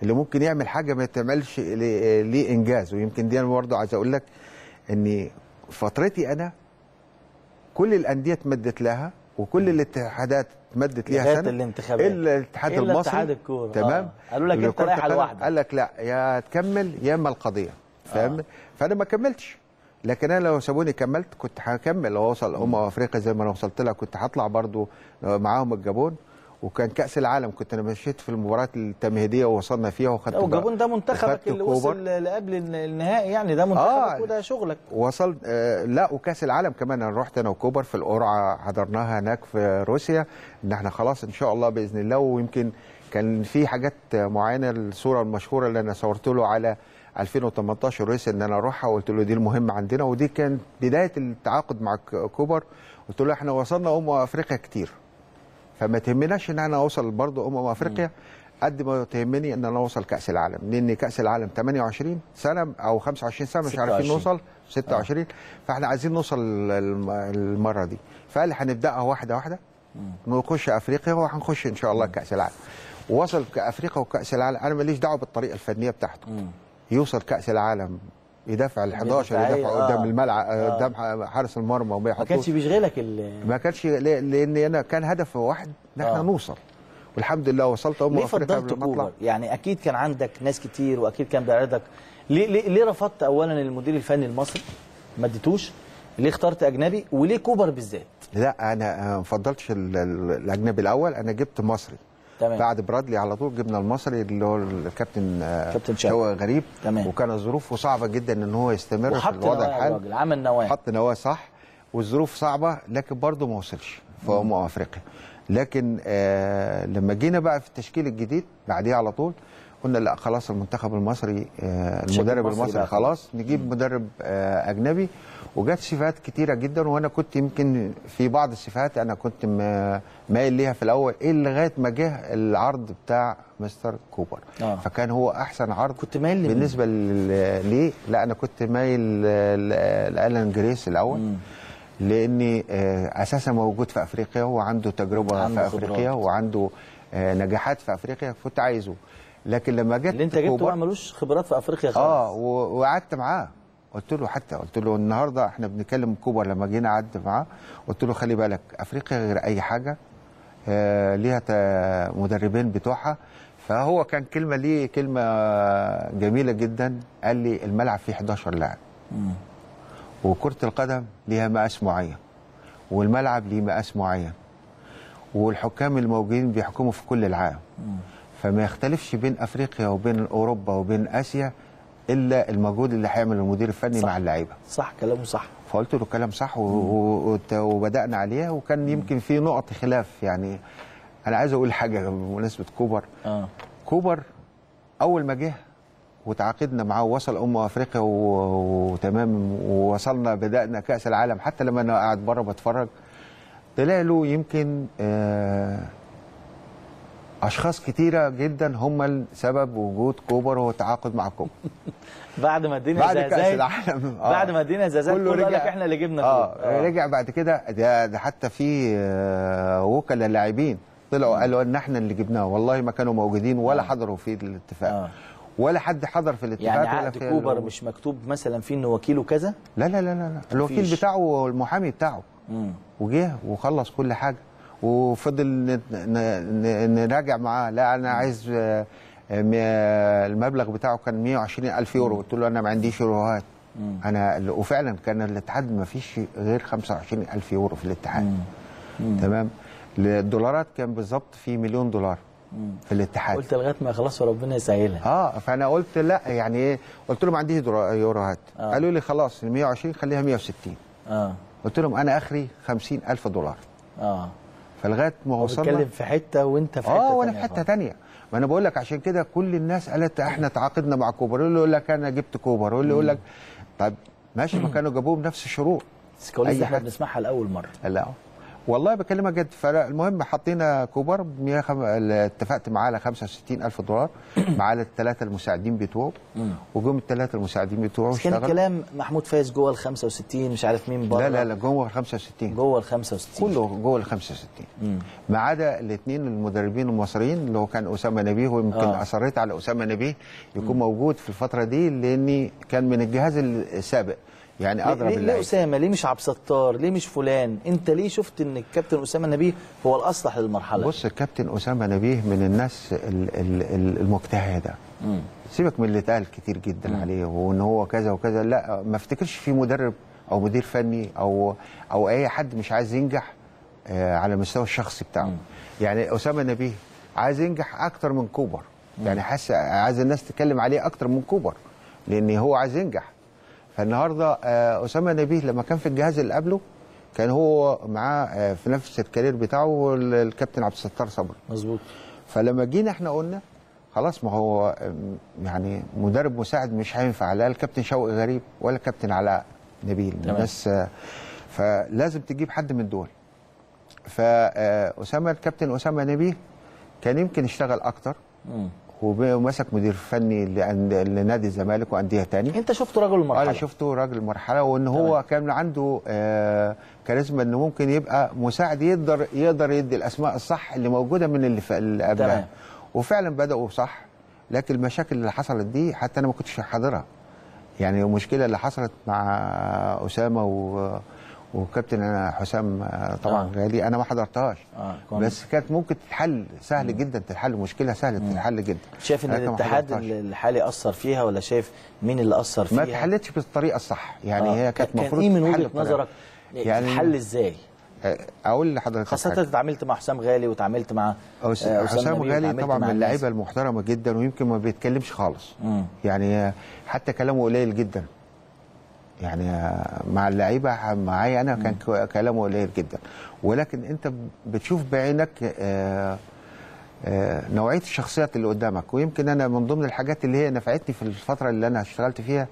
اللي ممكن يعمل حاجة ما تعملش ليه إنجاز. ويمكن دي أنا برضه عايز أقول لك ان فترتي أنا كل الأندية اتمدت لها وكل الاتحادات اتمدت ليها سنة. الانتخابات. إلا الاتحاد إلا المصري. اتحاد الكورة. تمام. آه. قالوا لك كرة رايح لوحدك. قال لك لا يا تكمل يا اما القضية. فاهم؟ فأنا ما كملتش. لكن أنا لو سابوني كملت كنت هكمل. لو اوصل أمم أفريقيا زي ما أنا وصلت لها كنت هطلع برضو معاهم الجابون. وكان كأس العالم كنت أنا مشيت في المباراة التمهيدية ووصلنا فيها وخدت والجابون ده منتخبك اللي كوبر. وصل لقبل النهائي يعني ده منتخبك آه. وده شغلك وصلت آه لا وكأس العالم كمان أنا رحت أنا وكوبر في القرعة حضرناها هناك في روسيا إن إحنا خلاص إن شاء الله بإذن الله ويمكن كان في حاجات معينة الصورة المشهورة اللي أنا صورت له على 2018 روسيا إن أنا أروحها وقلت له دي المهمة عندنا ودي كانت بداية التعاقد مع كوبر قلت له إحنا وصلنا امم أفريقيا كتير فما تهمناش إن أنا اوصل برضه أمم أفريقيا قد ما تهمني إن أنا أوصل كأس العالم. لأن كأس العالم 28 سنة أو 25 سنة مش عارفين 26. نوصل؟ 26 فإحنا عايزين نوصل الم- المرة دي. فقال هنبدأها واحدة واحدة. نخش أفريقيا وهنخش إن شاء الله كأس العالم. وصل افريقيا وكأس العالم. أنا ماليش دعوة بالطريقة الفنية بتاعته. يوصل كأس العالم يدافع ال 11 دفاعية، يدافع آه. قدام الملعب آه. قدام حارس المرمى وما ما كانش بيشغلك ال- ما كانش لأن أنا كان هدف واحد إن إحنا آه. نوصل والحمد لله وصلت امم افريقيا قبل ما أطلع كوبر؟ يعني أكيد كان عندك ناس كتير وأكيد كان بيعرضك ليه ليه, ليه رفضت اولا المدير الفني المصري ما اديتوش؟ ليه اخترت أجنبي وليه كوبر بالذات؟ لا أنا ما فضلتش ال- ال- الأجنبي الأول أنا جبت مصري تمام. بعد برادلي على طول جبنا المصري اللي هو الكابتن آه، كابتن. شوقي غريب. تمام. وكان ظروفه صعبة جدا إن هو يستمر في وحط الوضع نواه الحالي. عمل نواة. حط نواة صح والظروف صعبة لكن برضه ما وصلش في امم افريقيا لكن آه لما جينا بقى في التشكيل الجديد بعديه على طول قلنا لا خلاص المنتخب المصري آه المدرب مصري المصري خلاص نجيب مدرب آه أجنبي. وجات CV ات كتيرة جدا وأنا كنت يمكن في بعض ال CV ات أنا كنت مايل ليها في الأول إيه لغاية ما جه العرض بتاع مستر كوبر آه. فكان هو أحسن عرض كنت مايل لمين؟ بالنسبة ليه لا أنا كنت مايل لألان جريس الأول لأني آه، أساسا موجود في أفريقيا وعنده تجربة عنده في خبرات. افريقيا وعنده آه، نجاحات في أفريقيا كنت عايزه لكن لما جت اللي أنت جبته بقى ملوش خبرات في أفريقيا خالص آه وقعدت معاه قلت له حتى قلت له النهارده إحنا بنتكلم كوبر لما جينا قعدت معاه قلت له خلي بالك أفريقيا غير أي حاجة آه ليها مدربين بتوعها. فهو كان كلمة ليه كلمة جميلة جدا قال لي الملعب فيه 11 لاعب. وكرة القدم ليها مقاس معين والملعب ليه مقاس معين والحكام الموجودين بيحكموا في كل العالم. فما يختلفش بين أفريقيا وبين أوروبا وبين آسيا إلا المجهود اللي هيعمله المدير الفني صح. مع اللعيبة. صح كلامه صح. فقلت له كلام صح وبدأنا عليه وكان يمكن في نقط خلاف. يعني أنا عايز أقول حاجة بمناسبة كوبر. آه. كوبر أول ما جه وتعاقدنا معاه ووصل أمم أفريقيا و- وتمام ووصلنا بدأنا كأس العالم. حتى لما أنا قاعد بره بتفرج طلع له يمكن آه، أشخاص كتيرة جدا هم السبب وجود كوبر والتعاقد مع كوبر بعد ما الدنيا بعد كأس العالم آه. بعد ما الدنيا زهزهت كله قال لك رجع- إحنا اللي جبنا آه, كوبر. آه. رجع بعد كده ده, ده حتى في آه، وكلاء لاعبين طلعوا قالوا إن إحنا اللي جبناه والله ما كانوا موجودين ولا حضروا في الاتفاق آه. ولا حد حضر في الاتفاق يعني ولا عقد في كوبر مش مكتوب مثلا فيه إنه وكيله كذا لا لا لا لا, لا. الوكيل. بتاعه المحامي بتاعه مم. وجه وخلص كل حاجة وفضل نراجع معاه. لا أنا عايز آه، آه، المبلغ بتاعه كان 120 ألف يورو. قلت له أنا ما عنديش يوروهات. أنا وفعلا كان الاتحاد ما فيش غير 25 ألف يورو في الاتحاد. تمام؟ الدولارات كان بالظبط في مليون دولار في الاتحاد. قلت لغاية ما خلاص ربنا يسهلها. آه فأنا قلت لا يعني إيه؟ قلت لهم ما عنديش يوروهات. آه. قالوا لي خلاص ال 120 خليها 160 آه. قلت لهم أنا آخري 50 ألف دولار. آه. فلغاية ما وصلنا بيتكلم في حتة وأنت في حتة آه وأنا في حتة. تانية. ما أنا بقول لك عشان كده كل الناس قالت إحنا تعاقدنا مع كوبر واللي يقول لك أنا جبت كوبر واللي يقول لك طب ماشي ما كانوا جابوه بنفس الشروط بس كواليس إحنا. بنسمعها لأول مرة. لا. والله بكلمك جد فالمهم حطينا كوبر ب 100 خم... اتفقت معاه على 65 ألف دولار مع الثلاثة المساعدين بتوعه. وجم الثلاثة المساعدين بتوعه بس كان الكلام محمود فايز جوه ال 65 مش عارف مين بره. لا لا لا جوه ال 65 جوه ال 65 كله جوه ال 65 ما عدا الاثنين المدربين المصريين اللي هو كان أسامة نبيه ويمكن آه. أصريت على أسامة نبيه يكون موجود في الفترة دي لأني كان من الجهاز السابق. يعني اضرب ليه, ليه أسامة؟ ليه مش عبد الستار؟ ليه مش فلان؟ أنت ليه شفت إن الكابتن أسامة نبيه هو الأصلح للمرحلة؟ بص الكابتن أسامة نبيه من الناس ال- ال- ال- المجتهدة. سيبك من اللي اتقال كتير جدا عليه وإن هو كذا وكذا. لا ما افتكرش في مدرب أو مدير فني أو أو أي حد مش عايز ينجح آه، على المستوى الشخصي بتاعه. يعني أسامة نبيه عايز ينجح أكتر من كوبر. يعني حاسس عايز الناس تتكلم عليه أكتر من كوبر لأن هو عايز ينجح. فالنهارده آه، أسامة نبيه لما كان في الجهاز اللي قبله كان هو معاه آه، في نفس الكارير بتاعه ال- الكابتن عبد الستار صبري مظبوط فلما جينا إحنا قلنا خلاص ما هو أم، يعني مدرب مساعد مش هينفع لا الكابتن شوقي غريب ولا الكابتن علاء نبيل. الناس آه، فلازم تجيب حد من دول فأسامة الكابتن أسامة نبيه كان يمكن يشتغل أكتر مم. ومسك مدير فني لنادي الزمالك وأندية تاني أنت شفت رجل المرحلة أنا شفته راجل مرحله وإن هو تمام. كان عنده آه كاريزما إنه ممكن يبقى مساعد يقدر يقدر يدي الأسماء الصح اللي موجودة من اللي, اللي. قبلها وفعلا بدأوا صح لكن المشاكل اللي حصلت دي حتى أنا ما كنتش حاضرها يعني المشكلة اللي حصلت مع أسامة و وكابتن حسام آه، طبعا آه. غالي أنا ما حضرتهاش آه،. بس كانت ممكن تتحل سهل جدا تتحل مشكلة سهلة تتحل جدا شايف إن الاتحاد. الحالي أثر فيها ولا شايف مين اللي أثر فيها ما اتحلتش بالطريقة الصح يعني آه. هي كانت كان المفروض إيه من تتحل وجهة. نظرك يعني الحل إزاي أقول لحضرتك حاجة. انت اتعاملت مع حسام غالي وتعاملت مع آه، حسام نبيل غالي طبعا من. اللعيبة المحترمة جدا ويمكن ما بيتكلمش خالص مم. يعني حتى كلامه قليل جدا يعني مع اللعيبة معايا أنا كان كلامه قليل جدا. ولكن أنت بتشوف بعينك آه، آه، نوعية الشخصيات اللي قدامك. ويمكن أنا من ضمن الحاجات اللي هي نفعتني في الفترة اللي أنا اشتغلت فيها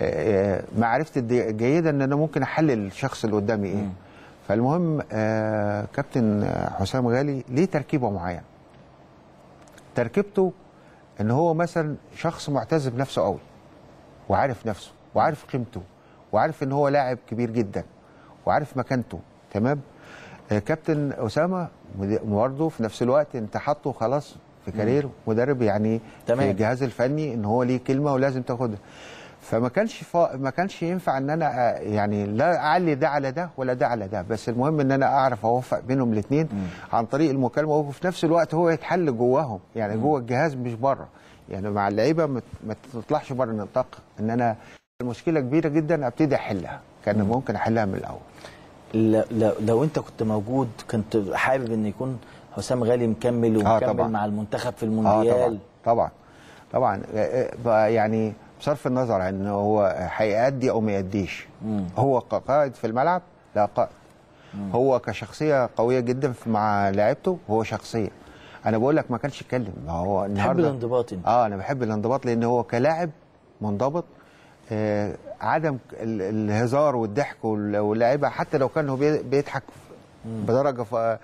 آه، معرفتي الجيده إن أنا ممكن أحلل الشخص اللي قدامي إيه. فالمهم كابتن حسام غالي ليه تركيبة معينة؟ تركيبته إن هو مثلا شخص معتز بنفسه قوي وعارف نفسه وعارف قيمته وعارف إن هو لاعب كبير جدا وعارف مكانته. تمام؟ آه، كابتن أسامة برضه في نفس الوقت أنت حاطه خلاص في كارير مدرب يعني تمام. في الجهاز الفني إن هو ليه كلمة ولازم تاخدها. فما كانش فا... ما كانش ينفع إن أنا يعني لا أعلي ده على ده ولا ده على ده. بس المهم إن أنا أعرف أوفق بينهم الاثنين عن طريق المكالمة وفي نفس الوقت هو يتحل جواهم. يعني جوه الجهاز مش بره. يعني مع اللعيبة ما ما تطلعش بره النطاق. إن أنا المشكلة كبيرة جدا أبتدي أحلها كان ممكن أحلها من الأول. لو, لو أنت كنت موجود كنت حابب إن يكون حسام غالي مكمل ومكمل طبعا. مع المنتخب في المونديال طبعا. طبعا. طبعا. آه، آه، يعني بصرف النظر عن ان هو هيأدي أو ما يأديش. هو كقائد في الملعب لا قائد. هو كشخصية قوية جدا مع لعيبته هو شخصية. أنا بقول لك ما كانش يتكلم. هو النهارده الانضباط أنت. آه أنا بحب الانضباط لأن هو كلاعب منضبط آه عدم ال- الهزار والضحك وال- واللعيبة حتى لو كان هو بي- بيضحك بدرجة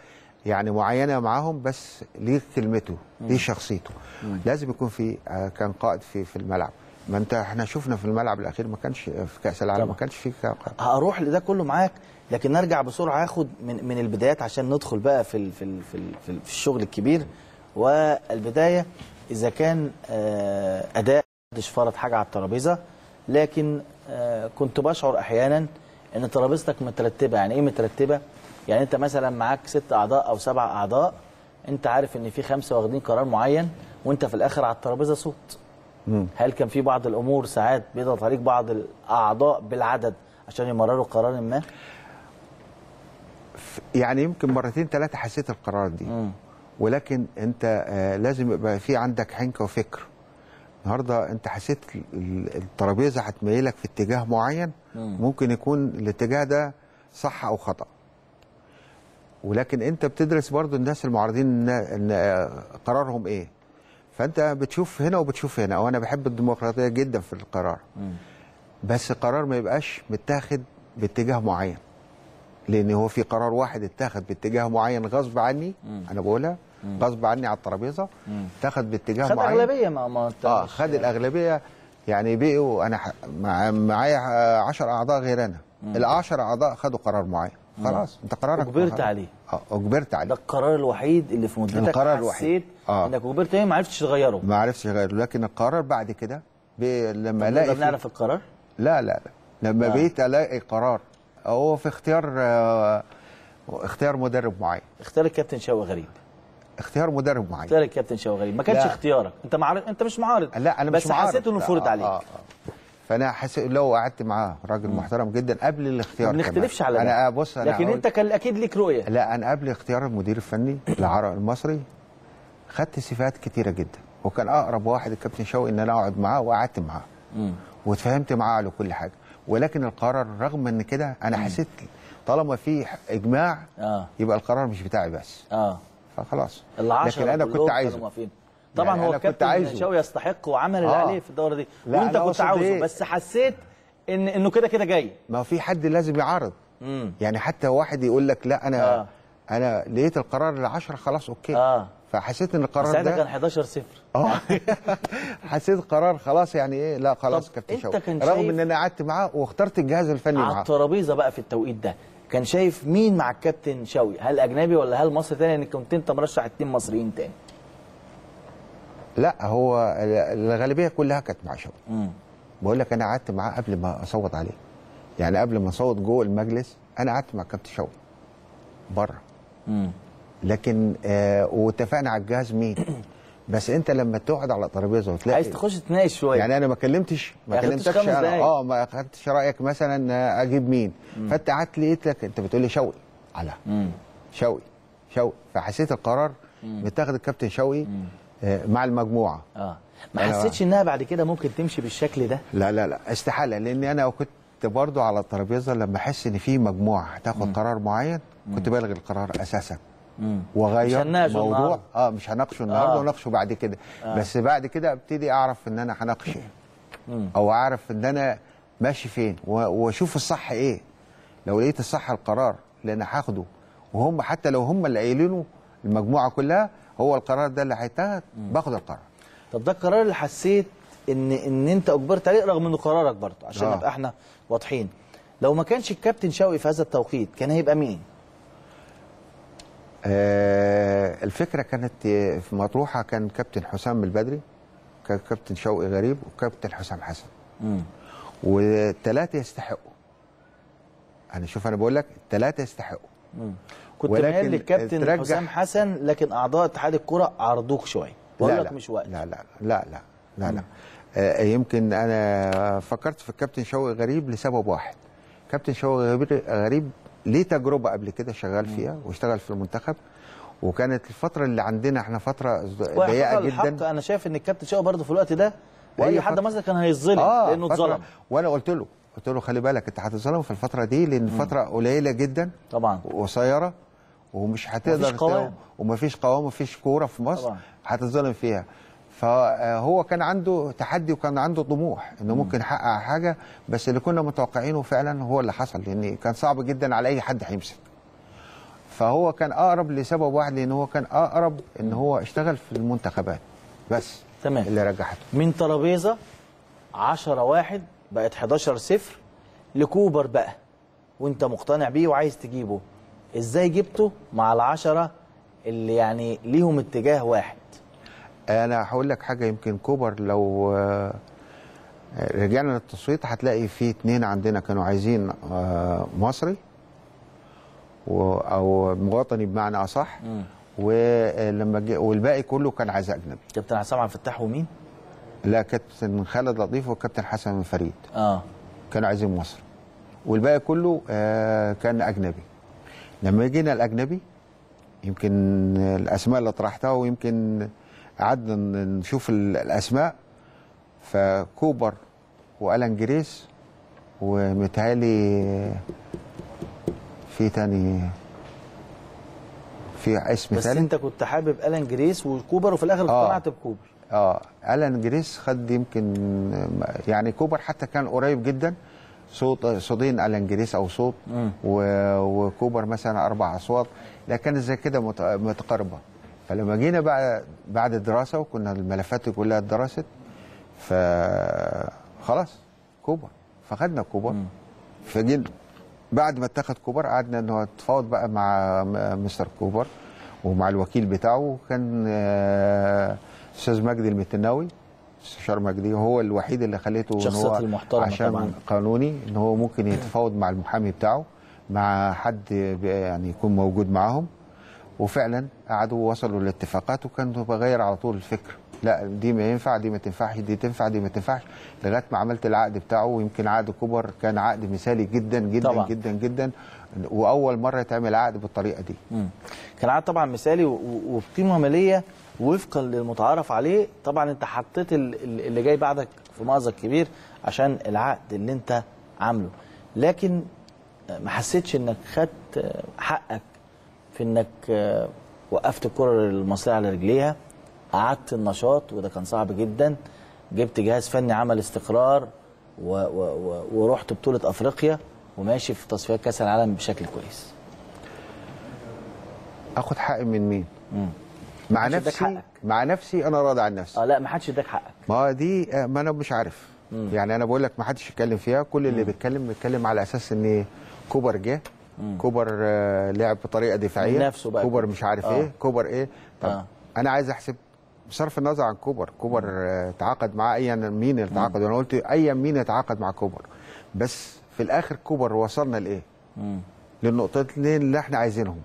يعني معينة معاهم بس ليه كلمته ليه شخصيته. لازم يكون في آه كان قائد في في الملعب. ما انت إحنا شفنا في الملعب الأخير ما كانش في كأس العالم. ما كانش في هروح لده كله معاك لكن نرجع بسرعة هاخد من من البدايات عشان ندخل بقى في ال في ال في, ال في, ال في الشغل الكبير. والبداية إذا كان آه، أداء محدش فرض حاجة على الترابيزة. لكن آه، كنت بشعر أحيانا إن ترابيزتك مترتبة. يعني إيه مترتبة؟ يعني أنت مثلا معاك ست أعضاء أو سبع أعضاء أنت عارف إن في خمسة واخدين قرار معين وأنت في الآخر على الترابيزة صوت. هل كان في بعض الأمور ساعات بيضغط عليك بعض الأعضاء بالعدد عشان يمرروا قرار ما؟ يعني يمكن مرتين ثلاثة حسيت القرارات دي. مم. ولكن أنت آه، لازم يبقى في عندك حنكه وفكر. النهارده انت حسيت ال- ال- الترابيزة هتميلك في اتجاه معين ممكن يكون الاتجاه ده صح أو خطأ. ولكن انت بتدرس برضو الناس المعارضين ان قرارهم إيه. فانت بتشوف هنا وبتشوف هنا وأنا بحب الديمقراطية جدا في القرار. بس القرار ما يبقاش متاخد باتجاه معين. لأن هو في قرار واحد اتاخد باتجاه معين غصب عني أنا بقولها. غصب عني على الترابيزة. اتاخد باتجاه خد معين. اغلبيه ما ما انت آه خد الأغلبية. يعني بقوا أنا ح- مع معايا 10 أعضاء غير أنا. ال 10 أعضاء خدوا قرار معين. خلاص أنت قرارك اجبرت. عليه. آه اجبرت ده عليه القرار الوحيد اللي في مدتك القرار حسيت الوحيد. آه. إنك اجبرت عليه ما عرفتش تغيره. ما عرفتش غيره لكن القرار بعد كده ب... لما الاقي نقدر في- نعرف القرار؟ لا لا لا. لما آه. آه. بقيت ألاقي قرار. هو في اختيار آه، اختيار مدرب معين. اختار الكابتن شوقي غريب. اختيار مدرب معين. اختار الكابتن شوقي غريب. ما كانش لا. اختيارك. انت معارض انت مش معارض. لا أنا بس مش معارض. حسيت انه فرض آه، عليك. آه، آه. فأنا حاسس لو قعدت معاه راجل محترم جدا قبل الاختيار ما. بنختلفش على ده. أنا بص أنا لكن هقول- أنت كان أكيد ليك رؤية. لا أنا قبل اختيار المدير الفني للعرق المصري خدت صفات كتيرة جدا. وكان أقرب واحد الكابتن شوقي إن أنا أقعد معاه وقعدت معاه. واتفاهمت معاه على كل حاجة. ولكن القرار رغم إن كده أنا حسيت طالما في إجماع آه. يبقى القرار مش بتاعي بس. آه. فخلاص. لكن أنا كنت عايزه. موافقين. طبعا يعني هو الكابتن. شوقي يستحق وعمل اللي آه. عليه في الدوره دي. وأنت كنت عاوزه إيه؟ بس حسيت ان إنه كده كده جاي. ما في حد لازم يعارض. امم يعني حتى واحد يقول لك لا أنا آه. آه. أنا لقيت القرار العشرة خلاص أوكي. آه. فحسيت إن القرار ساعتها كان ده 11 0 آه. حسيت قرار خلاص يعني إيه؟ لا خلاص كابتن شوقي رغم إن أنا قعدت معاه واخترت الجهاز الفني على معاه. الترابيزة بقى في التوقيت ده. كان شايف مين مع الكابتن شوقي؟ هل أجنبي ولا هل مصري تاني؟ لأن كنت انت مرشح اتنين مصريين تاني. لا هو الغالبية كلها كانت مع شوقي. بقول لك أنا قعدت معاه قبل ما أصوت عليه. يعني قبل ما أصوت جوه المجلس أنا قعدت مع كابتن شوقي بره. لكن آه واتفقنا على الجهاز مين؟ بس انت لما تقعد على ترابيزة وتلاقي عايز تخش تناقش شوية. يعني أنا ما كلمتش ما خدتش كلمتكش أنا. آه ما خدتش رأيك مثلا أجيب مين. فأنت قعدت لقيت لك أنت بتقول لي شوقي على شوقي شوقي. فحسيت القرار متاخد الكابتن شوقي آه، مع المجموعة. آه. ما أنا- حسيتش إنها بعد كده ممكن تمشي بالشكل ده؟ لا لا لا. استحالة لأن أنا كنت برضو على الترابيزة لما أحس إن في مجموعة هتاخد قرار معين كنت بلغي القرار أساسا. واغير موضوع. آه مش هناقشه النهارده آه. وناقشه بعد كده. بس بعد كده ابتدي أعرف إن أنا هناقش إيه. أو أعرف إن أنا ماشي فين. وأشوف الصح إيه. لو لقيت الصح القرار اللي أنا هاخده. وهم حتى لو هم اللي قايلينه المجموعة كلها هو القرار ده اللي هيتاخد باخد القرار. طب ده القرار اللي حسيت ان إن أنت أجبرت عليه رغم إنه قرارك برضه عشان آه. نبقى إحنا واضحين. لو ما كانش الكابتن شوقي في هذا التوقيت كان هيبقى مين؟ آه الفكرة كانت في مطروحة كان كابتن حسام البدري كان كابتن شوقي غريب وكابتن حسام حسن. امم والثلاثه يستحقوا. أنا شوف أنا بقول لك الثلاثه يستحقوا. كنت مايل للكابتن حسام حسن لكن أعضاء اتحاد الكرة عرضوك شوية. بقول لك مش وقت. لا لا لا لا لا لا آه يمكن أنا فكرت في الكابتن شوقي غريب لسبب واحد. كابتن شوقي غريب ليه تجربة قبل كده شغال فيها واشتغل في المنتخب؟ وكانت الفترة اللي عندنا إحنا فترة ضيقة جدا. أنا شايف إن الكابتن شوقي برضه في الوقت ده وأي حد مصري كان هيتظلم لأنه فترة- اتظلم. وأنا قلت له قلت له خلي بالك أنت هتتظلم في الفترة دي لأن فترة قليلة جدا طبعا. قصيره ومش هتقدر مفيش قوام. ومفيش قوام مفيش كورة في مصر. هتتظلم فيها. فهو كان عنده تحدي وكان عنده طموح إنه ممكن يحقق حاجة بس اللي كنا متوقعينه فعلا هو اللي حصل لأن كان صعب جدا على أي حد هيمسك. فهو كان أقرب لسبب واحد لأن هو كان أقرب إن هو اشتغل في المنتخبات. بس تمام. اللي رجحته. من ترابيزة 10 واحد بقت 11 صفر لكوبر بقى وانت مقتنع بيه وعايز تجيبه. إزاي جبته؟ مع العشرة اللي يعني ليهم اتجاه واحد. أنا هقول لك حاجة يمكن كوبر لو آه، رجعنا للتصويت هتلاقي في اتنين عندنا كانوا عايزين آه، مصري أو مواطني بمعنى أصح. ولما جه والباقي كله كان عايز أجنبي. كابتن عصام عبد الفتاح ومين؟ لا كابتن خالد لطيف وكابتن حسن فريد آه. كانوا عايزين مصري. والباقي كله آه، كان أجنبي. لما جينا الأجنبي يمكن الأسماء اللي طرحتها ويمكن قعدنا نشوف ال- الأسماء فكوبر وألان جريس ومتهيألي في تاني في اسم بس ثالث انت كنت حابب ألان جريس وكوبر وفي الآخر آه. اقتنعت بكوبر. آه ألان جريس خد يمكن يعني كوبر حتى كان قريب جدا صوت صوتين ألان جريس أو صوت وكوبر مثلا أربع أصوات لا كانت زي كده مت- متقاربة. فلما جينا بعد بعد الدراسة وكنا الملفات كلها اتدرست فخلاص كوبر. فخدنا كوبر. فجينا بعد ما اتخذ كوبر قعدنا انه نتفاوض بقى مع مستر كوبر ومع الوكيل بتاعه. كان آه، أستاذ مجدي المتناوي. استشار مجدي هو الوحيد اللي خليته إن هو عشان طبعاً. قانوني إن هو ممكن يتفاوض مع المحامي بتاعه مع حد يعني يكون موجود معاهم. وفعلا قعدوا وصلوا لاتفاقات وكانوا بغير على طول الفكر. لا دي ما ينفع دي ما تنفعش دي تنفع دي ما تنفعش. لغاية ما عملت العقد بتاعه ويمكن عقد كوبر كان عقد مثالي جدا جدا طبعا. جدا جدا. وأول مرة يتعمل عقد بالطريقة دي. مم. كان عقد طبعا مثالي وبقيمه مالية وفقا للمتعارف عليه. طبعا أنت حطيت ال- ال- اللي جاي بعدك في مأزق كبير عشان العقد اللي أنت عامله. لكن ما حسيتش إنك خدت حقك في إنك آه، وقفت الكره المصريه على رجليها أعدت النشاط وده كان صعب جدا. جبت جهاز فني عمل استقرار و و و ورحت بطولة أفريقيا وماشي في تصفيات كأس العالم بشكل كويس. آخد حقي من مين؟ مع محدش اداك نفسي. مع نفسي أنا راضي عن نفسي. آه لا ما حدش اداك حقك. ما دي آه، ما أنا مش عارف. يعني أنا بقول لك ما حدش يتكلم فيها كل اللي بيتكلم بيتكلم على أساس إن كوبر جه. كوبر آه، لعب بطريقة دفاعية. نفسه بقى كوبر. مش عارف آه. إيه. كوبر إيه؟ طب آه. أنا عايز احسب بصرف النظر عن كوبر. كوبر آه، تعاقد مع ايا مين اللي تعاقد؟ وأنا قلت ايا مين يتعاقد مع كوبر. بس في الآخر كوبر وصلنا لإيه؟ للنقطتين اللي إحنا عايزينهم.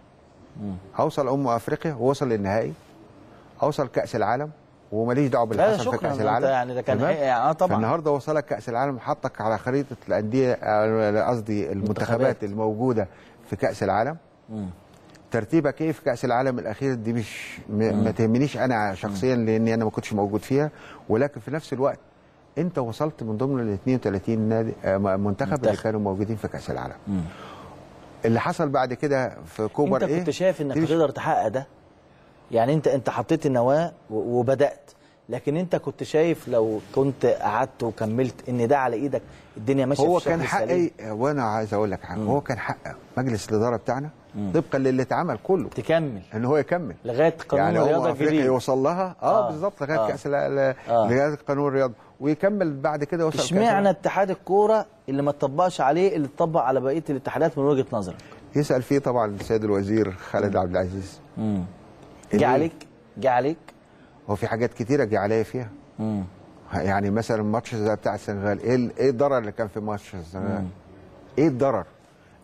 اوصل أمم أفريقيا ووصل للنهائي. اوصل كأس العالم. وماليش دعوة باللي حصل في. كأس العالم. يعني ده كان يعني، آه طبعاً. فالنهارده وصلك كأس العالم حطك على خريطة الأندية آه، قصدي المنتخبات. الموجودة في كأس العالم. ترتيبك إيه في كأس العالم الأخير دي مش م- ما تهمنيش أنا شخصيا لأني أنا ما كنتش موجود فيها. ولكن في نفس الوقت أنت وصلت من ضمن ال 32 نادي آه، منتخب اللي. كانوا موجودين في كأس العالم. اللي حصل بعد كده في كوبر أنت إيه؟ كنت شايف إنك تقدر تحقق ده؟ يعني انت انت حطيت النواة وبدأت. لكن انت كنت شايف لو كنت قعدت وكملت ان ده على إيدك الدنيا ماشية هو كان. حقي وأنا عايز أقول لك حاجة. هو كان حق مجلس الإدارة بتاعنا طبقا للي اتعمل كله. تكمل. إن هو يكمل. لغاية قانون يعني الرياضة الجديد. يوصل لها؟ آه, آه. بالظبط لغاية آه. كأس آه. لغاية قانون الرياضة. ويكمل بعد كده يوصل كأس اشمعنى. اتحاد الكورة اللي ما اتطبقش عليه اللي اتطبق على بقية الاتحادات من وجهة نظرك؟ يسأل فيه طبعا السيد الوزير خالد عبد العزيز. جه؟ عليك؟ جه عليك؟ هو في حاجات كتيرة جه عليا فيها. يعني مثلا الماتش زي بتاع السنغال إيه إيه الضرر اللي كان في ماتش السنغال؟ إيه الضرر؟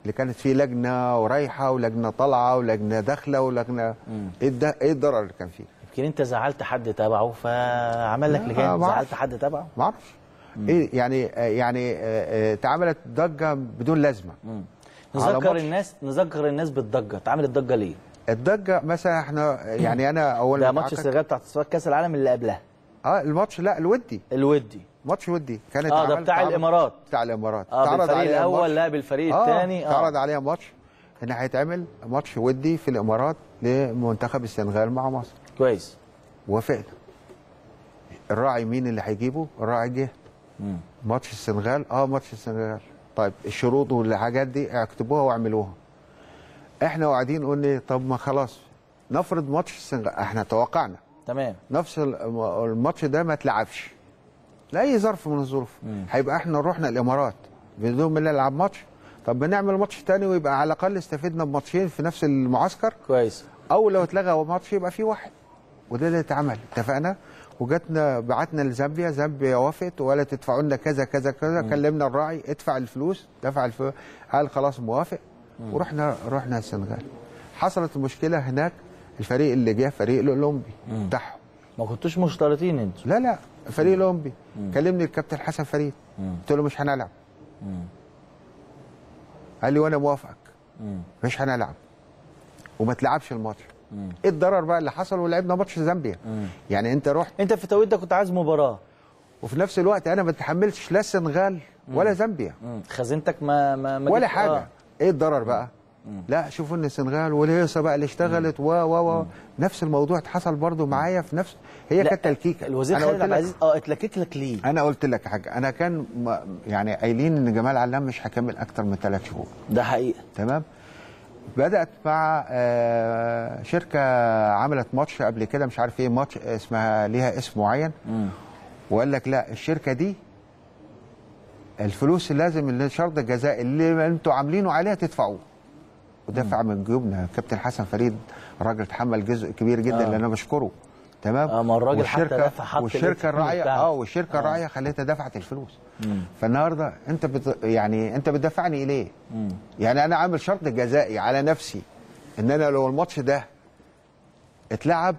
اللي كانت فيه لجنة ورايحة ولجنة طالعة ولجنة داخلة ولجنة إيه الد- إيه الضرر اللي كان فيه؟ يمكن أنت زعلت حد تبعه فعمل لك لجان؟ زعلت. حد تبعه؟ ما أعرفش. إيه يعني يعني آه، آه، اتعملت ضجة بدون لازمة. على نذكر. الناس نذكر الناس بالضجة. اتعملت ضجة ليه؟ الضجة مثلا إحنا يعني أنا أول ده ما ماتش السنغال بتاع تصفيات كأس العالم اللي قبلها. آه الماتش لا الودي. الودي. ماتش ودي كانت آه ده بتاع الإمارات. بتاع الإمارات. آه بالفريق عليها الأول ماتش. لا بالفريق آه الثاني اتعرض عليها ماتش. إن هيتعمل ماتش ودي في الإمارات لمنتخب السنغال مع مصر. كويس. وافقنا الراعي مين اللي هيجيبه؟ الراعي جه. ماتش السنغال. آه ماتش السنغال. طيب الشروط والحاجات دي اكتبوها واعملوها. إحنا قاعدين قلنا طب ما خلاص نفرض ماتش السنغال إحنا توقعنا. تمام. نفس الم- الماتش ده ما اتلعبش. لأي ظرف من الظروف. هيبقى إحنا رحنا الإمارات بدون ما نلعب ماتش. طب بنعمل ماتش تاني ويبقى على الأقل استفدنا بماتشين في نفس المعسكر؟ كويس. أو لو اتلغى ماتش يبقى في واحد. وده اللي اتعمل. اتفقنا؟ وجاتنا بعتنا لزامبيا. زامبيا وافقت ولا تدفعوا لنا كذا كذا كذا. كلمنا الراعي ادفع الفلوس. دفع الفلوس قال خلاص موافق. ورحنا رحنا السنغال. حصلت المشكلة هناك الفريق اللي جه فريق الاولمبي بتاعهم. ما كنتوش مشترطين أنتوا؟ لا لا فريق الاولمبي. كلمني الكابتن حسن فريد. قلت له مش هنلعب. قال لي وأنا موافقك. مش هنلعب. وما تلعبش الماتش. إيه الضرر بقى اللي حصل ولعبنا ماتش زامبيا؟ يعني أنت رحت أنت في التوقيت ده كنت عايز مباراة. وفي نفس الوقت أنا ما اتحملتش لا السنغال ولا زامبيا. خزينتك ما ما, ما ولا حاجة. آه. إيه الضرر بقى؟ لا شوفوا ان السنغال والهيصه بقى اللي اشتغلت و و و نفس الموضوع حصل برضو معايا في نفس هي كانت تلكيكة. الوزير خالد قلت عبد لك- العزيز آه اتلكك لك ليه؟ أنا قلت لك حاجة. أنا كان يعني قايلين إن جمال علام مش هكمل أكتر من ثلاث شهور. ده حقيقة. تمام؟ بدأت مع آه، شركة عملت ماتش قبل كده مش عارف إيه ماتش اسمها ليها اسم معين. وقال لك لا الشركة دي الفلوس لازم اللي شرط الجزاء اللي أنتوا عاملينه عليها تدفعوه. ودفع من جيوبنا كابتن حسن فريد. راجل تحمل جزء كبير جدا آه. اللي أنا بشكره. تمام؟ آه، ما الراجل حتى دفع حط والشركة الراعيه. آه والشركة الراعية خليتها دفعت الفلوس. فالنهاردة أنت بت... يعني أنت بتدفعني ليه؟ يعني أنا عامل شرط جزائي على نفسي إن أنا لو الماتش ده اتلعب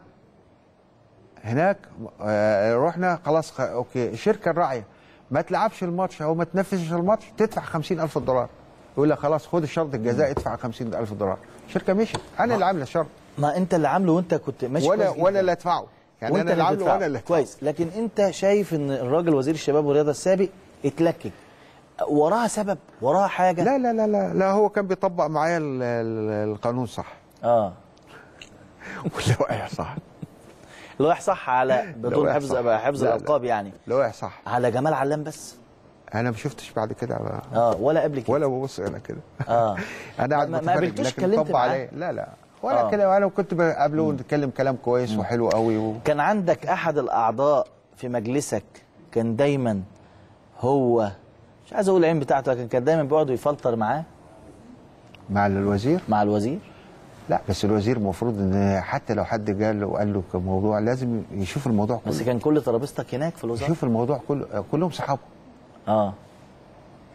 هناك آه، رحنا خلاص خ- أوكي. الشركة الراعية ما تلعبش الماتش أو ما تنفذش الماتش تدفع 50000 دولار. يقول لك خلاص خد الشرط الجزائي ادفع 50000 دولار. الشركة مشيت. أنا اللي عاملة الشرط. ما أنت اللي عامله وأنت كنت ماشي ولا. ولا اللي أدفعه. يعني وأنت أنا اللي عامله. وأنا اللي. كويس. لكن أنت شايف إن الراجل وزير الشباب والرياضة السابق اتلكك. وراها سبب؟ وراها حاجة؟ لا لا لا لا لا هو كان بيطبق معايا ال- ال- القانون صح. آه. واللوائح صح. اللوائح صح على بدون لوائح حفظ. حفظ لا، لا. الالقاب يعني. اللوائح صح على جمال علام بس؟ أنا ما شفتش بعد كده بقى. آه ولا قبل كده. ولا ببص أنا كده. آه. أنا قاعد ما- قابلتوش معاه؟ عليه لا لا. ولا آه. كده أنا كنت بقابله ونتكلم كلام كويس وحلو قوي و... كان عندك أحد الأعضاء في مجلسك كان دايما هو مش عايز أقول العين بتاعته لكن كان دايما بيقعد يفلتر معاه؟ مع الوزير؟ مع الوزير. لا بس الوزير المفروض إن حتى لو حد له وقال له موضوع لازم يشوف الموضوع بس كله. كان كل ترابيزتك هناك في الوزارة؟ يشوف الموضوع كله كلهم صحابه. آه.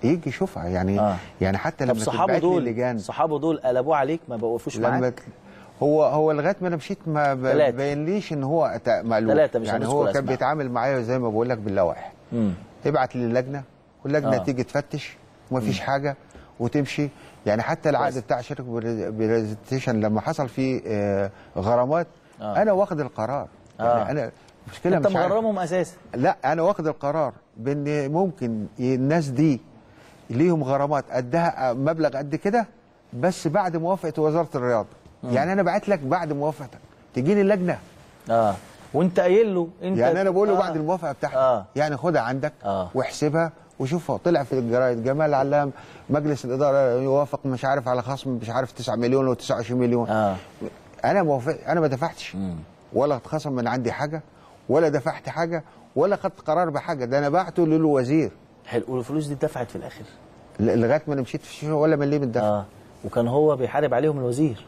يجي يشوفها يعني آه. يعني حتى لما صحابه دول لجان صحابه دول قلبوه عليك ما بوقفوش معاك؟ هو هو لغاية ما أنا مشيت ما. بينليش إن هو مقلوب تلاتة مش يعني هو كان. بيتعامل معايا زي ما بقول لك باللوائح. ابعت للجنة واللجنة آه. تيجي تفتش ومفيش حاجة وتمشي. يعني حتى العقد. بتاع شركة بريزنتيشن لما حصل فيه آه، غرامات آه. أنا واخد القرار آه. يعني أنا المشكلة انت مش مغرمهم أساسا لا أنا واخد القرار بإن ممكن الناس دي ليهم غرامات قدها مبلغ قد كده بس بعد موافقة وزارة الرياضة يعني أنا بعت لك بعد موافقتك تجيني اللجنة آه وأنت قايل له أنت يعني أنا بقول له آه. بعد الموافقة بتاعتك آه. يعني خدها عندك آه. واحسبها وشوف هو طلع في الجرايد. جمال علام مجلس الإدارة يوافق مش عارف على خصم مش عارف 9 مليون و 29 مليون. آه. أنا موافق أنا ما دفعتش. ولا اتخصم من عندي حاجة ولا دفعت حاجة ولا خدت قرار بحاجة. ده أنا بعته للوزير. حلو. والفلوس دي اتدفعت في الآخر؟ لغاية ما أنا مشيت في الشهر ولا مليم الدفع. آه. وكان هو بيحارب عليهم الوزير.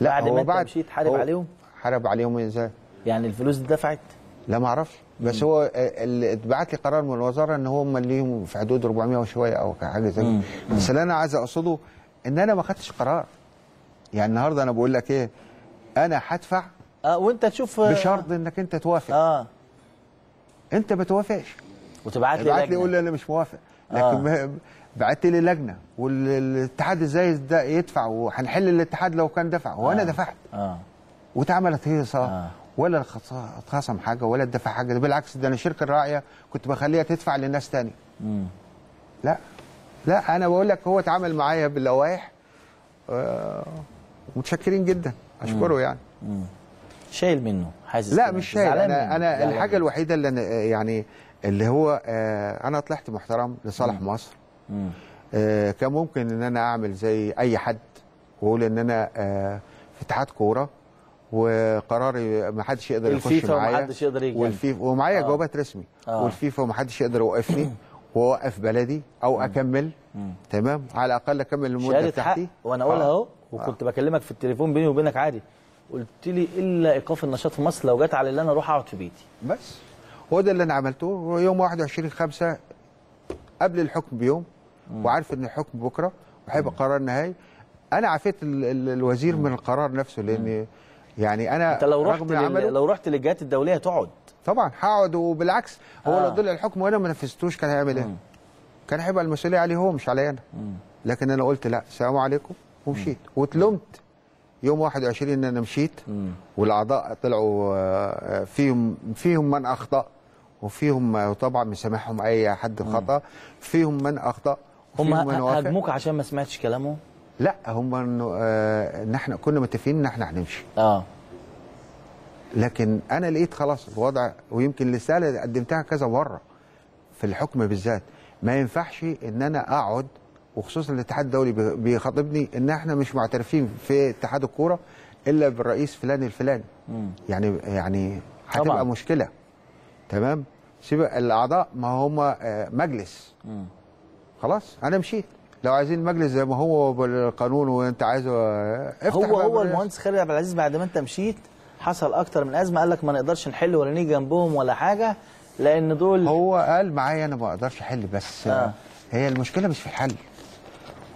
بعد ما أنت مشيت حارب عليهم؟ حارب عليهم إزاي؟ يعني الفلوس دي اتدفعت لا ما أعرفش. بس هو آه، اللي اتبعت لي قرار من الوزارة ان هم ليهم في حدود 400 وشوية أو حاجة زي كده. بس اللي أنا عايز أقصده إن أنا ما خدتش قرار. يعني النهارده أنا بقول لك إيه أنا هدفع آه وأنت تشوف بشرط إنك أنت توافق. آه. أنت ما توافقش. وتبعت لي ابعت لي. قول لي أنا مش موافق. لكن آه. بعت لي لجنة. والاتحاد إزاي ده يدفع؟ وهنحل الاتحاد لو كان دفع. وأنا دفعت. آه. واتعملت هيصه آه. ولا خص- اتخصم حاجة ولا اتدفع حاجة ده بالعكس ده أنا الشركة الراعيه كنت بخليها تدفع لناس تاني مم. لا لا أنا بقول لك هو اتعامل معايا باللوائح آه، متشكرين جدا أشكره يعني شايل منه حاسس لا. مش شايل أنا منه. أنا الحاجة منه. الوحيدة اللي أنا يعني اللي هو آه، أنا طلعت محترم لصالح مصر مم. آه، كان ممكن إن أنا أعمل زي أي حد وأقول إن أنا آه، في اتحاد كورة وقراري ما حدش يقدر يخش الفيفا معايا. ومحدش يقدر يجي. والفيفا ومعايا آه. جوابات رسمي. آه. والفيفا وما حدش يقدر يوقفني. وأوقف بلدي أو أكمل. تمام؟ على الأقل أكمل المدة بتاعتي. وأنا أقولها آه. أهو وكنت بكلمك في التليفون بيني وبينك عادي. قلت لي إلا إيقاف النشاط في مصر لو جت على اللي أنا أروح أقعد في بيتي. بس. هو ده اللي أنا عملته. يوم 21 5 قبل الحكم بيوم وعارف إن الحكم بكرة وهيبقى قرار نهائي أنا ال- الوزير من القرار نفسه لأن يعني أنا أنت لو رحت لل... لو رحت للجهات الدولية تقعد طبعا هقعد وبالعكس هو آه. لو طلع الحكم وأنا ما نفذتوش كان هيعمل إيه؟ كان هيبقى المسؤولية عليه هو مش عليا أنا. لكن أنا قلت لا السلام عليكم ومشيت. واتلمت يوم 21 إن أنا مشيت والأعضاء طلعوا آه، فيهم فيهم من أخطأ وفيهم آه، طبعا مسامحهم أي حد خطأ فيهم من أخطأ هم هاجموك عشان ما سمعتش كلامهم لا هم إنه آه، ان إحنا كنا متفقين إن إحنا هنمشي. آه. لكن أنا لقيت خلاص الوضع ويمكن الرسالة قدمتها كذا مرة في الحكم بالذات. ما ينفعش إن أنا أقعد وخصوصا الاتحاد الدولي بي- بيخاطبني إن إحنا مش معترفين في اتحاد الكورة إلا بالرئيس فلان الفلاني. يعني يعني. هتبقى مشكلة. تمام؟ سيب الأعضاء ما هم آه، مجلس. خلاص أنا مشيت. لو عايزين المجلس زي ما هو بالقانون وانت عايزه افتح هو هو. المهندس خالد عبد العزيز بعد ما انت مشيت حصل أكتر من أزمة قال لك ما نقدرش نحل ولا نيجي جنبهم ولا حاجة لأن دول هو قال معايا أنا ما أقدرش أحل بس آه. هي المشكلة مش في الحل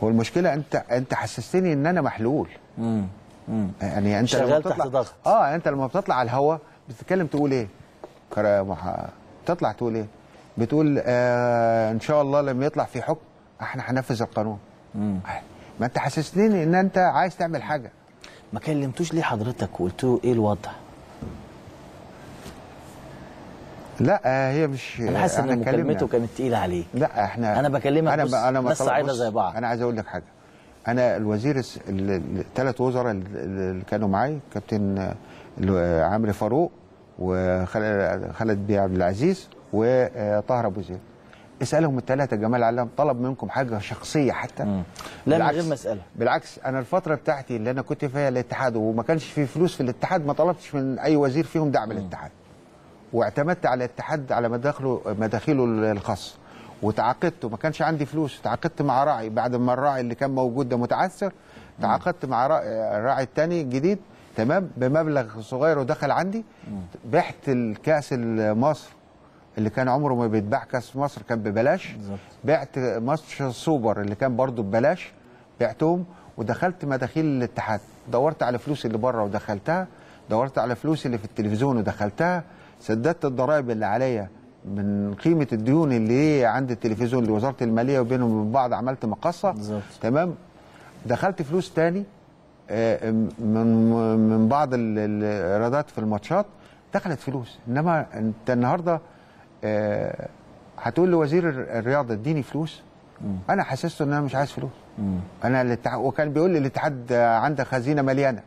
هو المشكلة انت أنت حسستني إن أنا محلول مم. مم. يعني أنت شغال لما تحت بتطلع ضغط. آه أنت لما بتطلع على الهوا بتتكلم تقول إيه كرا- مح- تطلع تقول إيه بتقول آه إن شاء الله لما يطلع في حكم إحنا هننفذ القانون. ما انت حسسني ان انت عايز تعمل حاجة. ما كلمتوش ليه حضرتك وقلت له إيه الوضع؟ لا آه هي مش أنا حاسس إن. مكالمته كانت تقيلة عليه. لا إحنا أنا بكلمك بص، ما ناس طلع- صعيدة بص، زي بعض. أنا عايز أقول لك حاجة. أنا الوزير الثلاث وزراء اللي كانوا معايا كابتن عمرو فاروق وخالد بيه عبد العزيز وطاهر أبو زيد. اسألهم الثلاثه جمال علام طلب منكم حاجة شخصية حتى. لا من غير مسألة. بالعكس أنا الفترة بتاعتي اللي أنا كنت فيها الاتحاد وما كانش في فلوس في الاتحاد ما طلبتش من أي وزير فيهم دعم الاتحاد. واعتمدت على الاتحاد على مداخله مداخيله الخاصه وتعاقدت وما كانش عندي فلوس. تعاقدت مع راعي بعد ما الراعي اللي كان موجود ده متعثر تعاقدت مع راعي الراعي الثاني الجديد تمام بمبلغ صغير ودخل عندي. بعت الكأس مصر اللي كان عمره ما بيتباع كاس مصر كان ببلاش. بالظبط. بعت ماتش السوبر اللي كان برضو ببلاش بعتهم ودخلت مداخيل الاتحاد. دورت على فلوس اللي بره ودخلتها دورت على فلوس اللي في التلفزيون ودخلتها. سددت الضرائب اللي عليا من قيمة الديون اللي هي عند التلفزيون لوزاره المالية وبينهم وبين بعض عملت مقصة. بالظبط. تمام؟ دخلت فلوس تاني آه، من من بعض ال- الإيرادات في الماتشات دخلت فلوس. إنما أنت النهارده آه، هتقول لوزير الرياضة اديني فلوس. أنا حسسته إن أنا مش عايز فلوس. أنا الاتحاد وكان بيقول لي الاتحاد عندك خزينة مليانة.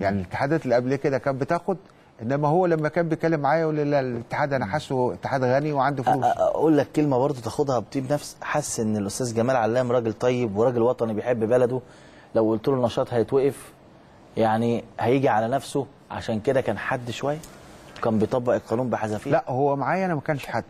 يعني الاتحادات اللي قبل كده كانت بتاخد إنما هو لما كان بيتكلم معايا يقول لي لا الاتحاد أنا حاسه اتحاد غني وعنده فلوس. أقول لك كلمة برضه تاخدها بطيب نفس. حاسس إن الأستاذ جمال علام راجل طيب وراجل وطني بيحب بلده. لو قلت له النشاط هيتوقف يعني هيجي على نفسه. عشان كده كان حد شوية. كان بيطبق القانون بحذافير؟ لا هو معايا أنا ما كانش حد.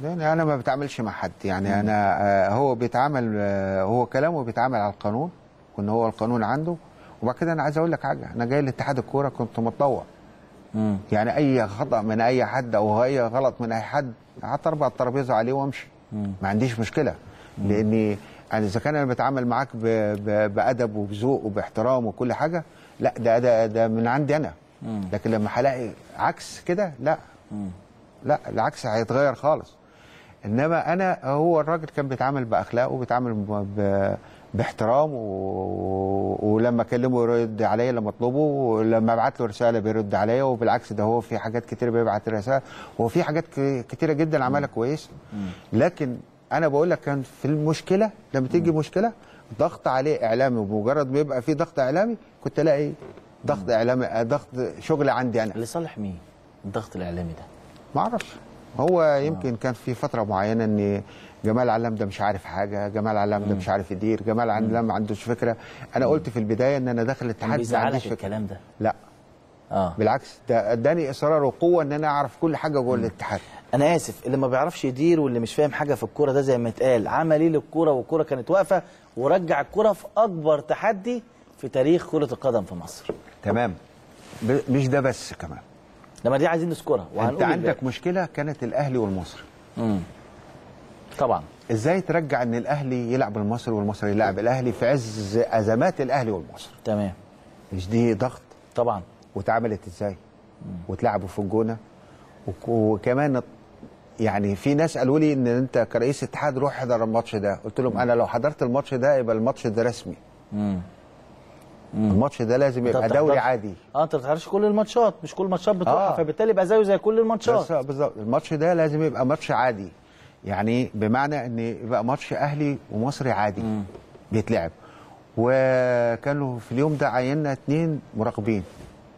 لأن أنا ما بتعاملش مع حد. يعني أنا آه، هو بيتعامل آه، هو كلامه بيتعامل على القانون وإن هو القانون عنده. وبعد كده أنا عايز أقول لك حاجة. أنا جاي لاتحاد الكورة كنت متطوع. مم. يعني أي خطأ من أي حد أو أي غلط من أي حد قعدت أربع الترابيزه عليه وأمشي. ما عنديش مشكلة. لأني يعني إذا كان أنا بتعامل معاك. بأدب وبذوق وباحترام وكل حاجة لا ده ده ده من عندي أنا. لكن لما هلاقي عكس كده لا. لا العكس هيتغير خالص. إنما أنا هو الراجل كان بيتعامل باخلاق وبيتعامل ب... ب... باحترام و... ولما أكلمه يرد عليا لما أطلبه ولما أبعت له رسالة بيرد عليا وبالعكس ده هو في حاجات كتير بيبعت رسائل وهو في حاجات كتيرة جدا عملها كويس لكن أنا بقول لك كان في المشكلة لما تيجي مشكلة ضغط عليه إعلامي ومجرد ما يبقى في ضغط إعلامي كنت ألاقي ضغط إعلامي ضغط شغل عندي أنا. لصالح مين؟ الضغط الإعلامي ده. ما أعرفش. هو يمكن كان في فترة معينة إن جمال علام ده مش عارف حاجة جمال علام ده مش عارف يدير جمال علام ما عندوش فكرة. أنا قلت في البداية إن أنا داخل الاتحاد ما عنديش الكلام ده؟ لا. آه. بالعكس ده اداني إصرار وقوة إن أنا أعرف كل حاجة جوه الاتحاد. أنا آسف اللي ما بيعرفش يدير واللي مش فاهم حاجة في الكورة ده زي ما اتقال عمل إيه للكورة والكورة كانت واقفة ورجع الكورة في أكبر تحدي في تاريخ كرة القدم في مصر. تمام. مش ده بس كمان. لما دي عايزين نذكرها. أنت وهنقول عندك الباقي. مشكلة كانت الأهلي والمصري. مم. طبعا. إزاي ترجع إن الأهلي يلعب المصري والمصري يلعب الأهلي في عز أزمات الأهلي والمصري؟ تمام. مش دي ضغط؟ طبعا. واتعملت إزاي؟ واتلعبوا في الجونة. وك- وكمان يعني في ناس قالوا لي إن أنت كرئيس اتحاد روح احضر الماتش ده. قلت لهم أنا لو حضرت الماتش ده يبقى الماتش ده رسمي. مم. الماتش ده لازم يبقى دوري عادي. آه انت ما بتحضرش كل الماتشات مش كل الماتشات بتروحها آه. فبالتالي يبقى زيه زي كل الماتشات. بس بالظبط. الماتش ده لازم يبقى ماتش عادي. يعني بمعنى إن يبقى ماتش أهلي ومصري عادي بيتلعب. وكانوا في اليوم ده عيننا اثنين مراقبين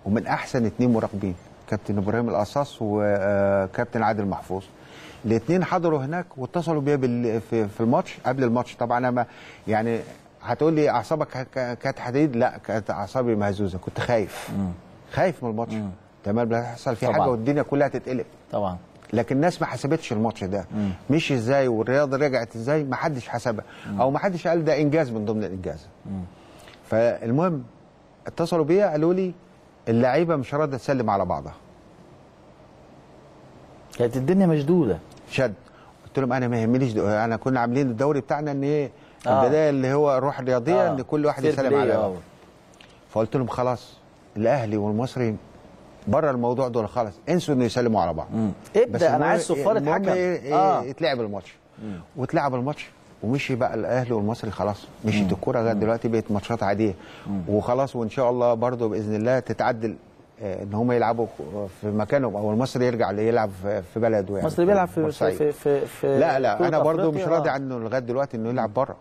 ومن أحسن اثنين مراقبين كابتن إبراهيم القصاص وكابتن عادل محفوظ. الاثنين حضروا هناك واتصلوا بيا في الماتش قبل الماتش. طبعا أنا يعني هتقول لي أعصابك كانت حديد؟ لا كانت أعصابي مهزوزة كنت خايف. خايف من الماتش. تمام بيحصل في طبعاً. حاجة والدنيا كلها تتقلب. طبعا. لكن الناس ما حسبتش الماتش ده. مشي إزاي؟ والرياضة رجعت إزاي؟ ما حدش حسبها. أو ما حدش قال ده إنجاز من ضمن الإنجاز. فالمهم اتصلوا بيا قالوا لي اللعيبة مش راضية تسلم على بعضها. كانت الدنيا مشدودة. شد. قلت لهم أنا ما يهمنيش. أنا كنا عاملين الدوري بتاعنا إن إيه آه. البداية اللي هو الروح الرياضيه آه. ان كل واحد يسلم على آه. بعض فقلت لهم خلاص الأهلي والمصري بره الموضوع دول خالص انسوا إنه يسلموا على بعض. ابدأ أنا عايز صفاره حكم إيه- إيه يتلعب الماتش. واتلعب الماتش ومشي بقى الأهلي والمصري خلاص مشيت الكورة لغاية دلوقتي بقت ماتشات عادية. وخلاص وإن شاء الله برضو بإذن الله تتعدل. آه، إن هم يلعبوا في مكانهم أو المصري يرجع يلعب في بلده يعني مصر بيلعب في في. في, في, في لا لا أنا برضو مش راضي. عنه لغاية دلوقتي إنه يلعب بره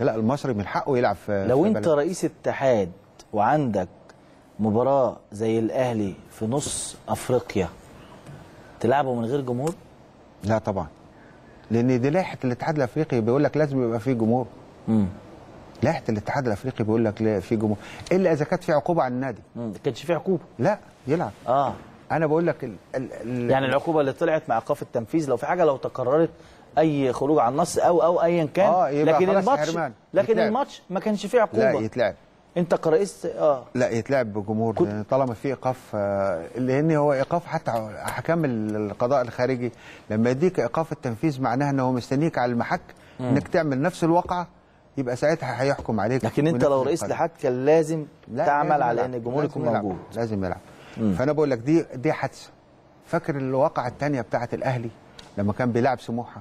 لا المصري من حقه يلعب في لو في أنت بلده. رئيس اتحاد وعندك مباراة زي الأهلي في نص أفريقيا تلعبه من غير جمهور لا طبعا لأن دي لائحة الاتحاد الأفريقي بيقول لك لازم يبقى فيه جمهور امم لائحة الاتحاد الأفريقي بيقول لك في جمهور. إلا إذا كانت في عقوبة على النادي. ما كانش فيه عقوبة. لا يلعب. آه. أنا بقول لك ال ال ال يعني العقوبة اللي طلعت مع ايقاف التنفيذ لو في حاجة لو تكررت أي خروج عن النص أو أو ايا كان آه، يبقى لكن الماتش. لكن يتلعب. الماتش ما كانش فيه عقوبة. لا يتلعب. أنت كرئيس آه. لا يتلعب بجمهور كنت- طالما في إيقاف آه، لأن هو إيقاف حتى حكام القضاء الخارجي لما يديك إيقاف التنفيذ معناها إن هو مستنيك على المحك إنك تعمل نفس الواقعه يبقى ساعتها هيحكم عليك. لكن انت لو رئيس. الاتحاد كان لازم لا، تعمل لازم على. إن الجمهور يكون. موجود. لازم يلعب. فأنا بقول لك دي دي حادثة. فاكر الواقعة الثانية بتاعه الأهلي؟ لما كان بيلعب سموحة.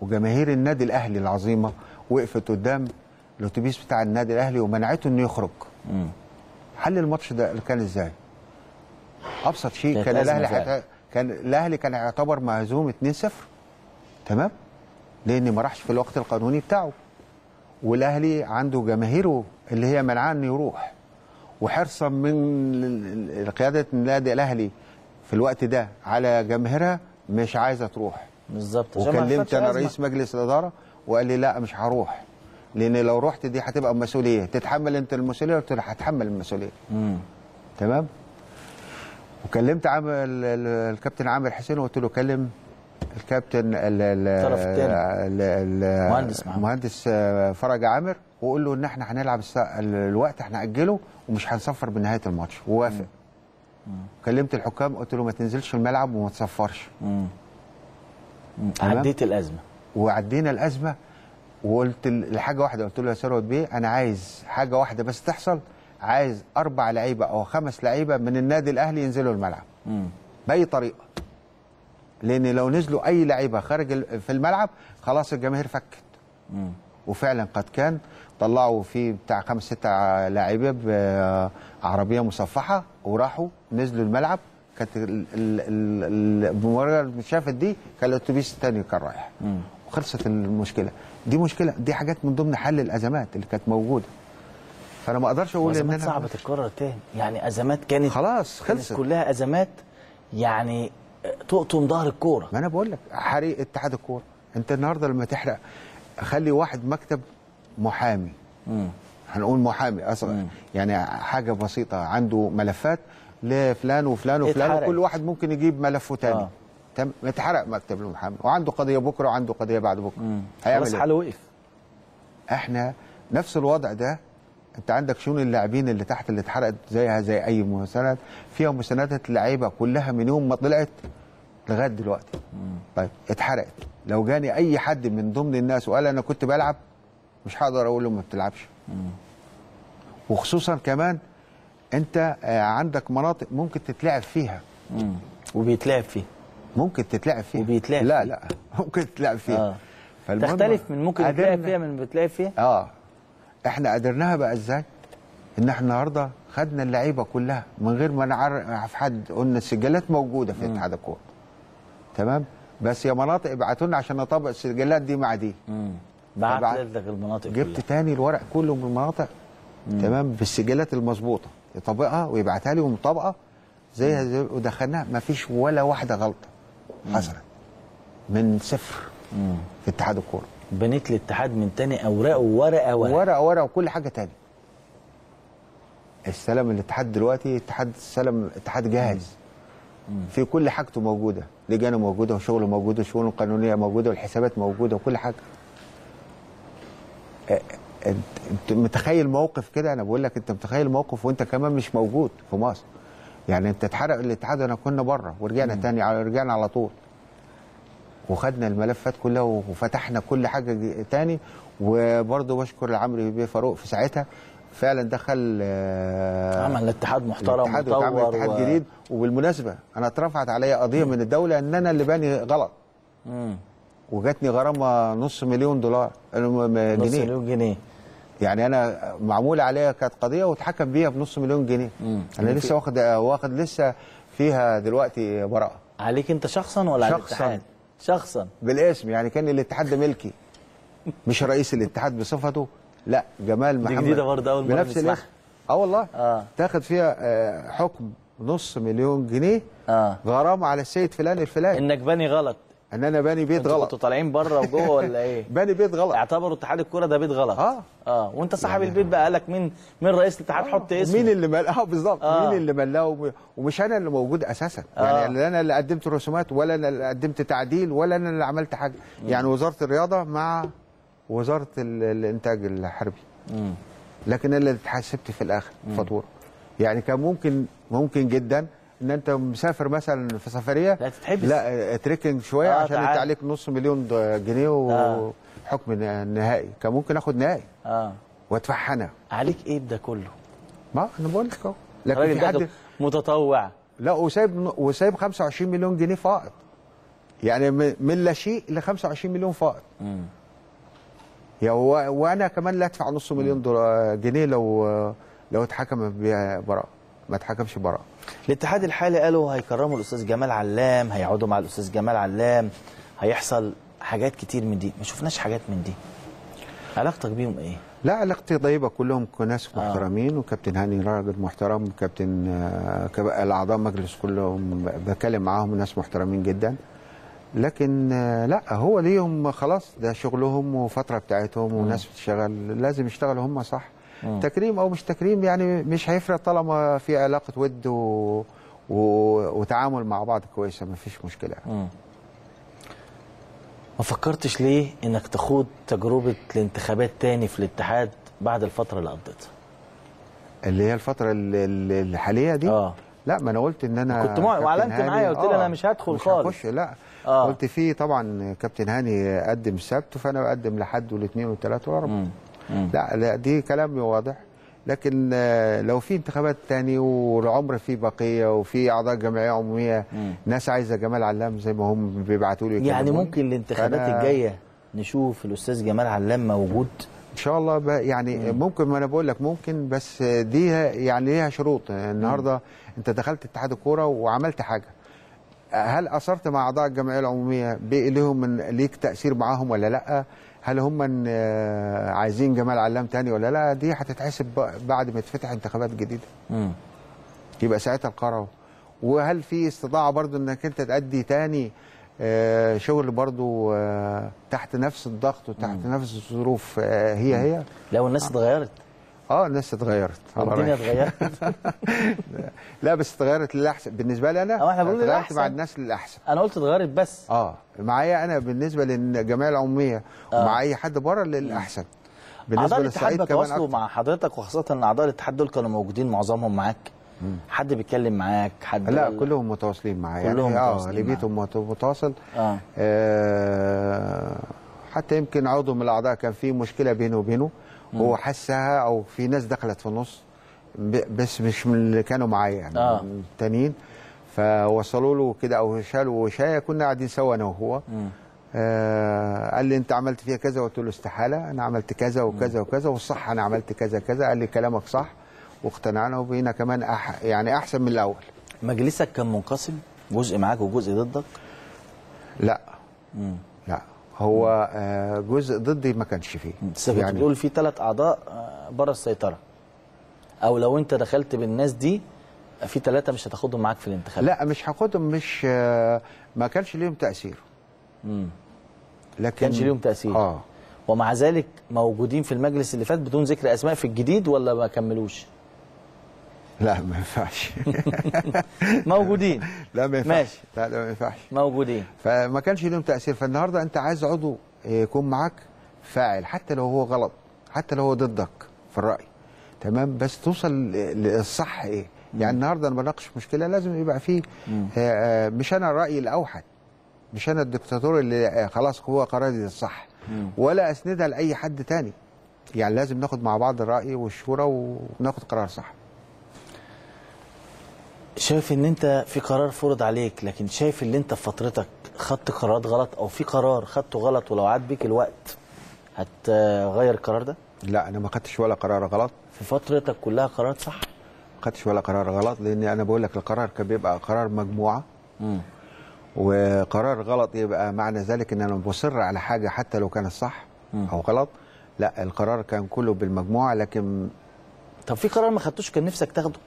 وجماهير النادي الأهلي العظيمة وقفت قدام الأتوبيس بتاع النادي الأهلي ومنعته إنه يخرج. حل الماتش ده كان إزاي؟ أبسط شيء كان الأهلي فعلا. حت... كان الأهلي كان يعتبر مهزوم 2-0 تمام؟ لأن ما راحش في الوقت القانوني بتاعه. والأهلي عنده جماهيره اللي هي منعاه انه يروح. وحرصا من قيادة النادي الأهلي في الوقت ده على جماهيرها مش عايزة تروح. بالظبط. وكلمت أنا. رئيس مجلس الإدارة وقال لي لا مش هروح. لأن لو رحت دي هتبقى مسؤولية. تتحمل أنت المسؤولية قلت له هتحمل المسؤولية. مم. تمام؟ وكلمت عامر ال- الكابتن عامر حسين وقلت له كلم الكابتن ال- ال-. ال- ال- مهندس محمد. مهندس آه، فرج عامر وقول له إن إحنا هنلعب الوقت هنأجله ومش هنصفر بنهاية الماتش. ووافق. كلمت الحكام قلت له ما تنزلش الملعب وما تصفرش. عديت الأزمة. وعدينا الأزمة وقلت لحاجة واحدة قلت له يا ثروت بيه أنا عايز حاجة واحدة بس تحصل. عايز أربع لعيبة أو خمس لعيبة من النادي الأهلي ينزلوا الملعب. بأي طريقة. لأن لو نزلوا أي لعيبة خارج في الملعب خلاص الجماهير فكت. مم. وفعلا قد كان طلعوا في بتاع خمس ست لاعيبه بعربيه مصفحة وراحوا نزلوا الملعب. كانت ال- ال- ال- المباراه اللي شافت دي كان الأتوبيس الثاني كان رايح. وخلصت المشكلة. دي مشكلة. دي حاجات من ضمن حل الأزمات اللي كانت موجودة. فأنا ما أقدرش أقول إن أنا صعبه تتكرر تاني. يعني أزمات كانت خلاص كانت خلصت. كلها أزمات. يعني تقطم ظهر الكورة. ما أنا بقول لك حريق اتحاد الكورة. أنت النهارده لما تحرق خلي واحد مكتب محامي. مم. هنقول محامي أصلا يعني حاجة بسيطة عنده ملفات لفلان وفلان وفلان اتحرقت. وكل واحد ممكن يجيب ملفه تاني. آه. تم اتحرق مكتب المحامي. وعنده قضية بكرة وعنده قضية بعد بكرة. هيعمل خلاص إيه؟ حاله وقف. إحنا نفس الوضع ده انت عندك شؤون اللاعبين اللي تحت اللي اتحرقت زيها زي أي مساند فيها مساندات اللعيبة كلها من يوم ما طلعت لغاية دلوقتي. طيب اتحرقت. لو جاني أي حد من ضمن الناس وقال أنا كنت بلعب مش هقدر أقول له ما بتلعبش. وخصوصا كمان أنت آه، عندك مناطق ممكن تتلعب فيها. مم. وبيتلعب فيه ممكن تتلعب فيها. وبيتلعب لا. لا. ممكن تتلعب فيها. آه. تختلف من ممكن قدرنا- فيها من بيتلعب فيها؟ آه. إحنا قدرناها بقى إزاي؟ إن إحنا النهارده خدنا اللعيبة كلها من غير ما نعرف حد قلنا السجلات موجودة في اتحاد الكورة. تمام؟ بس يا مناطق ابعتوا لنا عشان نطبق السجلات دي مع دي. مم. بعت لك المناطق جبت كلها. تاني الورق كله من المناطق. تمام؟ بالسجلات المظبوطة. يطبقها ويبعتها لي ومطابقه زيها زي ودخلناها. ما فيش ولا واحدة غلطة حصلت. من صفر في اتحاد الكورة. بنيت الاتحاد من تاني اوراقه ورقه ورقه ورقة ورقه وكل حاجة تاني السلام الاتحاد دلوقتي اتحاد السلام اتحاد جاهز. في كل حاجته موجودة. لجانه موجودة وشغله موجود وشؤونه القانونيه موجودة والحسابات موجودة وكل حاجة. أنت متخيل موقف كده؟ أنا بقول لك أنت متخيل موقف وأنت كمان مش موجود في مصر. يعني أنت اتحرق الاتحاد وانا كنا بره ورجعنا تاني على رجعنا على طول. وخدنا الملفات كلها وفتحنا كل حاجة تاني. وبرضه بشكر العمري بيه فاروق في ساعتها. فعلا دخل آه، عمل اتحاد محترم الاتحاد اتحاد و- جديد. وبالمناسبة أنا اترفعت عليا قضية من الدولة إن أنا اللي باني غلط. مم. وجاتني غرامة نص مليون دولار الم- م- نص جنيه. مليون جنيه. يعني أنا معمول عليا كانت قضية واتحكم بيها بنص مليون جنيه. مم. أنا لسه واخد واخد لسه فيها دلوقتي براءة. عليك أنت شخصا ولا على شخصاً. الاتحاد؟ شخصا. بالاسم يعني كان الاتحاد ده ملكي. مش رئيس الاتحاد بصفته لا جمال محمد. جديدة برضه أول مرة بنفس. الاسم. آه والله. آه. تاخد فيها آه، حكم نص مليون جنيه آه. غرامة على السيد فلان الفلاني. إنك باني غلط. إن أنا باني بيت أنتوا غلط. طالعين بره وجوه ولا إيه؟ باني بيت غلط. اعتبروا اتحاد الكورة ده بيت غلط. آه. آه. وأنت صاحب البيت بقى قالك مين مين رئيس الاتحاد؟ حط اسمه. مين اللي مال آه بالظبط. آه. مين اللي ملاه؟ وم- ومش أنا اللي موجود أساسا. آه. يعني لا أنا اللي قدمت رسومات ولا أنا اللي قدمت تعديل ولا أنا اللي عملت حاجة. يعني وزارة الرياضة مع وزارة ال- الإنتاج الحربي. مم. لكن أنا اللي اتحاسبت في الآخر فاتورة. يعني كان ممكن ممكن جدا إن أنت مسافر مثلا في سفرية لا تتحبس. لا تريكنج شوية آه، عشان أنت. عليك نص مليون جنيه آه. وحكم نهائي. كان ممكن آخد نهائي. آه. وأدفعها أنا. عليك إيه بده كله؟ ما أنا بقول لك أهو. لكن في ده حد متطوع. لا وسايب وسايب 25 مليون جنيه فائض. يعني من لا شيء ل 25 مليون فائض. يا وأنا كمان لا أدفع نص مليون دولار جنيه لو لو اتحكم براءه ما اتحكمش براءه الاتحاد الحالي قالوا هيكرموا الأستاذ جمال علام هيقعدوا مع الأستاذ جمال علام هيحصل حاجات كتير من دي. ما شفناش حاجات من دي. علاقتك بيهم إيه؟ لا علاقتي طيبة كلهم ناس آه. محترمين وكابتن هاني راجل محترم كابتن آه، الأعضاء مجلس كلهم بكلم معاهم ناس محترمين جدا. لكن آه، لا هو ليهم خلاص ده شغلهم وفترة بتاعتهم وناس بتشتغل لازم يشتغلوا هم صح؟ مم. تكريم أو مش تكريم يعني مش هيفرق طالما في علاقة ود و... و... وتعامل مع بعض كويسه ما فيش مشكلة مم. ما فكرتش ليه إنك تخوض تجربة الانتخابات تاني في الاتحاد بعد الفترة اللي قضيتها اللي هي الفترة ال- ال- الحالية دي آه لا ما أنا قلت إن أنا كنت هاني- معايا، قلت لي أنا مش هدخل مش خالص. هخش لا آه. آه. قلت في طبعا كابتن هاني قدم السبت فأنا بقدم لحد والاثنين والثلاث والاربعاء مم. مم. لا لا دي كلامي واضح. لكن آه، لو في انتخابات تاني والعمر فيه بقية وفي أعضاء جمعية عمومية مم. ناس عايزة جمال علام زي ما هم بيبعتوا لي يعني. ممكن الانتخابات الجاية نشوف الأستاذ جمال علام موجود؟ إن شاء الله بقى يعني ممكن ما أنا بقول لك ممكن بس دي يعني ليها شروط. النهارده أنت دخلت اتحاد الكورة وعملت حاجة. هل أثرت مع أعضاء الجمعية العمومية لهم من ليك تأثير معاهم ولا لأ؟ هل هم آه، عايزين جمال علام تاني ولا لا؟ دي هتتحسب بعد ما تفتح انتخابات جديدة. مم. يبقى ساعتها القرار وهل في استطاعة برضو إنك أنت تأدي تاني آه، شغل برضو آه، تحت نفس الضغط وتحت نفس الظروف آه، هي هي؟ لو الناس اتغيرت. آه الناس اتغيرت. الدنيا. اتغيرت. لا بس اتغيرت للأحسن. بالنسبة لي أنا أو إحنا بنقول للأحسن. مع الناس للأحسن. أنا قلت اتغيرت بس. آه. معايا أنا بالنسبة للجمعيه العمومية آه. ومع أي حد بره للأحسن. بالنسبة للصعيد كمان بيتواصلوا أكتر. مع حضرتك وخاصة إن اعضاء الاتحاد دول كانوا موجودين معظمهم معاك؟ حد بيتكلم معاك؟ حد لا كلهم متواصلين معايا. كلهم يعني آه ليبيتهم مت- متواصل. آه. آه حتى يمكن عضو من الأعضاء كان في مشكلة بينه وبينه. هو حسها أو في ناس دخلت في النص بس مش من اللي كانوا معايا يعني آه. من التانيين فوصلوا له كده أو شالوا وشاية كنا قاعدين سوا أنا وهو. آه قال لي أنت عملت فيها كذا؟ قلت له استحالة أنا عملت كذا وكذا وكذا والصح أنا عملت كذا كذا. قال لي كلامك صح واقتنعنا وبقينا كمان أح يعني أحسن من الأول. مجلسك كان منقسم؟ جزء معاك وجزء ضدك؟ لا. مم. لا. هو آه جزء ضدي ما كانش فيه. كنت بتقول في ثلاث أعضاء آه، بره السيطرة. أو لو أنت دخلت بالناس دي في ثلاثة مش هتاخدهم معاك في الانتخابات. لا مش هاخدهم مش ما كانش ليهم تأثير. مم. لكن كانش ليهم تأثير. آه. ومع ذلك موجودين في المجلس اللي فات بدون ذكر أسماء في الجديد ولا ما كملوش؟ لا ما ينفعش. موجودين. لا ما ينفعش. ماشي. لا لا ما ينفعش. موجودين. فما كانش ليهم تأثير. فالنهاردة أنت عايز عضو يكون معاك فاعل حتى لو هو غلط حتى لو هو ضدك في الرأي. تمام؟ بس توصل للصح إيه؟ يعني النهارده أنا بناقش مشكلة لازم يبقى فيه آه، آه، مش أنا الرأي الأوحد مش أنا الدكتاتور اللي آه، خلاص هو قراري الصح ولا أسندها لأي حد تاني. يعني لازم ناخد مع بعض الرأي والشورى وناخد قرار صح. شايف إن أنت في قرار فرض عليك لكن شايف إن أنت في فترتك خدت قرارات غلط أو في قرار خدته غلط ولو عاد بيك الوقت هتغير القرار ده؟ لا أنا ما خدتش ولا قرار غلط. في فترتك كلها قرارات صح؟ خدتش ولا قرار غلط لأن أنا بقول لك القرار كان بيبقى قرار مجموعة. وقرار غلط يبقى معنى ذلك إن أنا بصر على حاجة حتى لو كانت صح أو غلط. لا القرار كان كله بالمجموعة لكن طب في قرار ما خدتوش كان نفسك تاخده؟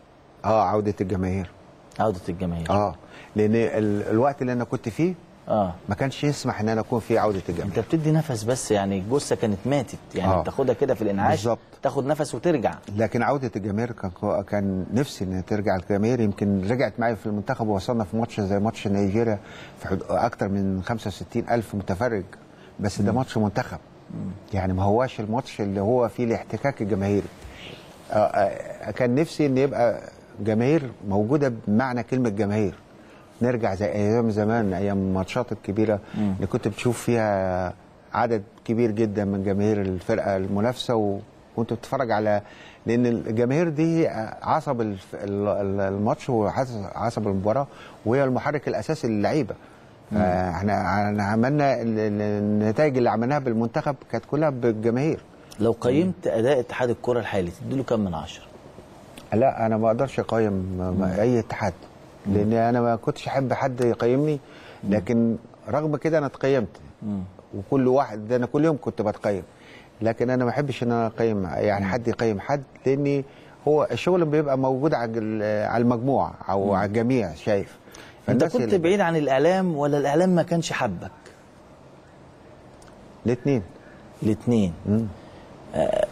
آه عودة الجماهير. عودة الجماهير. آه لأن ال- الوقت اللي أنا كنت فيه آه. ما كانش يسمح إن أنا أكون فيه عودة أنت الجماهير بتدي نفس بس يعني الجثه كانت ماتت يعني آه. بتاخدها كده في الإنعاش بالظبط. تاخد نفس وترجع. لكن عودة الجماهير كان كان نفسي إن ترجع الجماهير يمكن رجعت معي في المنتخب ووصلنا في ماتش زي ماتش نيجيريا في حدود أكتر من 65 ألف متفرج. بس ده ماتش منتخب. يعني ما هواش الماتش اللي هو فيه الاحتكاك الجماهيري. آه، آه، كان نفسي إن يبقى جماهير موجودة بمعنى كلمة جماهير. نرجع زي أيام زمان أيام الماتشات الكبيرة اللي كنت بتشوف فيها عدد كبير جدا من جماهير الفرقة المنافسة و... وانت بتتفرج على لأن الجماهير دي عصب الف- الماتش وعصب المباراة وهي المحرك الأساسي للعيبة. إحنا عملنا ال- ال- النتائج اللي عملناها بالمنتخب كانت كلها بالجماهير. لو قيمت أداء اتحاد الكرة الحالي تديله كام من عشرة؟ لا أنا ما أقدرش أقيم أي اتحاد. لأن أنا ما كنتش أحب حد يقيمني لكن رغم كده أنا اتقيمت. وكل واحد ده أنا كل يوم كنت بتقيم. لكن أنا ما أحبش إن أنا أقيم يعني حد يقيم حد لأني هو الشغل بيبقى موجود على ال- على المجموعة أو على الجميع شايف. أنت كنت بعيد عن الإعلام ولا الإعلام ما كانش حبك؟ الاثنين الاثنين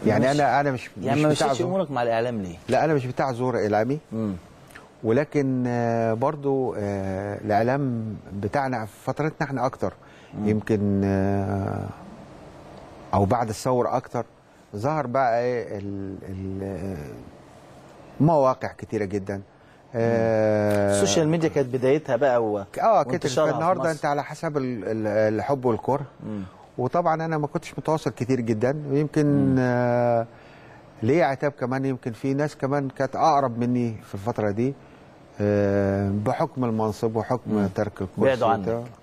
يعني مش- أنا أنا مش يعني مش ما مشيتش أمورك مع الإعلام ليه؟ لا أنا مش بتاع زور إعلامي. ولكن آه، برضو آه، الإعلام بتاعنا في فترتنا إحنا أكتر. يمكن آه، أو بعد الثورة أكتر ظهر بقى ال- ال- آه، مواقع كتيرة جدا. ال social media كانت بدايتها بقى و... آه في النهارده. انت على حسب ال- ال- الحب والكره. وطبعا أنا ما كنتش متواصل كتير جدا. ويمكن آه ليه عتاب كمان يمكن في ناس كمان كانت أقرب مني في الفترة دي. بحكم المنصب وحكم ترك الكرسي.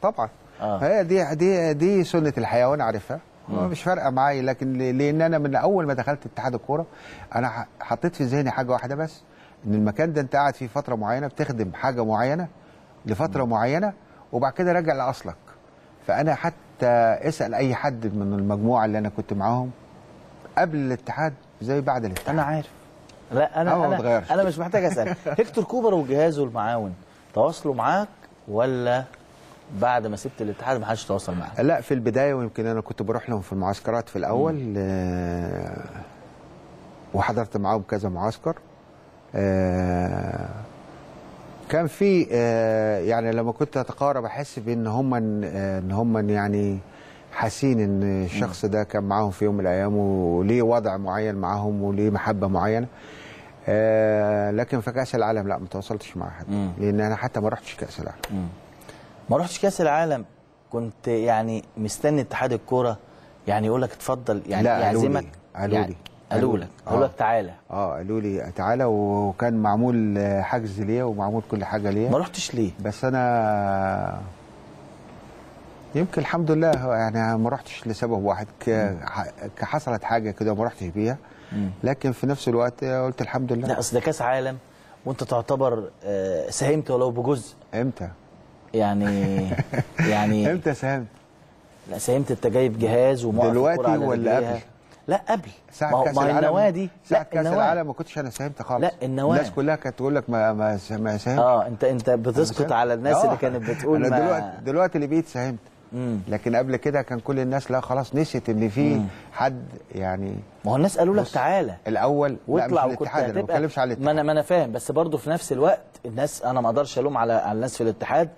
طبعا. آه. هي دي دي دي سنة الحياة وأنا عارفها مش فارقة معايا لكن لأن أنا من أول ما دخلت اتحاد الكورة أنا حطيت في ذهني حاجة واحدة بس إن المكان ده أنت قاعد فيه فترة معينة بتخدم حاجة معينة لفترة معينة وبعد كده راجع لأصلك. فأنا حتى اسأل أي حد من المجموعة اللي أنا كنت معاهم قبل الاتحاد زي بعد الاتحاد. أنا عارف. لا أنا أنا. أنا مش محتاج أسأل. هيكتور كوبر وجهازه المعاون تواصلوا معاك ولا بعد ما سبت الاتحاد ما حدش تواصل معاك؟ لا في البداية ويمكن أنا كنت بروح لهم في المعسكرات في الأول آه وحضرت معاهم كذا معسكر. آه كان في آه يعني لما كنت أتقارب أحس بإن هم آه إن هم يعني حاسين إن الشخص ده كان معاهم في يوم من الأيام وليه وضع معين معاهم وليه محبة معينة. آه لكن في كأس العالم لا ما تواصلتش مع حد مم. لأن أنا حتى ما رحتش كأس العالم ما رحتش كأس العالم كنت يعني مستني اتحاد الكورة يعني يقول لك اتفضل يعني لا،. يعزمك قالوا يعني لي. قالوا لك. قالوا آه. لك تعالى آه قالوا لي تعالى وكان معمول حجز ليا ومعمول كل حاجة ما ليا رحتش ليه بس أنا يمكن الحمد لله يعني ما رحتش لسبب واحد حصلت حاجة كده وما رحتش بيها لكن في نفس الوقت قلت الحمد لله لا أصل ده كأس عالم وأنت تعتبر آه، ساهمت ولو بجزء إمتى يعني يعني إمتى ساهمت لا ساهمت أنت جايب جهاز وموقف دلوقتي ولا. قبل؟ لا قبل هو- كأس العالم النوادي ساعة لا، كأس. العالم ما كنتش أنا ساهمت خالص لا، النوادي. الناس كلها كانت تقول لك ما ما ما ساهمت آه انت أنت بتسقط على الناس آه. اللي كانت بتقول أنا ما دلوقتي دلوقتي اللي بقيت ساهمت مم. لكن قبل كده كان كل الناس لا خلاص نسيت ان في حد يعني ما هو الناس قالوا لك تعالى. الأول لا واطلع وكنت الاتحاد أنا ما بتكلمش على ما أنا الاتحاد. ما أنا فاهم بس برضه في نفس الوقت الناس أنا ما أقدرش ألوم على على الناس في الاتحاد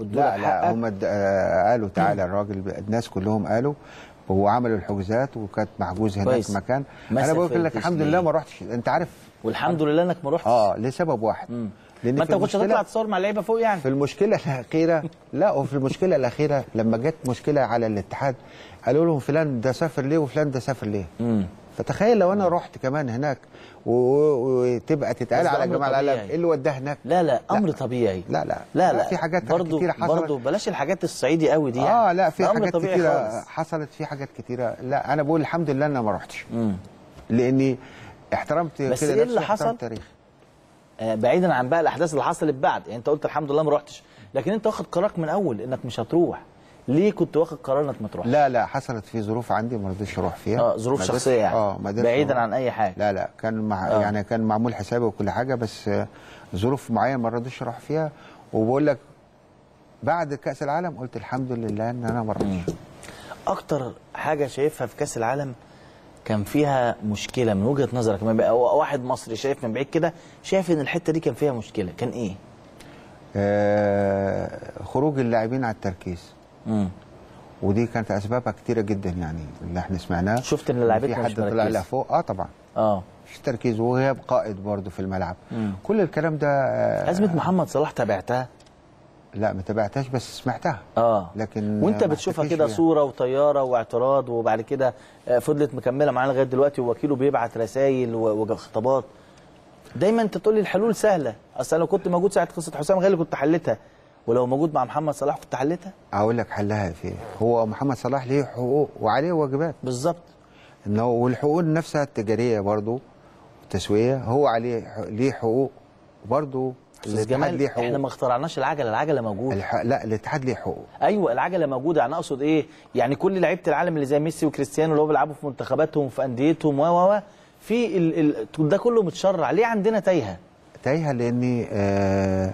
لا لا. هم آه، قالوا تعالى الراجل الناس كلهم قالوا وعملوا الحجوزات وكانت محجوز هناك كويس. مكان. أنا بقول لك الحمد؟ لله ما رحتش. أنت عارف والحمد لله إنك ما رحتش. آه لسبب واحد. لأن ما أنت كنتش هتطلع تصور مع اللعيبة فوق يعني. في المشكلة الأخيرة لا وفي المشكلة الأخيرة لما جت مشكلة على الاتحاد قالوا لهم فلان ده سافر ليه وفلان ده سافر ليه. امم فتخيل لو أنا رحت كمان هناك وتبقى تتقال على جمال العالم. إيه اللي وداه هناك؟ لا لا أمر طبيعي. لا لا. لا لا في حاجات برضو كتيرة حصلت. برضو بلاش الحاجات الصعيدي قوي دي آه يعني. لا في حاجات كتيرة خالص. حصلت في حاجات كتيرة. لا أنا بقول الحمد لله إن أنا ما رحتش. مم. لأني احترمت بس كده نفسي اللي حصل؟ آه، بعيدا عن بقى الأحداث اللي حصلت بعد. يعني أنت قلت الحمد لله ما روحتش. لكن أنت واخد قرارك من أول إنك مش هتروح. ليه كنت واخد قرار إنك ما تروحش؟ لا لا حصلت في ظروف عندي ما رضيتش أروح فيها. آه ظروف شخصية يعني. آه بعيدا. عن أي حاجة. لا لا كان مع آه. يعني كان معمول حسابي وكل حاجة بس آه، ظروف معينة ما رضيتش أروح فيها. وبقول لك بعد كأس العالم قلت الحمد لله إن أنا ما رحتش أكتر حاجة شايفها في كأس العالم كان فيها مشكلة من وجهة نظرك واحد مصري شايف من بعيد كده شايف إن الحتة دي كان فيها مشكلة كان إيه؟ آه خروج اللاعبين على التركيز. امم ودي كانت أسبابها كتيرة جدا يعني اللي إحنا سمعناه. شفت إن في لعيبتنا حد مش طلع. لها فوق؟ آه طبعا. آه. مفيش تركيز وغياب قائد برضه في الملعب. مم. كل الكلام ده آه أزمة محمد صلاح تابعتها؟ لا ما تابعتهاش بس سمعتها. آه. لكن وأنت بتشوفها كده. صورة وطيارة واعتراض وبعد كده آه، فضلت مكملة معانا لغاية دلوقتي ووكيله بيبعت رسائل وخطابات. دايما أنت تقول لي الحلول سهلة. أصل لو كنت موجود ساعة قصة حسام غالي كنت حلتها ولو موجود مع محمد صلاح كنت حلتها أقول لك حلها في إيه؟ هو محمد صلاح ليه حقوق وعليه واجبات. بالظبط. إن هو والحقوق نفسها التجارية برضه التسويه هو عليه ليه حقوق برضه أستاذ الاتحاد جمال ليه إحنا حقوق ما اخترعناش العجلة العجلة موجودة. الح... لا الاتحاد ليه حقوق. أيوه العجلة موجودة. أنا أقصد إيه؟ يعني كل لعيبة العالم اللي زي ميسي وكريستيانو اللي هو بيلعبوا في منتخباتهم في أنديتهم و و و في ال... ال... ده كله متشرع. ليه عندنا تايهة؟ تايهة لأني آه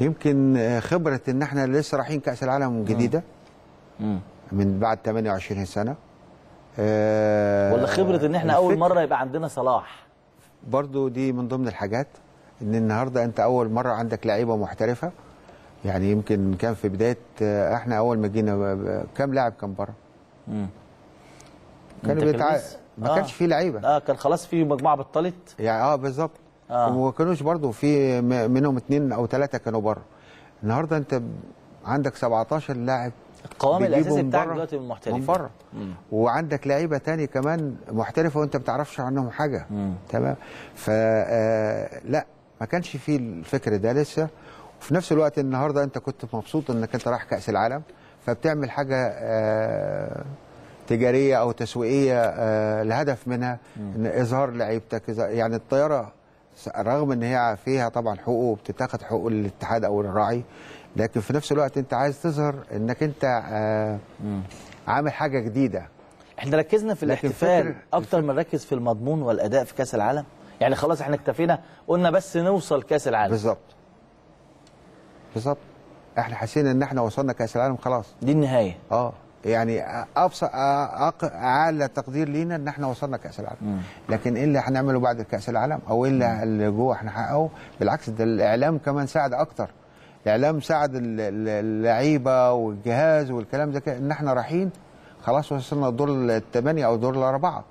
يمكن آه، خبرة إن إحنا لسه رايحين كأس العالم جديدة. من بعد 28 سنة. آه ولا خبرة إن إحنا أول مرة يبقى عندنا صلاح. برضو دي من ضمن الحاجات. إن النهارده أنت أول مرة عندك لعيبة محترفة. يعني يمكن كان في بداية آه، إحنا أول ما جينا ب- كام لاعب كان بره. كانوا بيتع... ما آه. كانش في لعيبة. آه كان خلاص في مجموعة بطلت؟ يعني آه بالظبط. آه. وما كانوش برضو في منهم اثنين أو ثلاثة كانوا بره. النهارده أنت عندك 17 لاعب القوام الأساسي بتاعك دلوقتي من المحترفين. من بره وعندك لعيبة تاني كمان محترفة وأنت ما بتعرفش عنهم حاجة. مم. تمام؟ ف آه، لا ما كانش في الفكر ده لسه. وفي نفس الوقت النهارده انت كنت مبسوط انك انت رايح كأس العالم فبتعمل حاجة آه، تجارية أو تسويقية آه، الهدف منها إن إظهار لعيبتك يعني الطيارة رغم إن هي فيها طبعا حقوق بتتاخد حقوق الاتحاد أو الراعي لكن في نفس الوقت أنت عايز تظهر إنك أنت آه، عامل حاجة جديدة. إحنا ركزنا في الاحتفال أكتر من نركز في المضمون والأداء في كأس العالم. يعني خلاص إحنا اكتفينا قلنا بس نوصل كأس العالم. بالظبط. بالظبط. إحنا حسينا ان إحنا وصلنا كأس العالم خلاص. دي النهاية. آه يعني ابسط أعلى تقدير لينا إن إحنا وصلنا كأس العالم. لكن إيه اللي هنعمله بعد كأس العالم؟ أو إيه اللي اللي جوه إحنا حققه بالعكس ده الإعلام كمان ساعد أكتر. الإعلام ساعد ال- ال- اللعيبة والجهاز والكلام ده إن إحنا رايحين خلاص وصلنا الدور الثمانيه أو الدور الأربعة.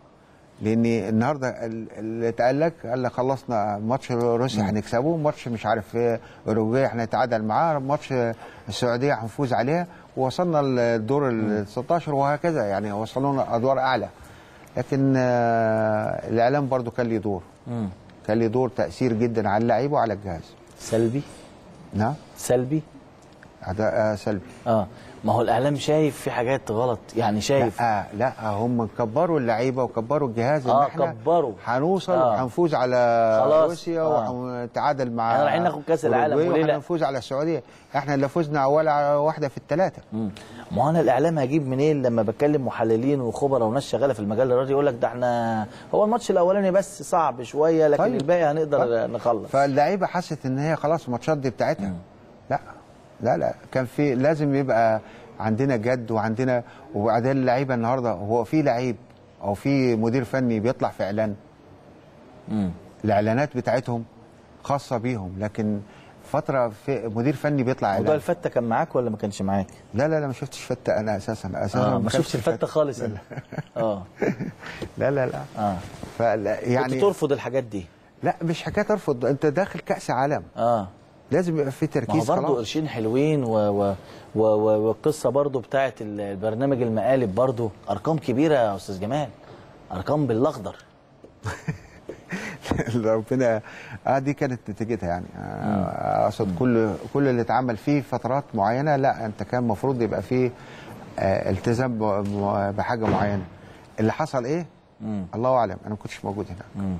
لأن النهارده ال- اللي اتقال لك قال لك خلصنا ماتش روسيا هنكسبه ماتش مش عارف إيه أوروجواي هنتعادل معاه ماتش السعودية هنفوز عليها ووصلنا الدور ال 16 وهكذا يعني وصلونا أدوار أعلى. لكن آه، الإعلام برضو كان ليه دور. كان ليه دور تأثير جدا على اللعيبة وعلى الجهاز. سلبي؟ نعم. سلبي؟ أداء آه، سلبي. آه. ما هو الإعلام شايف في حاجات غلط يعني شايف لا لا هم كبروا اللعيبة وكبروا الجهاز آه، إن إحنا كبروا. هنوصل آه. وهنفوز على خلاص. روسيا آه. وهنتعادل مع إحنا رايحين ناخد كأس العالم، وليه لا؟ وهنفوز على السعودية إحنا اللي فزنا ولا واحدة في الثلاثه مم. ما هو أنا الإعلام هجيب منين لما بكلم محللين وخبراء وناس شغالة في المجال الرياضي يقول لك ده إحنا هو الماتش الأولاني بس صعب شوية لكن طيب. الباقي هنقدر طيب. نخلص فاللعيبة حست إن هي خلاص الماتشات دي بتاعتها لا لا لا كان في لازم يبقى عندنا جد وعندنا وبعدين اللعيبة النهارده هو في لعيب أو في مدير فني بيطلع في إعلان. الإعلانات بتاعتهم خاصة بيهم لكن فترة في مدير فني بيطلع موضوع اعلان الفتة كان معاك ولا ما كانش معاك؟ لا لا لا ما شفتش فتة أنا أساسا. أساسا آه ما شفتش الفتة. خالص. انت آه. لا لا لا. آه. فلا يعني يعني كنت ترفض الحاجات دي؟ لا مش حكاية ترفض أنت داخل كأس عالم. آه. لازم يبقى في ما تركيز برضه خلاص. قرشين حلوين و... و... و... و... والقصة برضه بتاعت ال- البرنامج المقالب برضه أرقام كبيرة يا أستاذ جمال. أرقام بالأخضر. ربنا آه دي كانت نتيجتها يعني. آه، أقصد كل كل اللي اتعمل فيه فترات معينة لا أنت كان المفروض يبقى فيه آه، التزام بحاجة معينة. اللي حصل إيه؟ الله أعلم أنا ما كنتش موجود هناك.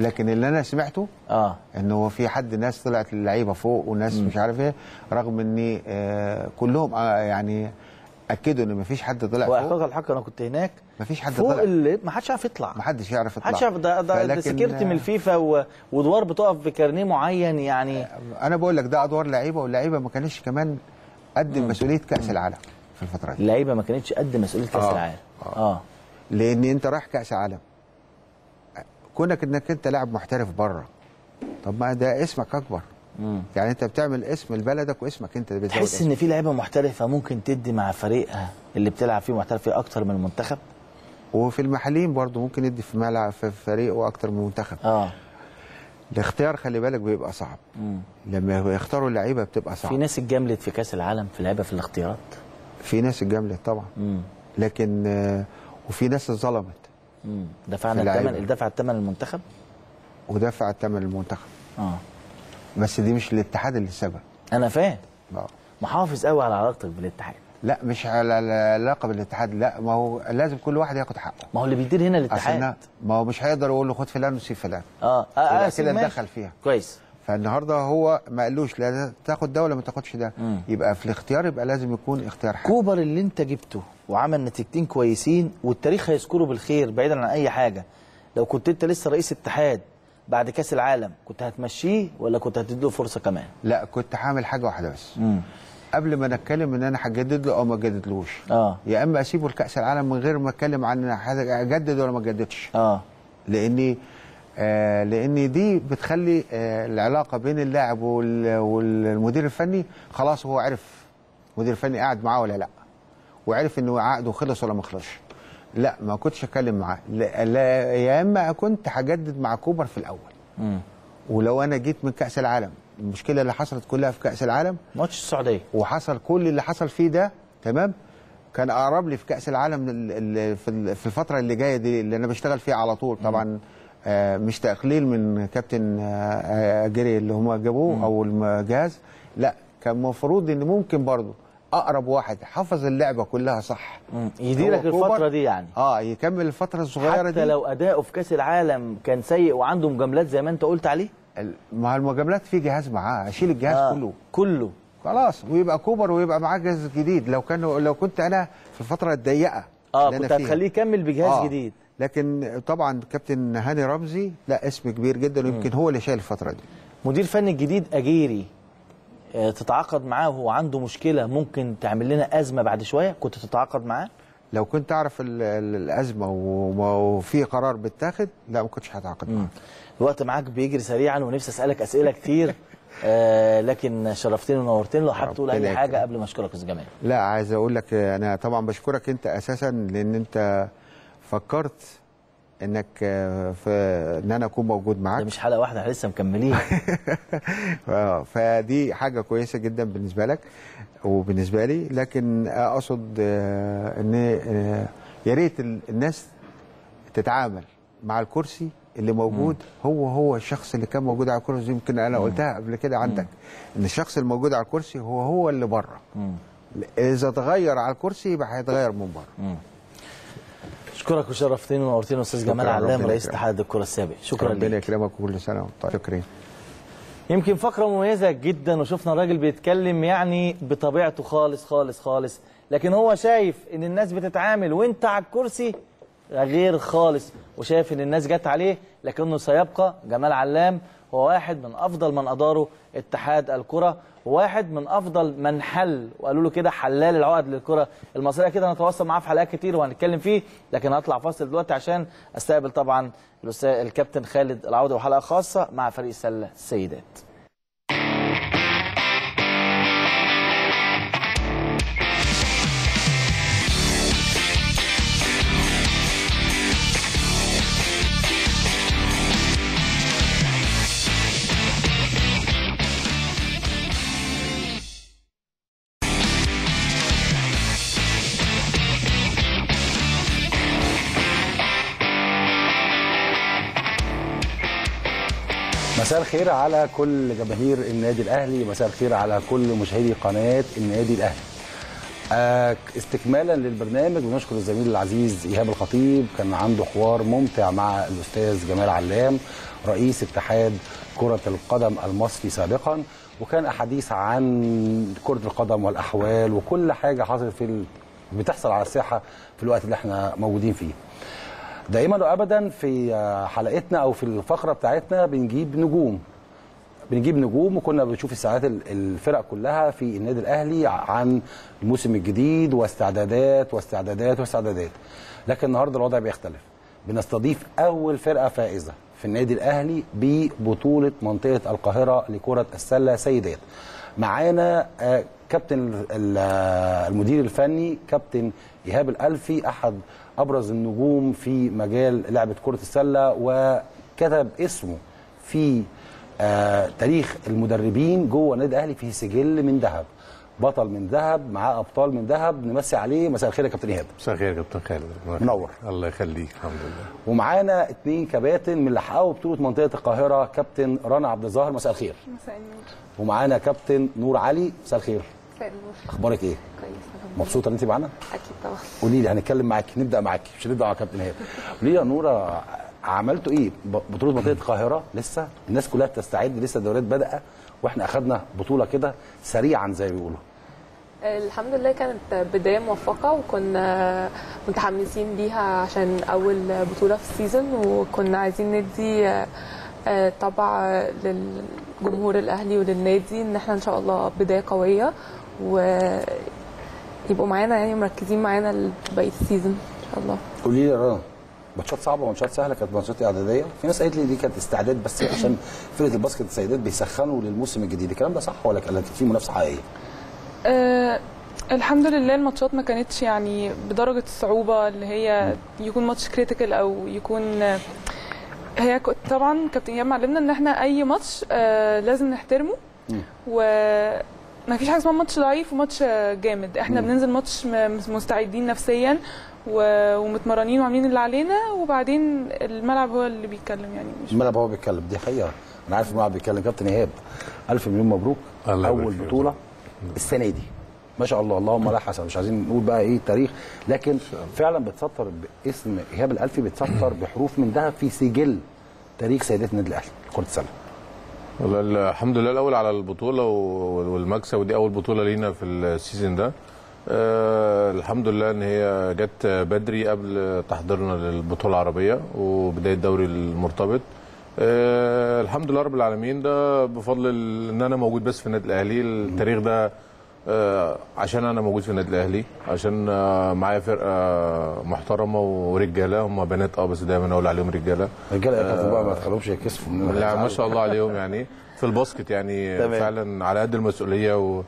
لكن اللي أنا سمعته آه. ان هو في حد ناس طلعت اللعيبه فوق وناس مش عارف إيه رغم ان آه، كلهم آه، يعني أكدوا إن مفيش حد طلع فوق. واحقاق الحق أنا كنت هناك مفيش حد فوق طلع. اللي ما حدش عارف يطلع. ما حدش يعرف يطلع. محدش عارف ده ده, ده security من الفيفا و... وإدوار بتقف بكارنيه معين يعني. أنا بقول لك ده أدوار لعيبة واللعيبة ما كانش كمان قد مسؤولية كأس العالم في الفترة دي. اللعيبة ما كانتش قد مسؤولية كأس آه. العالم. آه. لأن أنت رايح كأس عالم كونك إنك أنت لاعب محترف بره. طب ما ده اسمك أكبر. يعني أنت بتعمل اسم لبلدك واسمك أنت اللي بتزود تحس اسمك. ان في لعيبة محترفة ممكن تدي مع فريقها اللي بتلعب فيه محترف فيه أكتر من المنتخب وفي المحليين برضه ممكن يدي في ملعب في فريقه أكتر من منتخب. آه. الاختيار خلي بالك بيبقى صعب. لما يختاروا اللعيبة بتبقى صعب. في ناس اتجاملت في كأس العالم في لعيبة في الاختيارات؟ في ناس اتجاملت طبعا. مم. لكن آه، وفي ناس اتظلمت. مم. دفعنا. الثمن دفع الثمن المنتخب؟ ودفع الثمن للمنتخب آه. بس دي مش الاتحاد اللي السبب أنا فاهم. آه. محافظ قوي على علاقتك بالاتحاد. لا مش على العلاقه بالاتحاد لا ما هو لازم كل واحد ياخد حقه. ما هو اللي بيدير هنا الاتحاد. ما هو مش هيقدر يقول له خد فلان وسيب فلان. آه آه, يبقى آه كده. اتدخل فيها. كويس. فالنهارده هو ما قالوش لا تاخد ده ولا ما تاخدش ده. مم. يبقى في الاختيار يبقى لازم يكون اختيار حق. كوبر اللي انت جبته وعمل نتيجتين كويسين والتاريخ هيذكره بالخير بعيدا عن أي حاجة. لو كنت أنت لسه رئيس اتحاد بعد كأس العالم كنت هتمشيه ولا كنت هتديله فرصة كمان؟ لا كنت هعمل حاجة واحدة بس. امم قبل ما نتكلم إن أنا هجدد له أو ما اجددلوش آه. يا إما أسيبه لكأس العالم من غير ما أتكلم عن أجدد ولا ما أجددش. آه. لأني آه لأن دي بتخلي آه العلاقة بين اللاعب وال- والمدير الفني خلاص هو عرف المدير الفني قاعد معاه ولا لأ وعرف إنه عقده خلص ولا ما خلصش. لأ ما كنتش أتكلم معاه. لا, لا يا إما كنت هجدد مع كوبر في الأول. امم ولو أنا جيت من كأس العالم المشكلة اللي حصلت كلها في كأس العالم ماتش السعودية. وحصل كل اللي حصل فيه ده تمام؟ كان أقرب لي في كأس العالم ال- ال- في ال- في الفترة اللي جاية دي اللي أنا بشتغل فيها على طول طبعا آه، مش تقليل من كابتن آه، آه، جري اللي هم جابوه أو الجهاز لا كان المفروض إن ممكن برضه أقرب واحد حفظ اللعبة كلها صح. يديرك. الفترة دي يعني آه يكمل الفترة الصغيرة حتى دي لو أداؤه في كأس العالم كان سيء وعنده مجاملات زي ما أنت قلت عليه مع المجاملات في جهاز معاه أشيل الجهاز آه. كله كله خلاص ويبقى كوبر ويبقى معاه جهاز جديد لو كان لو كنت أنا في الفترة الضيقة آه كنت. هتخليه يكمل بجهاز آه. جديد لكن طبعا كابتن هاني رمزي لا اسم كبير جدا ويمكن هو اللي شايل الفترة دي. مدير فني الجديد أجيري آه، تتعاقد معاه وهو عنده مشكلة ممكن تعمل لنا أزمة بعد شوية كنت تتعاقد معاه؟ لو كنت أعرف ال- ال- الأزمة وفي قرار بيتاخد لا ما كنتش هتعاقد معاه. الوقت معاك بيجري سريعا ونفسي أسألك أسئلة كتير آه لكن شرفتني ونورتني لو حابب تقول أي حاجة. قبل ما أشكرك يا جمال لا عايز أقول لك أنا طبعا بشكرك أنت أساسا لأن أنت فكرت إنك آه، في إن أنا أكون موجود ده معاك مش حلقة واحدة إحنا لسه مكملين. آه، فدي حاجة كويسة جدا بالنسبة لك وبالنسبة لي لكن أقصد آه، إن آه، يا ريت ال- الناس تتعامل مع الكرسي اللي موجود. هو هو الشخص اللي كان موجود على الكرسي يمكن أنا قلتها قبل كده عندك. إن الشخص الموجود على الكرسي هو هو اللي بره. إذا تغير على الكرسي يبقى هيتغير من بره. أشكرك وشرفتني ونورتني أستاذ جمال علام رئيس. اتحاد الكرة السابق. شكرا ربنا ليك. يكرمك وكل سنة وأنت طيب شكرا يمكن فقرة مميزة جدا وشفنا الراجل بيتكلم يعني بطبيعته خالص خالص خالص. لكن هو شايف إن الناس بتتعامل وأنت على الكرسي غير خالص وشايف إن الناس جت عليه لكنه سيبقى جمال علام هو واحد من أفضل من أداروا اتحاد الكرة وواحد من أفضل من حل وقالوا له كده حلال العقد للكرة المصرية. كده هنتواصل معاه في حلقات كتير وهنتكلم فيه لكن هطلع فاصل دلوقتي عشان أستقبل طبعا الكابتن خالد العوده وحلقة خاصة مع فريق السلة السيدات الخير على كل جماهير النادي الأهلي مساء الخير على كل مشاهدي قناة النادي الأهلي آه، استكمالا للبرنامج بنشكر الزميل العزيز إيهاب الخطيب كان عنده حوار ممتع مع الأستاذ جمال علام رئيس اتحاد كرة القدم المصري سابقا وكان أحاديث عن كرة القدم والأحوال وكل حاجة حصلت في. بتحصل على الساحه في الوقت اللي إحنا موجودين فيه دائما وابدا في حلقتنا أو في الفقرة بتاعتنا بنجيب نجوم. بنجيب نجوم وكنا بنشوف الساعات ال- الفرق كلها في النادي الأهلي عن الموسم الجديد واستعدادات واستعدادات واستعدادات. لكن النهارده الوضع بيختلف. بنستضيف أول فرقة فائزة في النادي الأهلي ببطولة منطقة القاهرة لكرة السلة سيدات. معانا آه، كابتن ال- ال- المدير الفني كابتن إيهاب الألفي أحد أبرز النجوم في مجال لعبة كرة السلة وكتب اسمه في آه تاريخ المدربين جوه النادي الأهلي فيه سجل من ذهب. بطل من ذهب معاه أبطال من ذهب نمسي عليه. مساء الخير يا كابتن إيهاب. مساء الخير يا كابتن خالد. منور. الله يخليك. الحمد لله. ومعانا اتنين كباتن من اللي حققوا بطولة منطقة القاهرة كابتن رنا عبد الظاهر. مساء الخير. مساء النور. ومعانا كابتن نور علي. مساء الخير. مساء النور. أخبارك إيه؟ كويس. مبسوطة إن انت معانا أكيد طبعا. قولي لي هنتكلم معاكي نبدأ معاكي مش هنبدأ مع كابتن ايهاب قولي لي يا نورة عملتوا إيه؟ بطولة منطقة القاهرة لسه؟ الناس كلها بتستعد لسه الدوريات بدأ وإحنا اخذنا بطولة كده سريعا زي ما بيقولوا. الحمد لله كانت بداية موفقة وكنا متحمسين ليها عشان أول بطولة في السيزون وكنا عايزين ندي آه، طبع للجمهور الأهلي وللنادي إن إحنا إن شاء الله بداية قوية ويبقوا معانا يعني مركزين معانا بقيه ال season إن شاء الله. قولي لي يا رنا ماتشات صعبة وماتشات سهلة كانت ماتشات إعدادية. في ناس قالت لي دي كانت استعداد بس عشان فرقة ال basket السيدات بيسخنوا للموسم الجديد. الكلام ده صح ولا كان في منافسة حقيقية؟ آه الحمد لله الماتشات ما كانتش يعني بدرجة الصعوبة اللي هي يكون ماتش critical أو يكون هي طبعا كابتن إيهاب معلمنا إن إحنا أي ماتش آه لازم نحترمه. وما فيش حاجة اسمها ماتش ضعيف وماتش جامد. إحنا بننزل ماتش مستعدين نفسيا و- ومتمرنين وعاملين اللي علينا وبعدين الملعب هو اللي بيتكلم يعني مش الملعب هو بيتكلم. دي حقيقة. أنا عارف الملعب بيتكلم. كابتن إيهاب ألف مليون مبروك. أول. بطولة السنة دي. ما شاء الله. اللهم لا حسن. مش عايزين نقول بقى إيه التاريخ لكن فعلا بتسطر باسم إيهاب الألفي بتسطر بحروف من ذهب في سجل تاريخ سيدات النادي الأهلي كرة السلة. الحمد لله الأول على البطولة والمكسب ودي أول بطولة لينا في السيزون ده. آه الحمد لله إن هي جت بدري قبل تحضيرنا للبطولة العربية وبداية الدوري المرتبط. آه الحمد لله رب العالمين. ده بفضل إن أنا موجود بس في النادي الأهلي. التاريخ ده عشان أنا موجود في النادي الأهلي عشان آه معايا فرقة محترمة ورجالة هم بنات آه بس دايما أقول عليهم رجالة. رجالة يا كابتن بقى ما تخلوهمش يكسفوا لا ما شاء الله عليهم يعني. في الباسكت يعني تمام. فعلا على قد المسؤولية و...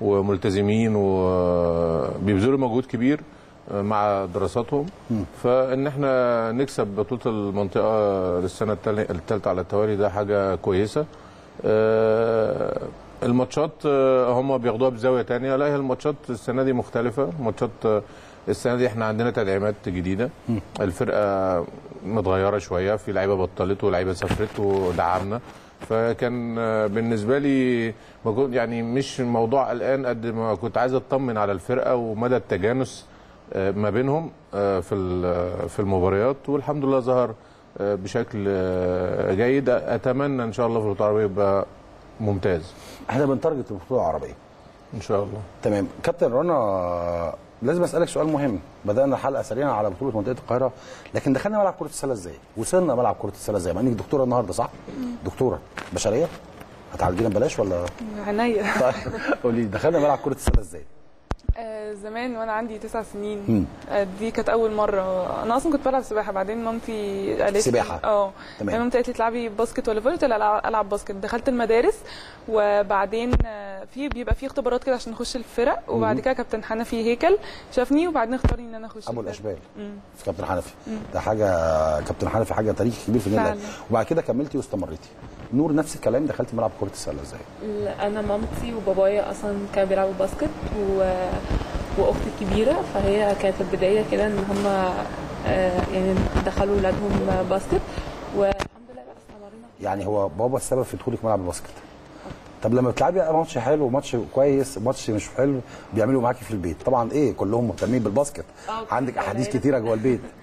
وملتزمين وبيبذلوا مجهود كبير مع دراساتهم فإن إحنا نكسب بطولة المنطقة للسنة الثالثه على التوالي ده حاجة كويسة. آه، الماتشات آه، هم بياخدوها بزاوية تانية. لا هي الماتشات السنة دي مختلفة. ماتشات آه، السنة دي إحنا عندنا تدعيمات جديدة. الفرقة متغيرة شوية. في لعيبة بطلت ولاعيبه سافرت ودعمنا. فكان آه، بالنسبة لي يعني مش الموضوع قلقان قد ما كنت عايز أطمن على الفرقة ومدى التجانس ما بينهم في في المباريات. والحمد لله ظهر بشكل جيد. أتمنى إن شاء الله في العربيه يبقى ممتاز. إحنا بنتارجت البطوله العربية. إن شاء الله. تمام. كابتن رنا لازم أسألك سؤال مهم. بدأنا الحلقة سريعا على بطولة منطقة القاهرة لكن دخلنا ملعب كرة السلة إزاي؟ وصلنا ملعب كرة السلة إزاي؟ مع إنك دكتوره النهارده صح؟ دكتورة بشرية؟ هتعالجينا ببلاش ولا؟ عينيا. طيب قولي لي دخلنا ملعب كرة السلة إزاي؟ آه، زمان وأنا عندي تسع. سنين آه، دي كانت أول مرة أنا أصلا كنت بلعب سباحة بعدين مامتي قالت سباحة. آه تمام. تمام مامتي قالت لي تلعبي basket ولا volley قلت لها العب ألعب basket دخلت المدارس وبعدين آه، في بيبقى في اختبارات كده عشان نخش الفرق وبعد كده كابتن حنفي هيكل شافني وبعدين اختارني إن أنا أخش أبو. الأشبال. في كابتن حنفي ده حاجة كابتن حنفي حاجة تاريخ كبير في النادي. وبعد كده كملتي واستمريتي نور نفس الكلام دخلتي ملعب كره السلة إزاي؟ أنا مامتي وبابايا أصلا كانوا بيلعبوا basket و... واختي الكبيره فهي كانت البداية كده إن هم يعني دخلوا ولادهم basket والحمد لله بقى استمرينا يعني هو بابا السبب في دخولك ملعب ال basket؟ طب لما بتلعبي ماتش حلو ماتش كويس ماتش مش حلو بيعملوا معاكي في البيت. طبعا إيه كلهم مهتمين بال basket. آه، عندك أحاديث. كتيرة جوه البيت. آه،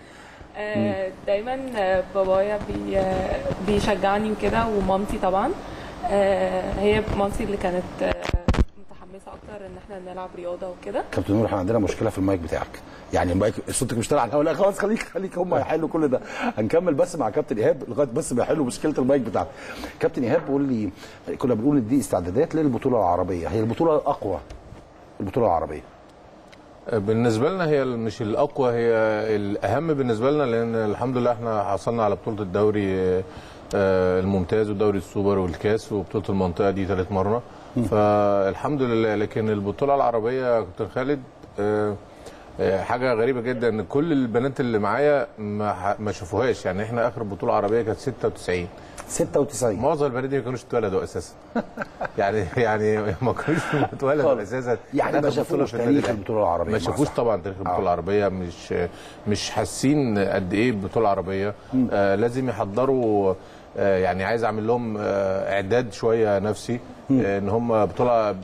دايما آه، بابايا بي آه، بيشجعني وكده ومامتي طبعا. آه، هي مامتي اللي كانت متحمسة أكتر إن إحنا نلعب رياضة وكده. كابتن نور إحنا عندنا مشكلة في المايك بتاعك. يعني المايك صوتك مش طالع على لا خلاص خليك خليك هم هيحلوا كل ده. هنكمل بس مع كابتن إيهاب لغاية بس ما يحلوا مشكلة المايك بتاعك. كابتن إيهاب بيقول لي كنا بنقول دي استعدادات للبطولة العربية. هي البطولة الأقوى البطولة العربية. بالنسبة لنا هي مش الأقوى هي الأهم بالنسبة لنا لأن الحمد لله إحنا حصلنا على بطولة الدوري آه، الممتاز ودوري السوبر والكاس وبطولة المنطقة دي ثالث مرة. فالحمد لله لكن البطولة العربية يا كابتن خالد آه، حاجة غريبة جدا إن كل البنات اللي معايا ما ما شافوهاش. يعني إحنا آخر بطولة عربية كانت 96 96 معظم البنات دي ما كانوش اتولدوا أساسا. يعني يعني ما كانوش اتولدوا. أساسا. يعني ما شافوش تاريخ. البطولة العربية ما شافوش. طبعا تاريخ البطولة آه. العربية. مش مش حاسين قد إيه البطوله العربيه آه لازم يحضروا آه يعني عايز أعمل لهم آه إعداد شوية نفسي. آه إن هم بطولة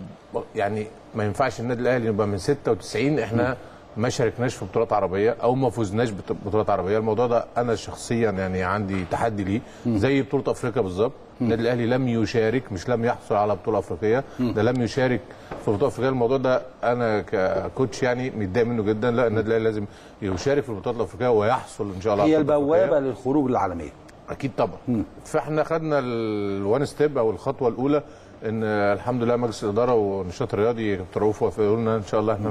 يعني ما ينفعش النادي الأهلي يبقى من 96 إحنا ما شاركناش في بطولات عربية أو ما فزناش ببطولات عربية. الموضوع ده أنا شخصيا يعني عندي تحدي ليه. زي بطولة أفريقيا بالظبط. النادي الأهلي لم يشارك مش لم يحصل على بطولة أفريقية. ده لم يشارك في بطولة أفريقية. الموضوع ده أنا ككوتش يعني متضايق منه جدا. لا النادي الأهلي لازم يشارك في البطولات الافريقيه ويحصل إن شاء الله هي البوابة. للخروج للعالميه أكيد طبعا. فإحنا خدنا الوان ستيب أو الخطوة الأولى إن الحمد لله مجلس الإدارة والنشاط الرياضي كابتن رؤوف وافقوا لنا إن شاء الله إحنا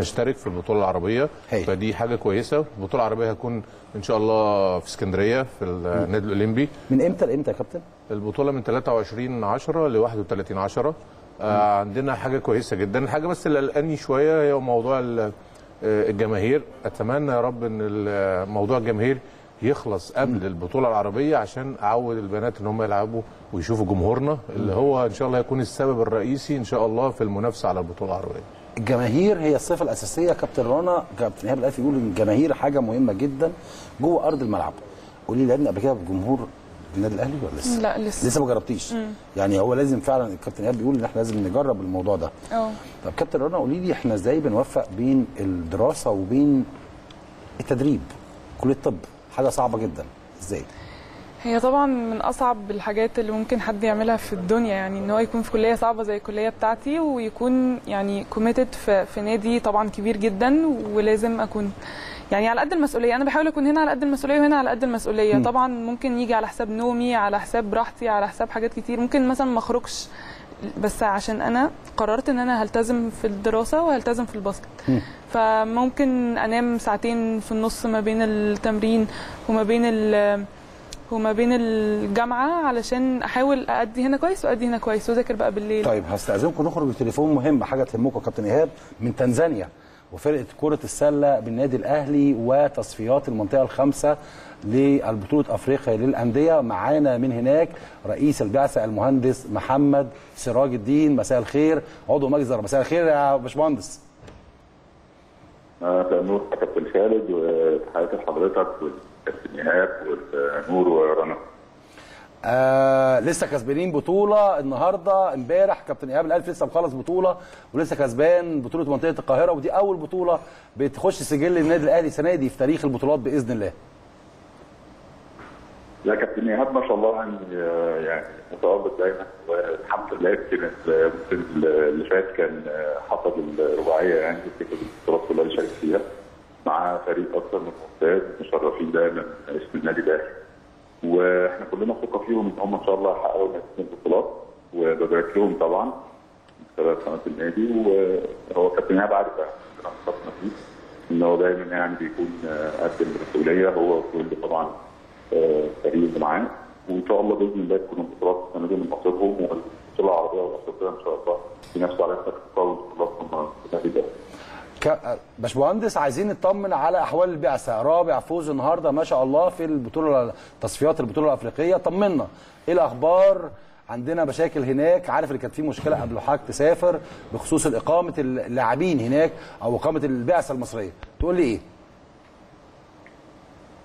نشترك في البطولة العربية. هي. فدي حاجة كويسة. البطولة العربية هتكون إن شاء الله في اسكندرية في النادي الأولمبي. من إمتى لإمتى يا كابتن؟ البطولة من 23 10 ل 31 10 آه عندنا حاجة كويسة جدا. الحاجة بس اللي قلقاني شوية هي موضوع آه، الجماهير. أتمنى يا رب إن ال- موضوع الجماهير يخلص قبل البطولة العربية عشان أعود البنات إن هم يلعبوا ويشوفوا جمهورنا اللي هو إن شاء الله يكون السبب الرئيسي إن شاء الله في المنافسة على البطولة العربية. الجماهير هي الصفة الأساسية. كابتن رنا كابتن إيهاب الألفي بيقول إن الجماهير حاجة مهمة جدا جوه أرض الملعب. قولي لي لعبنا قبل كده بجمهور النادي الأهلي ولا لسه؟ لا لسه. لسه ما جربتيش؟ يعني هو لازم فعلا الكابتن إيهاب بيقول إن إحنا لازم نجرب الموضوع ده. آه طب كابتن رنا قولي لي إحنا إزاي بنوفق بين الدراسة وبين التدريب؟ كلية الطب. حاجة صعبة جدا. إزاي؟ هي طبعا من أصعب الحاجات اللي ممكن حد يعملها في الدنيا يعني إن هو يكون في كلية صعبة زي الكلية بتاعتي ويكون يعني كوميتد في, في نادي طبعا كبير جدا ولازم أكون. يعني على قد المسؤولية أنا بحاول أكون هنا على قد المسؤولية وهنا على قد المسؤولية. م. طبعا ممكن يجي على حساب نومي على حساب راحتي على حساب حاجات كتير. ممكن مثلا ما أخرجش بس عشان أنا قررت إن أنا هلتزم في الدراسة وهلتزم في الباسكت. فممكن أنام ساعتين في النص ما بين التمرين وما بين ال وما بين الجامعة علشان أحاول ادي هنا كويس وأدي هنا كويس وأذاكر بقى بالليل. طيب هستأذنكم نخرج بتليفون مهم حاجة تهمكم يا كابتن إيهاب من تنزانيا. وفرقة كرة السلة بالنادي الأهلي وتصفيات المنطقة الخامسة للبطوله أفريقيا للأندية. معانا من هناك رئيس البعثة المهندس محمد سراج الدين. مساء الخير. عضو مجلس. مساء الخير يا باشمهندس. مساء النور. كابتن خالد وتحياتي لحضرتك والكابتن ايهاب والنور ورنا. آه لسه كسبانين بطولة النهارده امبارح كابتن إيهاب الألف لسه مخلص بطولة ولسه كسبان بطولة منطقة القاهرة ودي أول بطولة بتخش سجل النادي الأهلي السنة دي في تاريخ البطولات بإذن الله. لا كابتن إيهاب ما شاء الله يعني يعني متواجد دايما والحمد لله يمكن الموسم اللي فات كان حصد الرباعية يعني في البطولات كلها اللي شارك فيها. مع فريق أكثر من ممتاز مشرفين دايما اسم النادي الأهلي. وإحنا كلنا ثقة فيهم إن هم إن شاء الله يحققوا نتيجه البطولات وببارك لهم طبعا خلال قناه النادي وهو كابتن إيهاب عارف عندنا فيه إن هو دايما يعني بيكون قد المسؤوليه هو وكل طبعا الفريق اللي معاه وإن شاء الله بإذن الله تكون البطولات السنة دي من نصيبهم والبطولة العربية والأفريقية إن شاء الله ينافسوا على نفس قوي بطولاتهم النادي الاهلي باشمهندس عايزين نطمن على أحوال البعثه رابع فوز النهارده ما شاء الله في البطولة تصفيات البطولة الأفريقية. طمنا. إيه الأخبار؟ عندنا مشاكل هناك. عارف اللي كانت في مشكلة قبل حضرتك تسافر بخصوص إقامة اللاعبين هناك أو إقامة البعثة المصرية. تقول لي إيه؟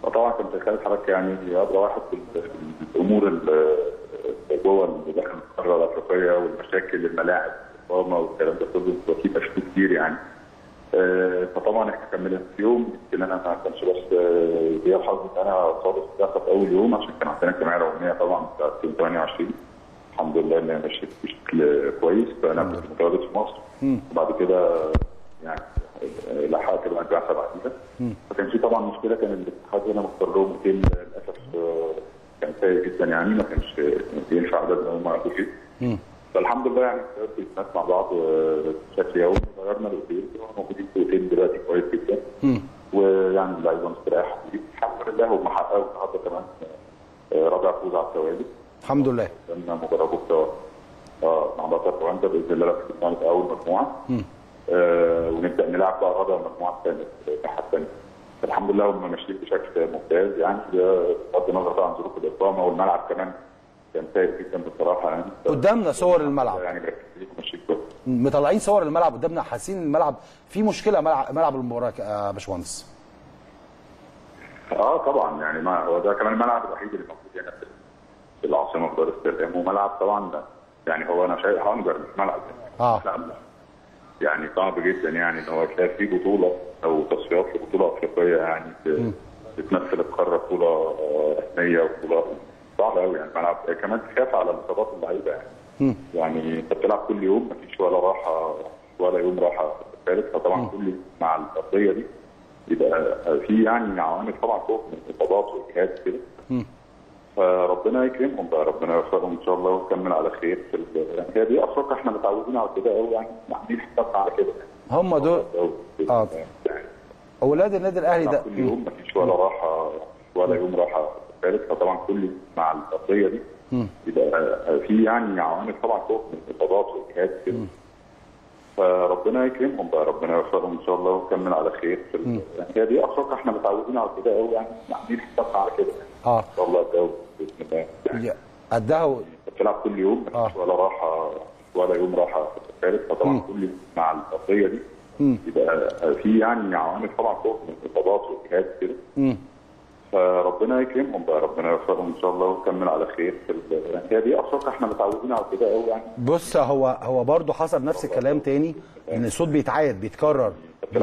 طبعا كنت خالد حضرتك يعني ادرى واحد في ال- الأمور ال- اللي جوه اللي داخل القارة الأفريقية والمشاكل الملاعب الإقامة والكلام ده كله. فيه تشكيل كتير يعني. آه، فطبعا إحنا كملنا في يوم يمكن أنا ما كانش بس آه، ليا الحظ إن أنا صادف داخل في أول يوم عشان كان عندنا جمعيه رقميه طبعا بتاعت 28 الحمد لله إن هي مشيت بشكل كويس فأنا كنت متواجد في مصر. وبعد كده يعني آه، لحقت بقى البعثه بعديها فكان في طبعا مشكلة كان الاتحاد هنا مختار لهم اوتيل للأسف آه، كان سيء جدا يعني ما كانش ينفع عددنا هم قبل كده فالحمد لله يعني الناس مع بعض بشكل يومي غيرنا الاوتيل موجودين في اوتيل دلوقتي كويس جدا. ويعني اللعيبه مستريحه الحمد لله. هم حققوا النهارده كمان آه، رابع فوز على التوالي. الحمد لله. لما مجربوا بتوع آه مع بطل رواندا بإذن الله كسبنا في أول مجموعة. آه ونبدأ نلعب بقى رابع مجموعة ثانية الناحية الثانية. الحمد لله هم ماشيين بشكل ممتاز يعني. بغض النظر بقى عن ظروف الإقامة والملعب كمان كان سيء جدا بصراحه يعني. قدامنا صور الملعب. يعني مطلعين صور الملعب قدامنا حاسين الملعب. في مشكلة ملعب ملعب المباراة يا باشمهندس؟ آه طبعا. يعني ما هو ده كمان الملعب الوحيد اللي موجود هنا في- العاصمة في دار السلام وملعب طبعا ده. يعني هو أنا شايف هانجر مش ملعب. آه. لا. يعني صعب جدا يعني إن هو تلاقي في بطولة أو تصفيات لبطولة أفريقية يعني بتمثل القاره بطولة آه، رسميه وبطولة صعبه قوي يعني. الملعب كمان تخاف على اصابات اللعيبة يعني. يعني انت بتلعب كل يوم مفيش ولا راحة ولا يوم راحة ثالث فطبعا كل مع الأرضية دي يبقى في يعني عوامل طبعا خوف من الإصابات واجهاد كده. فربنا يكرمهم بقى ربنا يوفقهم إن شاء الله ونكمل على خير في يعني هي دي أفريقيا إحنا متعودين على كده قوي يعني. عاملين حسابنا على كده هم دول آه. يعني. أولاد النادي الأهلي ده. كل يوم مفيش ولا راحة ولا يوم راحة. ثالث فطبعا كل مع الارضيه دي يبقى في يعني عوامل طبعا خوف من الاصابات واجهاد كده. فربنا يكرمهم بقى ربنا يوفقهم إن شاء الله ونكمل على خير في هي دي. افريقيا إحنا متعودين على كده قوي يعني عاملين حسابنا على كده. آه. إن شاء الله الجو بإذن الله يعني. قدها بتلعب كل يوم مفيش ولا راحة ولا يوم راحة ثالث فطبعا كل مع الارضيه دي يبقى في يعني عوامل طبعا خوف من الاصابات واجهاد كده. فربنا يكرمهم بقى ربنا يوفقهم إن شاء الله ونكمل على خير في هي دي افريقيا إحنا متعودين على كده قوي يعني. بص هو هو برضه حصل نفس الكلام تاني إن الصوت بيتعاد بيتكرر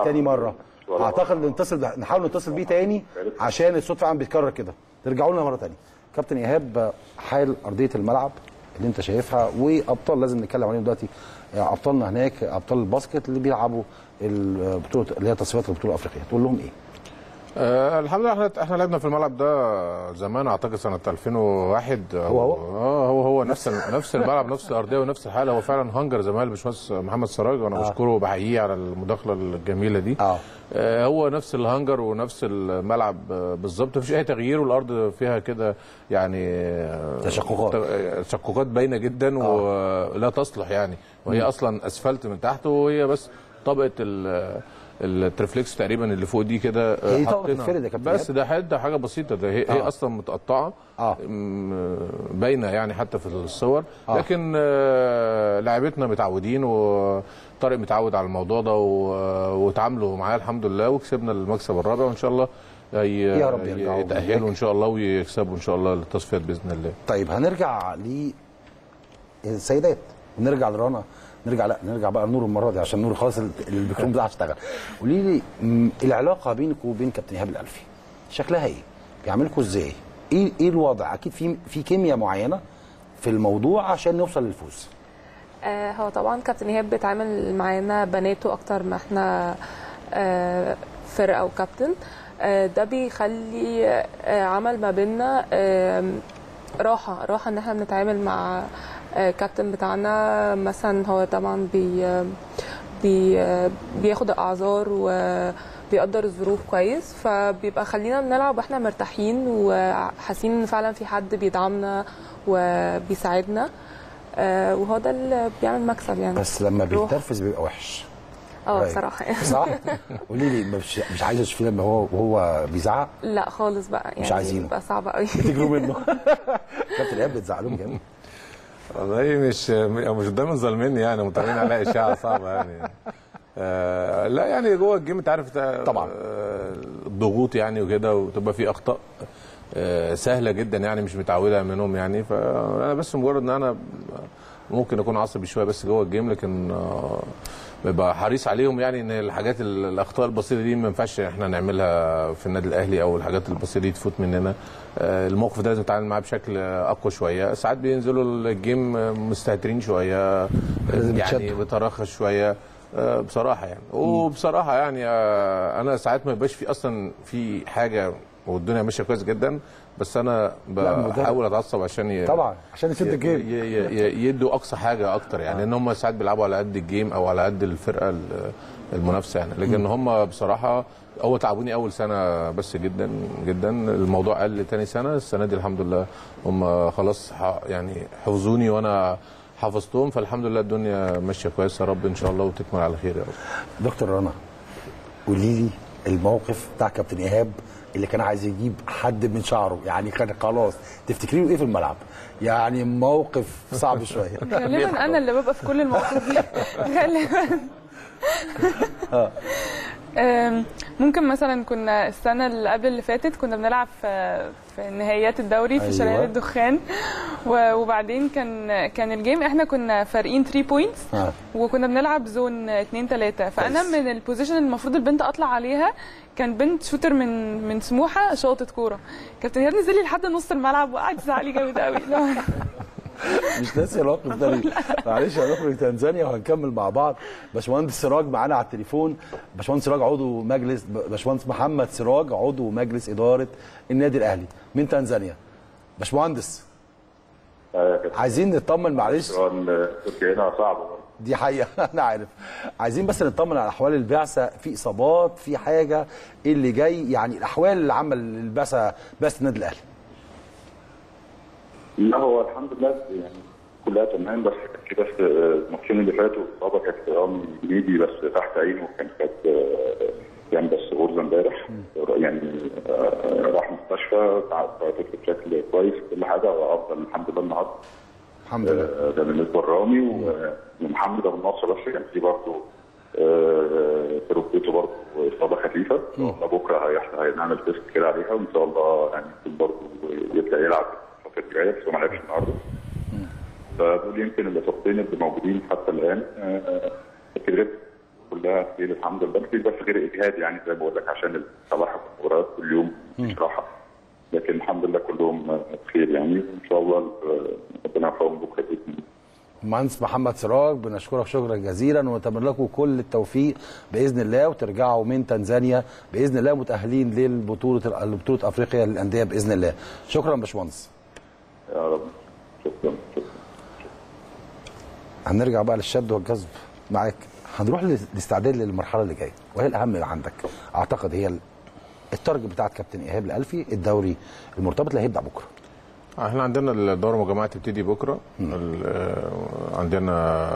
تاني مرة. أعتقد نتصل نحاول نتصل بيه تاني عشان الصوت فعلا بيتكرر كده. ترجعوا لنا مرة تانية. كابتن إيهاب حال أرضية الملعب اللي أنت شايفها وأبطال لازم نتكلم عليهم دلوقتي. أبطالنا هناك أبطال الباسكت اللي بيلعبوا البطوله اللي هي تصفيات البطولة الأفريقية. تقول لهم إيه؟ آه الحمد لله إحنا إحنا لعبنا في الملعب ده زمان اعتقد سنة 2001 هو هو؟ آه هو هو نفس نفس الملعب نفس الأرضية ونفس الحالة. هو فعلا ما قال الباشمهندس محمد سراج وأنا آه. بشكره وبحييه على المداخلة الجميلة دي. آه. آه، هو نفس الهانجر ونفس الملعب آه، بالظبط. مفيش أي تغيير والأرض فيها كده يعني آه، تشققات. ت- تشققات باينة جدا ولا تصلح يعني. وهي أصلا أسفلت من تحت وهي بس طبقة ال- الترفليكس تقريبا اللي فوق دي كده آه، هي كابتن بس ده حاجة حاجة بسيطة. ده هي, هي آه. أصلا متقطعة م- باينة يعني حتى في الصور. آه. لكن آه، لعيبتنا متعودين وطارق متعود على الموضوع ده وتعاملوا معاه الحمد لله وكسبنا المكسب الرابع وإن شاء الله يا رب يرجعوا يتأهلوا إن شاء الله ويكسبوا إن شاء الله للتصفيات بإذن الله. طيب هنرجع للسيدات نرجع لرنا. نرجع لا نرجع بقى لنور المرة دي عشان نور خلاص ال- الميكروفون بتاعها اشتغل قولي لي العلاقة بينك وبين كابتن إيهاب الألفي شكلها إيه؟ بيعملكوا إزاي؟ إيه إيه الوضع؟ أكيد في في كيمياء معينة في الموضوع عشان نوصل للفوز. آه، هو طبعا كابتن إيهاب بيتعامل معانا بناته أكتر ما إحنا آه، فرقة وكابتن آه، ده بيخلي آه، عمل ما بيننا آم، راحة راحة إن إحنا بنتعامل مع آه، كابتن بتاعنا مثلا هو طبعا بي بي بياخد الأعذار وبيقدر الظروف كويس فبيبقى خلينا بنلعب وإحنا مرتاحين وحاسين إن فعلا في حد بيدعمنا وبيساعدنا آه، وهو ده اللي بيعمل مكسب يعني بس لما. بيتنرفز بيبقى وحش. آه. بصراحة يعني صح؟ قولي لي مش مش عايزه تشوفيه لما هو وهو بيزعق لا خالص بقى يعني مش عايزينه. بيبقى صعب قوي بتجروا منه. كابتن إيهاب بتزعلهم جامد. والله مش مش دايما ظالميني يعني مطلعين عليا اشاعه صعبة يعني آه لا يعني جوه ال game أنت عارف طبعا. آه ضغوط يعني وكده وتبقى في أخطاء آه، سهلة جدا يعني مش متعودة منهم يعني فأنا بس مجرد إن أنا ممكن أكون عصبي شوية بس جوه ال game لكن آه، ببقى حريص عليهم يعني إن الحاجات ال- الأخطاء البسيطة دي ما ينفعش إحنا نعملها في النادي الأهلي أو الحاجات البسيطة دي تفوت مننا. آه، الموقف ده لازم نتعامل معاه بشكل أقوى شوية. ساعات بينزلوا ال game مستهترين شوية يعني. بترخص شوية. آه، بصراحة يعني. وبصراحة يعني آه، أنا ساعات ما يبقاش في أصلا في حاجة والدنيا ماشية كويس جدا بس أنا بحاول أتعصب عشان ي... طبعا عشان يسد ال game. ي- ي- يدوا أقصى حاجة أكتر يعني إن هم ساعات بيلعبوا على قد ال game أو على قد الفرقة ال- المنافسة يعني. لكن هم بصراحة هو تعبوني أول سنة بس جدا جدا. الموضوع قل تاني سنة السنة دي الحمد لله هم خلاص ح- يعني حفظوني وأنا حفظتهم فالحمد لله الدنيا ماشية كويس. يا رب إن شاء الله وتكمل على خير يا رب. دكتور رنا قولي لي الموقف بتاع كابتن إيهاب اللي كان عايز يجيب حد من شعره. يعني كان خلاص. تفتكري له إيه في الملعب؟ يعني موقف صعب شوية. غالبا أنا اللي ببقى في كل المواقف دي. غالبا. أم، ممكن مثلا كنا السنة اللي قبل اللي فاتت كنا بنلعب في في نهائيات الدوري في أيوة. صالة الدخان وبعدين كان كان ال game إحنا كنا فارقين 3 points آه. وكنا بنلعب zone 2 3 فأنا. من ال position اللي المفروض البنت أطلع عليها كان بنت shooter من من سموحة شاطت كورة. كابتن ايهاب نزل لي لحد نص الملعب وقعد يزعق لي جامد قوي مش ناسي الموقف ده ليه؟ معلش هنخرج تنزانيا وهنكمل مع بعض. باشمهندس سراج معانا على التليفون. باشمهندس سراج عضو مجلس باشمهندس محمد سراج عضو مجلس إدارة النادي الأهلي. من تنزانيا؟ باشمهندس. عايزين نطمن معلش. تركيا هنا صعبه برضه. دي حقيقة. أنا عارف. عايزين بس نطمن على أحوال البعثة. في إصابات في حاجة. إيه اللي جاي؟ يعني الأحوال اللي عمل البعثه بعثه النادي الأهلي. لا هو الحمد لله يعني كلها تمام. بس في الماتشين اللي فاتوا الاصابه كانت رامي جديدي بس تحت عينه كان كانت يعني بس غرزه امبارح. يعني آه، راح مستشفى تعافى بشكل كويس. كل حاجة. وافضل الحمد لله النهارده. الحمد لله. آه، ده بالنسبة لرامي ومحمد أبو بس كان في برضه آه، في ركبته برضه إصابة خفيفة. إن شاء الله بكرة هنعمل تيست كده عليها وإن شاء الله يعني برضه يبدا يلعب الفترة الجايه بس هو ما لعبش النهارده. فدول يمكن الإصابتين اللي موجودين حتى الآن آه، غير كلها خير الحمد لله. مفيش بس غير إجهاد يعني زي ما بقول لك عشان الصباح المباريات كل يوم مش راحة. لكن الحمد لله كلهم بخير يعني. وان شاء الله آه، ربنا يوفقهم بكرة بإذن الله. مهندس محمد سراج بنشكرك شكرا جزيلا ونتمنى لكم كل التوفيق بإذن الله وترجعوا من تنزانيا بإذن الله متأهلين للبطولة لبطولة أفريقيا للأندية بإذن الله. شكرا باشمهندس. يا رب. شكرا شكرا. هنرجع بقى للشد والجذب. معاك. هنروح للاستعداد للمرحلة اللي جاية. وهي الأهم اللي عندك. أعتقد هي التارجت بتاعت كابتن إيهاب الألفي الدوري المرتبط اللي هيبدأ بكرة. إحنا عندنا الدوره المجمعه تبتدي بكرة. ال- آه، عندنا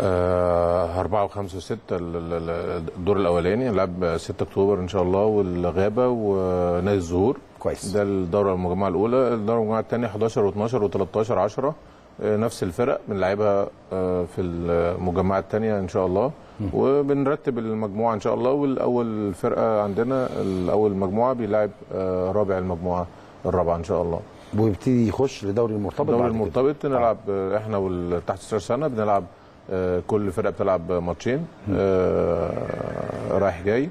آه، أربعة وخمسة وستة ال- ال- ال- الدور الأولاني لعب 6 أكتوبر إن شاء الله والغابة ونادي الزهور. كويس. ده الدورة المجمعة الأولى. الدورة المجمعة الثانية 11 و12 و13 10 نفس الفرق بنلعبها آه، في المجمعة الثانية إن شاء الله. وبنرتب المجموعة إن شاء الله والأول فرقة عندنا الأول مجموعة بيلعب آه، رابع المجموعة الرابعة إن شاء الله ويبتدي يخش لدوري المرتبط كده. المرتبط نلعب آه. إحنا والتحت 16 سنة بنلعب آه، كل فرقة بتلعب ماتشين آه، رايح جاي آه،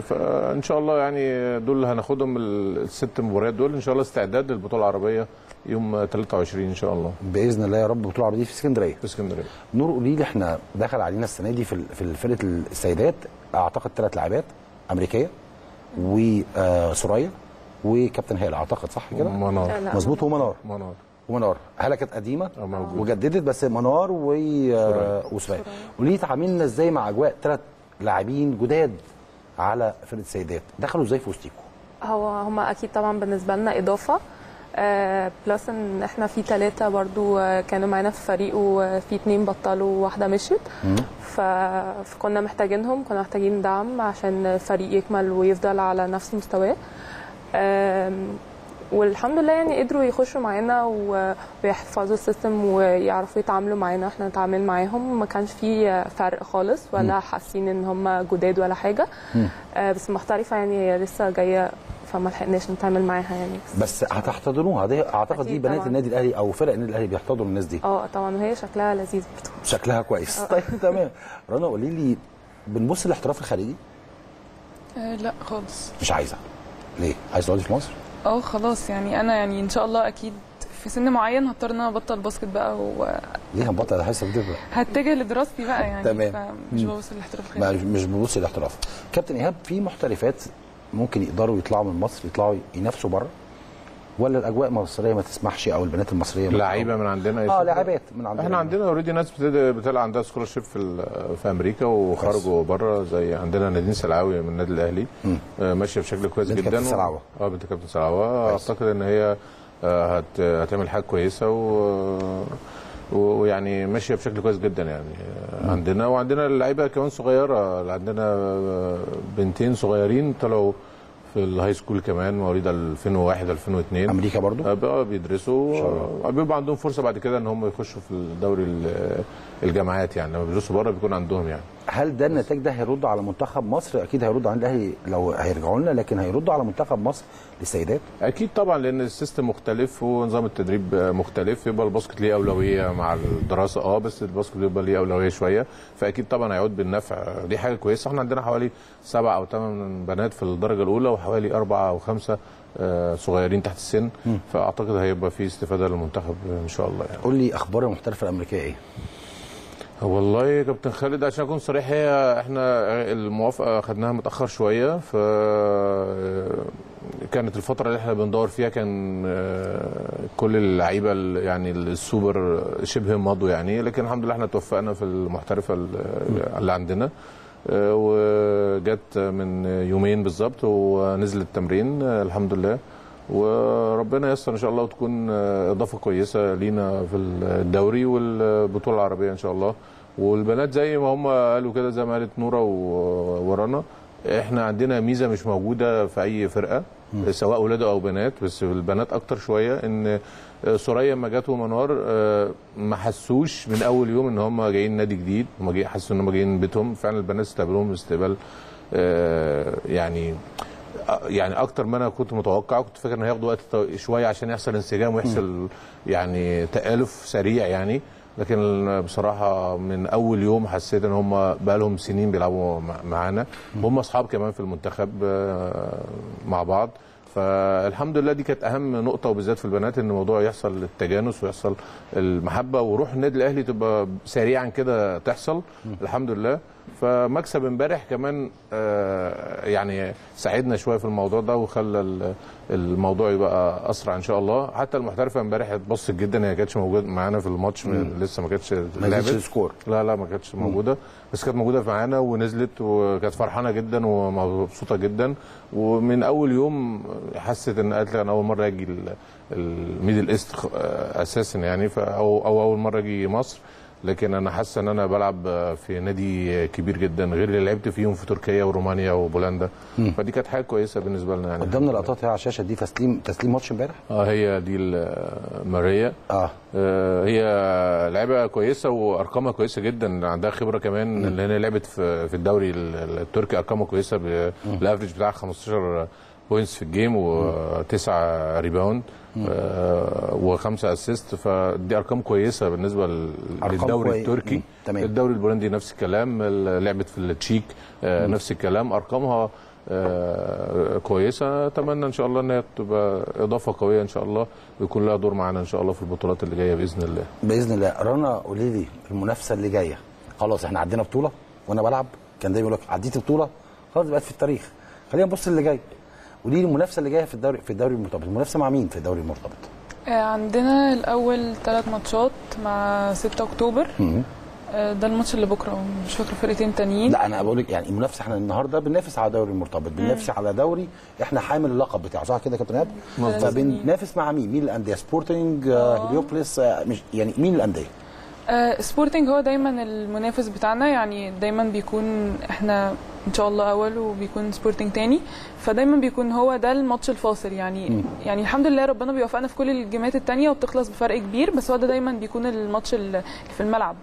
فان شاء الله يعني دول اللي هناخدهم الست مباريات دول. إن شاء الله استعداد للبطولة العربية يوم 23 إن شاء الله. بإذن الله يا رب البطولة العربية دي في اسكندرية. في اسكندرية. نور قولي لي إحنا دخل علينا السنة دي في في فرقة السيدات أعتقد ثلاث لاعبات أمريكية وسوريا وكابتن هاله أعتقد صح كده؟ منار. مظبوط ومنار. منار ومنار. هاله كانت قديمة آه، موجود. وجددت بس منار و آه، وسوريا. قولي لي تعاملنا إزاي مع أجواء ثلاث لاعبين جداد على فرقه السيدات. دخلوا إزاي في وسطيكم؟ هو هما أكيد طبعا بالنسبة لنا إضافة. آه بلس إن إحنا في ثلاثة برضو آه كانوا معانا في الفريق وفي اتنين بطلوا وواحده مشيت. ف... فكنا محتاجينهم كنا محتاجين دعم عشان الفريق يكمل ويفضل على نفس مستواه. والحمد لله يعني قدروا يخشوا معانا ويحفظوا السيستم ويعرفوا يتعاملوا معانا إحنا نتعامل معاهم. ما كانش في فرق خالص ولا حاسين ان هم جداد ولا حاجة. آه، بس محترفه يعني هي لسه جاية فما لحقناش نتعامل معاها يعني. بس هتحتضنوها؟ دي أعتقد دي بنات طبعاً. النادي الأهلي أو فرق النادي الأهلي بيحتضنوا الناس دي. آه طبعا. وهي شكلها لذيذ برضه. شكلها كويس. طيب تمام. رنا قولي لي بنبص للاحتراف الخارجي؟ آه لا خالص. مش عايزة. ليه؟ عايز تقعدي في مصر؟ آه خلاص يعني أنا يعني إن شاء الله أكيد في سن معين هضطر إن أنا أبطل basket بقى ليه هنبطل؟ ده حاسه بتبقى وهتجه لدراستي بقى يعني تمام. فمش ببص للاحتراف مش بنبص للاحتراف. كابتن إيهاب في محترفات ممكن يقدروا يطلعوا من مصر يطلعوا ينافسوا بره؟ ولا الأجواء المصرية ما تسمحش أو البنات المصرية لعيبة من عندنا آه. لاعبات من عندنا. إحنا عندنا already ناس بتلعب عندها scholarship في في أمريكا وخرجوا بره زي عندنا نادين سلعاوي من النادي الأهلي. آه، ماشية بشكل كويس بنت جدا. كابتن سلعوة. آه بنت كابتن سلعوه. أعتقد إن هي آه، هت هتعمل حاجة كويسة و ويعني ماشية بشكل كويس جدا يعني آه، عندنا. وعندنا اللعيبه كمان صغيرة عندنا بنتين صغيرين طلعوا في ال high school كمان مواليد 2001 2002 أمريكا برضو؟ آه، بقى بيدرسوا آه، بيبقى عندهم فرصة بعد كده إن هم يخشوا في الدوري ال- الجامعات يعني. لما بيدرسوا بره بيكون عندهم يعني. هل ده النتاج ده هيرد على منتخب مصر؟ أكيد هيرد على الأهلي لو هيرجعوا لنا لكن هيردوا على منتخب مصر للسيدات؟ أكيد طبعا لأن ال system مختلف ونظام التدريب مختلف. يبقى ال basket ليه أولوية مع الدراسة؟ آه بس ال basket بيبقى ليه أولوية شوية. فأكيد طبعا هيعود بالنفع. دي حاجة كويسة. إحنا عندنا حوالي سبع أو ثمان بنات في الدرجة اولى وحوالي أربعة أو خمسة آه، صغيرين تحت السن. فأعتقد هيبقى في استفادة للمنتخب إن شاء الله يعني. قول لي أخبار المحترفة الأمريكية إيه؟ والله يا كابتن خالد عشان أكون صريح هي إحنا الموافقة خدناها متأخر شوية ف كانت الفترة اللي إحنا بندور فيها كان آه، كل اللعيبة ال- يعني السوبر شبه مضوا يعني لكن الحمد لله إحنا توفقنا في المحترفة ال- اللي عندنا آه، وجت من يومين بالظبط ونزلت التمرين آه، الحمد لله. وربنا ييسر إن شاء الله وتكون آه، إضافة كويسة لينا في الدوري والبطولة العربية إن شاء الله. والبنات زي ما هم قالوا كده زي ما قالت نورة ورانا إحنا عندنا ميزة مش موجودة في أي فرقة سواء ولاد أو بنات بس البنات أكتر شوية إن سوريا لما جت ومنار آه، ما حسوش من أول يوم إن هم جايين نادي جديد هم حسوا إن هم جايين بيتهم. فعلا البنات استقبلوهم استقبال آه، يعني يعني أكتر ما أنا كنت متوقع كنت فاكر إن هياخدوا وقت شوية عشان يحصل انسجام ويحصل يعني تألف سريع يعني. لكن بصراحة من أول يوم حسيت إن هم بقى لهم سنين بيلعبوا مع- معانا. هم أصحاب كمان في المنتخب آه، مع بعض. فالحمد لله دي كانت أهم نقطة وبالذات في البنات إن الموضوع يحصل التجانس ويحصل المحبة وروح النادي الأهلي تبقى سريعا كده تحصل. الحمد لله. فمكسب امبارح كمان آه، يعني ساعدنا شوية في الموضوع ده وخلى ال- الموضوع يبقى أسرع إن شاء الله. حتى المحترفة امبارح اتبسط جدا هي كانتش موجودة معانا في الماتش لسه ما كانتش لعبت. ال score لا لا ما كانتش موجودة بس كانت موجودة معانا ونزلت وكانت فرحانة جدا ومبسوطة جدا. ومن أول يوم حست إن قالت لي أنا أول مرة أجي ال- ال Middle East خ- أساسا يعني أو أول مرة أجي مصر. لكن أنا حاسه إن أنا بلعب في نادي كبير جدا غير اللي لعبت فيهم في تركيا ورومانيا وبولندا. فدي كانت حاجة كويسة بالنسبة لنا يعني. قدامنا لقطات هي على الشاشة دي تسليم تسليم ماتش امبارح؟ آه هي دي ماريا. آه. آه، هي لعيبه كويسة وأرقامها كويسة جدا عندها خبرة كمان لأن هي لعبت في في الدوري ال- التركي أرقامها كويسة ب- الأفريج بتاعها 15 points في ال game وتسعة rebound وخمسة assist فدي أرقام كويسة بالنسبة للدوري كوي- التركي. تمام. الدوري البولندي نفس الكلام ال- لعبت في التشيك آه، نفس الكلام. أرقامها آه، كويسة. أتمنى إن شاء الله إن هي تبقى إضافة قوية إن شاء الله ويكون لها دور معانا إن شاء الله في البطولات اللي جاية بإذن الله. بإذن الله. رنا قولي لي المنافسة اللي جاية. خلاص إحنا عدينا بطولة وأنا بلعب. كان دايما يقول لك عديت بطولة خلاص بقت في التاريخ. خلينا نبص اللي جاي. قولي لي المنافسة اللي جاية في الدوري في الدوري المرتبط. المنافسة مع مين في الدوري المرتبط؟ آه، عندنا الأول ثلاث ماتشات مع 6 أكتوبر. آه، ده الماتش اللي بكرة. مش فاكرة فرقتين تانيين. لا أنا بقول لك يعني المنافسة إحنا النهارده بننافس على دوري المرتبط. بننافس على دوري إحنا حامل اللقب بتاعه صح كده يا كابتن إيهاب. فبننافس مع مين؟ مين الأندية؟ سبورتنج آه، هليوبلس آه، مش يعني مين الأندية؟ آه، سبورتنج هو دايما المنافس بتاعنا يعني دايما بيكون إحنا إن شاء الله أول وبيكون سبورتنج تاني. فدايما بيكون هو ده الماتش الفاصل يعني يعني الحمد لله ربنا بيوفقنا في كل الجيمات التانية وبتخلص بفرق كبير بس هو ده دايما بيكون الماتش اللي في الملعب.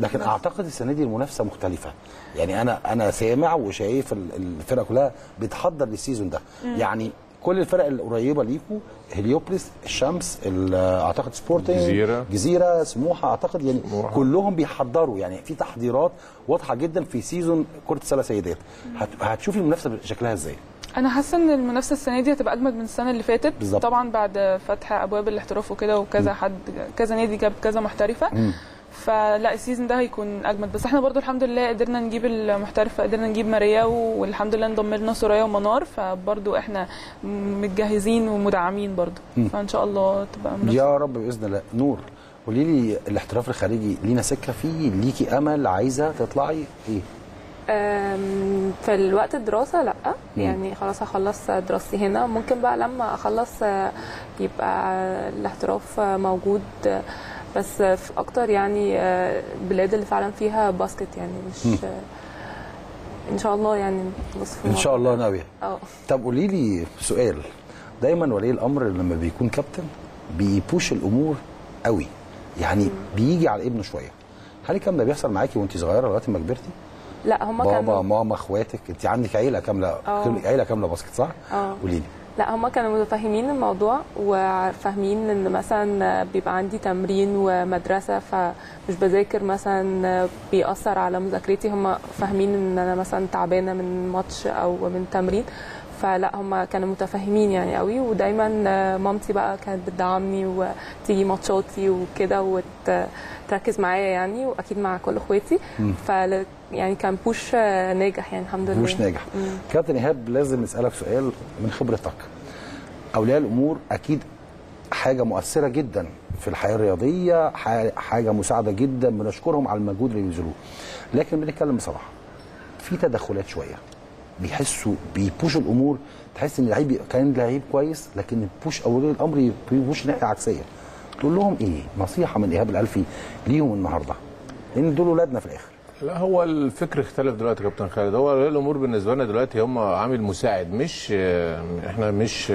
لكن أعتقد السنة دي المنافسة مختلفة. يعني أنا أنا سامع وشايف ال- الفرقة كلها بتحضر لل season ده. يعني كل الفرق القريبة ليكوا هليوبلس الشمس ال- أعتقد سبورتنج جزيرة. جزيرة سموحة أعتقد يعني سموحة. كلهم بيحضروا. يعني في تحضيرات واضحة جدا في season كرة السلة سيدات. هت- هتشوفي المنافسة شكلها إزاي؟ أنا حاسة إن المنافسة السنة دي هتبقى أجمد من السنة اللي فاتت. بالظبط. طبعا بعد فتح أبواب الاحتراف وكده وكذا حد كذا نادي جاب كذا محترفة. فلا ال season ده هيكون أجمد. بس إحنا برضو الحمد لله قدرنا نجيب المحترفة قدرنا نجيب ماريا والحمد لله انضم لنا ثريا ومنار فبرضو إحنا متجهزين ومدعمين برضو. فإن شاء الله تبقى منافسه يا رب بإذن الله. نور قولي لي الاحتراف الخارجي لينا سكه فيه ليكي أمل عايزة تطلعي إيه؟ في الوقت الدراسة لأ. يعني خلاص هخلص دراستي هنا. ممكن بقى لما أخلص يبقى الاحتراف موجود. بس في أكتر يعني آه، البلاد اللي فعلا فيها باسكت يعني مش آه، إن شاء الله يعني إن شاء الله ناوية. آه. طب قولي لي سؤال. دايما ولي الأمر لما بيكون كابتن بيبوش الأمور قوي. يعني بيجي على ابنه شوية. هل الكلام ده بيحصل معاكي وانت صغيرة لغاية ما كبرتي؟ لا هما بابا كانوا ماما اخواتك انت عندك عيلة كاملة آه. عيلة كاملة باسكت صح؟ آه. قولي لي. لا هما كانوا متفاهمين الموضوع وفاهمين إن مثلا بيبقى عندي تمرين ومدرسة فمش بذاكر مثلا بيأثر على مذاكرتي. هما فاهمين إن أنا مثلا تعبانة من ماتش أو من تمرين فلا هما كانوا متفاهمين يعني قوي. ودايما مامتي بقى كانت بتدعمني وتيجي ماتشاتي وكده وتركز معايا يعني وأكيد مع كل إخواتي. فل يعني كان بوش ناجح يعني الحمد لله. مش ناجح. كابتن إيهاب لازم نسالك سؤال من خبرتك. أولياء الأمور أكيد حاجة مؤثرة جدا في الحياة الرياضية حاجة مساعدة جدا بنشكرهم على المجهود اللي بيبذلوه. لكن بنتكلم بصراحة في تدخلات شوية. بيحسوا بيبوشوا الأمور. تحس إن اللعيب كان لعيب كويس لكن البوش أولياء الأمر بيبوش ناحية عكسية. تقول لهم إيه؟ نصيحة من إيهاب الألفي ليهم النهارده. لأن دول ولادنا في الآخر. لا هو الفكر اختلف دلوقتي يا كابتن خالد. هو الأمور بالنسبة لنا دلوقتي هم عامل مساعد مش إحنا مش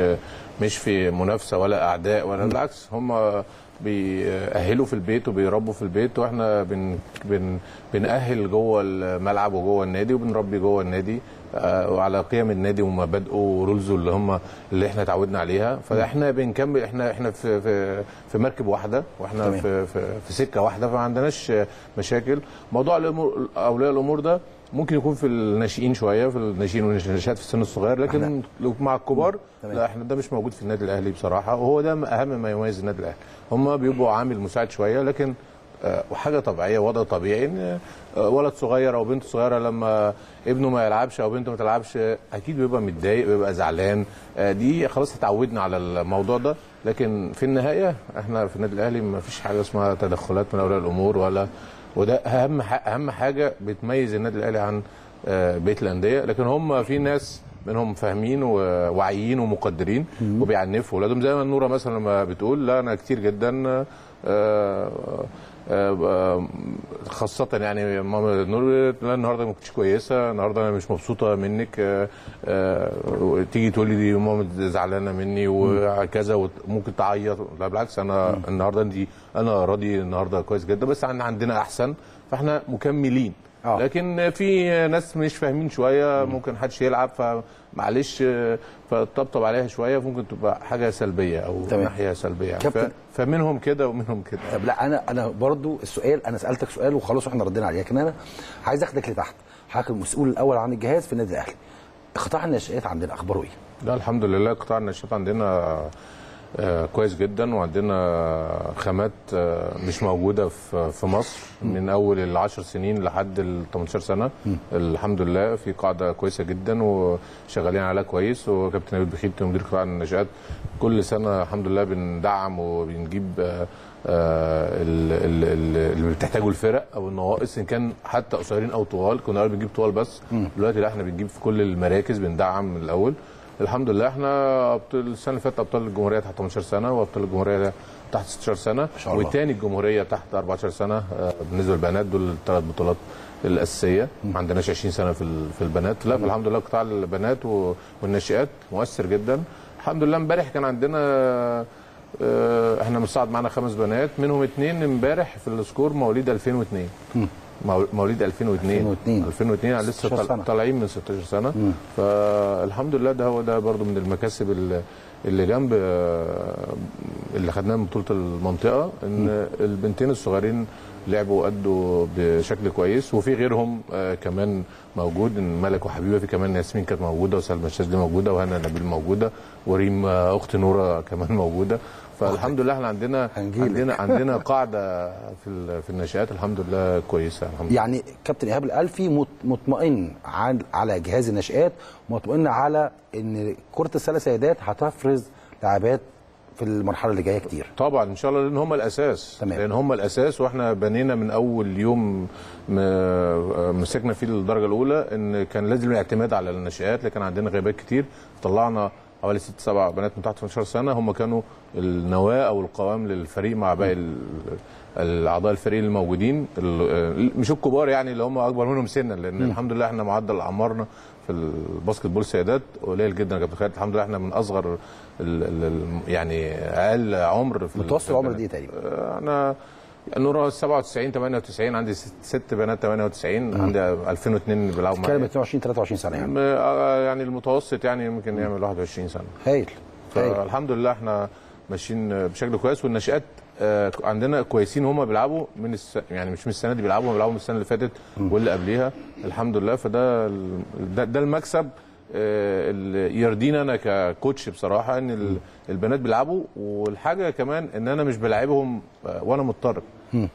مش في منافسة ولا أعداء ولا بالعكس هم بيأهلوا في البيت وبيربوا في البيت وإحنا بن بن بنأهل جوه الملعب وجوه النادي وبنربي جوه النادي. وعلى قيم النادي ومبادئه ورولزه اللي هم اللي إحنا اتعودنا عليها فاحنا بنكمل إحنا إحنا في في في مركب واحدة وإحنا تمام. في في, في سكة واحدة فما عندناش مشاكل موضوع الأمور أولياء الأمور ده ممكن يكون في الناشئين شوية في الناشئين والناشئات في السن الصغير لكن لو مع الكبار. لا إحنا ده مش موجود في النادي الأهلي بصراحة وهو ده أهم ما يميز النادي الأهلي هم بيبقوا عامل مساعد شوية لكن آه، وحاجة طبيعية وضع طبيعي إن آه، ولد صغير أو بنت صغيرة لما ابنه ما يلعبش أو بنته ما تلعبش آه، أكيد بيبقى متضايق بيبقى زعلان. آه، دي خلاص اتعودنا على الموضوع ده. لكن في النهاية إحنا في النادي الأهلي ما فيش حاجة اسمها تدخلات من أولياء الأمور ولا وده أهم أهم حاجة بتميز النادي الأهلي عن آه، بقية الأندية. لكن هم في ناس منهم فاهمين وواعيين ومقدرين وبيعنفوا. اولادهم زي ما نوره مثلا لما بتقول لا أنا كتير جدا آه، آه، آه، خاصة يعني ماما نور لا النهارده ما كنتش كويسة النهارده أنا مش مبسوطة منك. آه، آه، تيجي تقول لي دي ماما زعلانة مني وهكذا وممكن تعيط. لا بالعكس أنا النهارده أنا راضي النهارده كويس جدا بس عن- عندنا أحسن فإحنا مكملين. آه. لكن في ناس مش فاهمين شوية ممكن محدش يلعب فمعلش فطبطب عليها شوية ممكن تبقى حاجة سلبية أو تمام. ناحية سلبية يعني كابتن. ف- فمنهم كده ومنهم كده طب لا أنا أنا برضو السؤال أنا سألتك سؤال وخلاص وإحنا ردينا عليه لكن أنا عايز أخدك لتحت حضرتك المسؤول الأول عن الجهاز في النادي الأهلي قطاع الناشئات عندنا أخباره إيه؟ لا الحمد لله قطاع النشاط عندنا كويس جدا. وعندنا خامات آه، مش موجودة في في مصر من أول العشر سنين لحد ال 18 سنه الحمد لله في قاعدة كويسة جدا وشغالين عليها كويس. وكابتن نبيل بخيت مدير قطاع النشات كل سنة الحمد لله بندعم وبنجيب آه، آه، ال- ال- ال- اللي بتحتاجه الفرق أو النواقص إن كان حتى قصيرين أو طوال. كنا الأول بنجيب طوال بس. دلوقتي لا إحنا بنجيب في كل المراكز بندعم من الأول. الحمد لله إحنا أبطال السنة اللي فاتت أبطال الجمهورية تحت 18 سنة وأبطال الجمهورية تحت 16 سنة شاء الله. وتاني الجمهورية تحت 14 سنة آه، بالنسبة للبنات دول الثلاث بطولات الأساسية. ما عندناش 20 سنة في في البنات. لا فالحمد لله قطاع البنات والناشئات مؤثر جدا. الحمد لله امبارح كان عندنا آه، إحنا مصعد معانا خمس بنات منهم اثنين امبارح في السكور مواليد 2002 مو- مواليد 2002 2002. 2002 يعني لسه 16 طال- سنة. طالعين من 16 سنة. فالحمد لله ده هو ده برضو من المكاسب اللي- اللي جنب آه، اللي خدناه من بطولة المنطقة إن البنتين الصغيرين لعبوا وأدوا بشكل كويس وفي غيرهم آه، كمان موجود إن ملك وحبيبة في كمان ياسمين كانت موجودة وسلمى الشاذلي موجودة وهنا نبيل موجودة وريم آه، أخت نورة كمان موجودة. فالحمد لله إحنا عندنا هنجيلك. عندنا عندنا قاعدة في في الناشئات الحمد لله كويسة. الحمد لله. يعني كابتن إيهاب الألفي مط- مطمئن على جهاز الناشئات مطمئن على إن كرة السلة سيدات هتفرز لاعبات في المرحلة اللي جاية كتير. طبعا إن شاء الله لأن هم الأساس. تمام. لأن هم الأساس وإحنا بنينا من أول يوم م- مسكنا فيه الدرجه الأولى إن كان لازم الاعتماد على الناشئات لكن عندنا غيابات كتير. طلعنا حوالي ست سبع بنات من تحت 18 سنة هم كانوا النواة أو القوام للفريق مع باقي ال- الأعضاء الفريق الموجودين. ال- مش الكبار يعني اللي هم أكبر منهم سنا لأن الحمد لله إحنا معدل أعمارنا في الباسكت بول سيدات قليل جدا يا كابتن خالد الحمد لله إحنا من أصغر ال ال يعني أقل عمر في متوسط العمر. دي تقريبا. أنا نورا 97 98 عندي ست, بنات 98 عندي 2002 بيلعبوا معايا 22 23 سنة يعني. آه، يعني المتوسط يعني ممكن يعمل 21 سنة. هايل فالحمد لله إحنا ماشيين بشكل كويس والناشئات آه، عندنا كويسين هم بيلعبوا من الس... يعني مش من السنة دي بيلعبوا هم بيلعبوا من السنة اللي فاتت واللي قبليها. الحمد لله. فده ده, ده المكسب آه، اللي يرضينا أنا ككوتش بصراحة إن ال- البنات بيلعبوا. والحاجة كمان إن أنا مش بلعبهم آه، وأنا مضطر.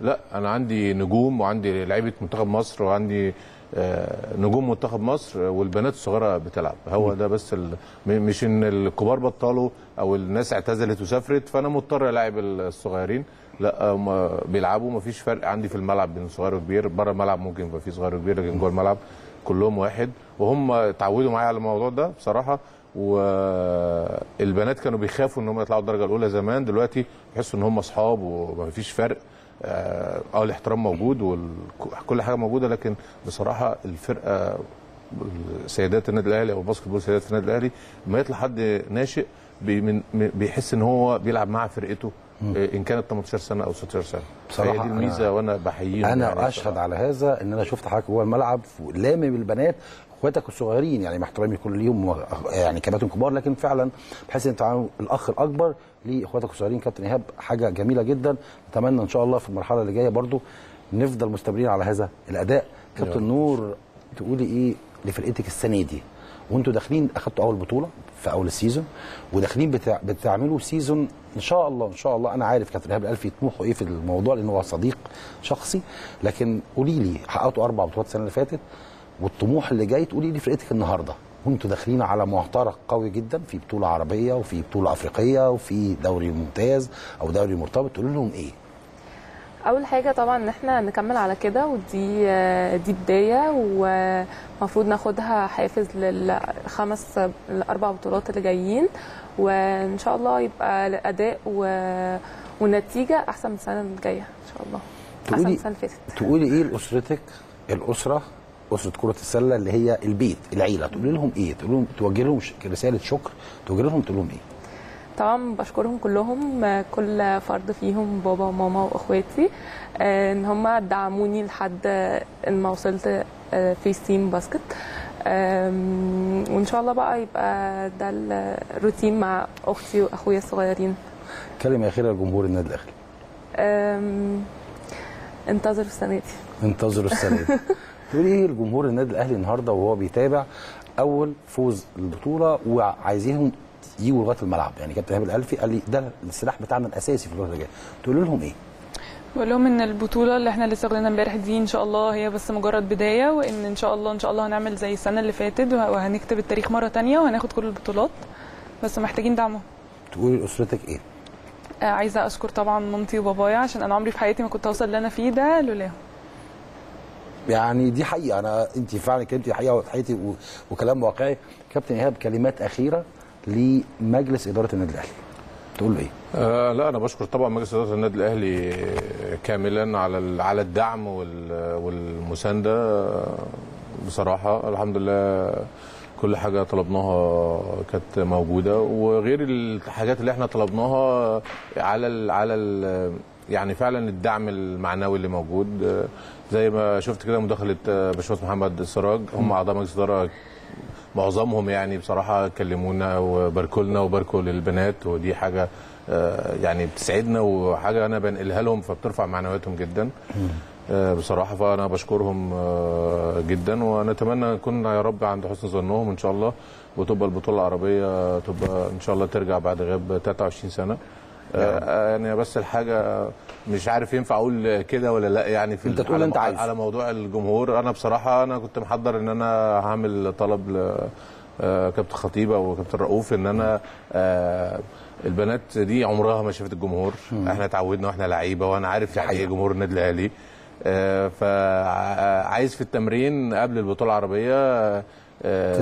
لا أنا عندي نجوم وعندي لعيبة منتخب مصر وعندي آه، نجوم منتخب مصر والبنات الصغيرة بتلعب. هو ده بس ال... مش إن الكبار بطلوا أو الناس اعتزلت وسافرت فأنا مضطر العب الصغيرين. لا هم بيلعبوا مفيش فرق عندي في الملعب بين صغير وكبير. بره الملعب ممكن يبقى في صغير وكبير لكن جوه الملعب كلهم واحد. وهم اتعودوا معايا على الموضوع ده بصراحة. والبنات كانوا بيخافوا إن هم يطلعوا الدرجة الأولى زمان. دلوقتي بيحسوا إن هم أصحاب ومفيش فرق. آه آه، الاحترام موجود وكل حاجة موجودة لكن بصراحة الفرقة سيدات النادي الأهلي أو باسكت بول سيدات النادي الأهلي لما يطلع حد ناشئ بي من بيحس إن هو بيلعب مع فرقته آه، إن كانت 18 سنة أو 16 سنة بصراحة هي دي الميزة وأنا بحييهم أنا يعني أشهد. على هذا إن أنا شفت حضرتك جوه الملعب لامم البنات أخواتك الصغيرين يعني مع احترامي كل ليهم يعني كباتن كبار لكن فعلا بحس إن انت الأخ الأكبر لإخواتك الصغيرين كابتن إيهاب حاجة جميلة جدا. نتمنى إن شاء الله في المرحلة اللي جاية برضو نفضل مستمرين على هذا الأداء. كابتن نور تقولي إيه لفرقتك السنة دي؟ وأنتوا داخلين أخدتوا أول بطولة في أول ال season وداخلين بتع... بتعملوا season إن شاء الله إن شاء الله. أنا عارف كابتن إيهاب الالفي طموحه إيه في الموضوع لأن هو صديق شخصي. لكن قولي لي حققتوا أربع بطولات السنة اللي فاتت والطموح اللي جاي تقولي لي فرقتك النهارده؟ وانتوا داخلين على معترك قوي جدا في بطولة عربية وفي بطولة أفريقية وفي دوري ممتاز أو دوري مرتبط. تقول لهم إيه؟ أول حاجة طبعا إن إحنا نكمل على كده ودي دي بداية ومفروض ناخدها حافز للخمس الاربع بطولات اللي جايين وإن شاء الله يبقى الأداء و... والنتيجة أحسن من السنة الجاية إن شاء الله. أحسن من تقولي السنة اللي فاتت. تقولي إيه لأسرتك؟ الأسرة؟ أسرة كرة السلة اللي هي البيت العيلة. تقولي لهم إيه؟ تقول لهم توجه لهم رسالة شكر. توجه لهم تقول لهم إيه؟ طبعا بشكرهم كلهم. كل فرد فيهم بابا وماما وإخواتي آه، إن هم دعموني لحد ما وصلت آه، في team basket. وإن شاء الله بقى يبقى ده الروتين مع أختي وأخويا الصغيرين. كلمة أخيرة لجمهور النادي الأهلي. انتظروا السنة دي. انتظروا السنة دي. تقولي لجمهور النادي الأهلي النهارده وهو بيتابع أول فوز البطوله وعايزينهم يجوا لغاية الملعب. يعني كابتن إيهاب الألفي قال لي ده السلاح بتاعنا الأساسي في الفترة اللي جاية تقول لهم إيه؟ بقول لهم إن البطولة اللي إحنا لسه واخدينها امبارح دي إن شاء الله هي بس مجرد بداية وإن إن شاء الله إن شاء الله هنعمل زي السنة اللي فاتت وه- وهنكتب التاريخ مرة تانية وهناخد كل البطولات. بس محتاجين دعمهم تقولي لاسرتك إيه؟ آه، عايزة أشكر طبعا مامتي وبابايا عشان أنا عمري في حياتي ما كنت أوصل اللي أنا فيه ده لولاهم. يعني دي حقيقة. أنا أنت فعلا كلمتي حقيقة وحقيقتي و- وكلام واقعي. كابتن إيهاب كلمات أخيرة لمجلس إدارة النادي الأهلي. تقول له إيه؟ آه لا أنا بشكر طبعا مجلس إدارة النادي الأهلي كاملا على على الدعم وال- والمساندة. بصراحة الحمد لله كل حاجة طلبناها كانت موجودة. وغير الحاجات اللي إحنا طلبناها على ال على ال يعني فعلا الدعم المعنوي اللي موجود. زي ما شفت كده مداخلة آه، باشمهندس محمد السراج هم أعضاء مجلس إدارة معظمهم يعني بصراحة كلمونا وباركوا لنا وباركوا للبنات ودي حاجة آه، يعني بتسعدنا وحاجة أنا بنقلها لهم فبترفع معنوياتهم جدا. آه، بصراحة فأنا بشكرهم جدا ونتمنى نكون يا رب عند حسن ظنهم إن شاء الله وتبقى البطولة العربية تبقى إن شاء الله ترجع بعد غياب 23 سنة. يعني. بس الحاجة مش عارف ينفع أقول كده ولا لأ. يعني في ال- تقول مو- عايز. على موضوع الجمهور أنا بصراحة أنا كنت محضر إن أنا هعمل طلب ل آه، كابتن خطيبه وكابتن رؤوف إن أنا آه، البنات دي عمرها ما شافت الجمهور. إحنا اتعودنا وإحنا لعيبة وأنا عارف يعني إيه جمهور النادي الأهلي. فعايز في التمرين قبل البطولة العربية آه،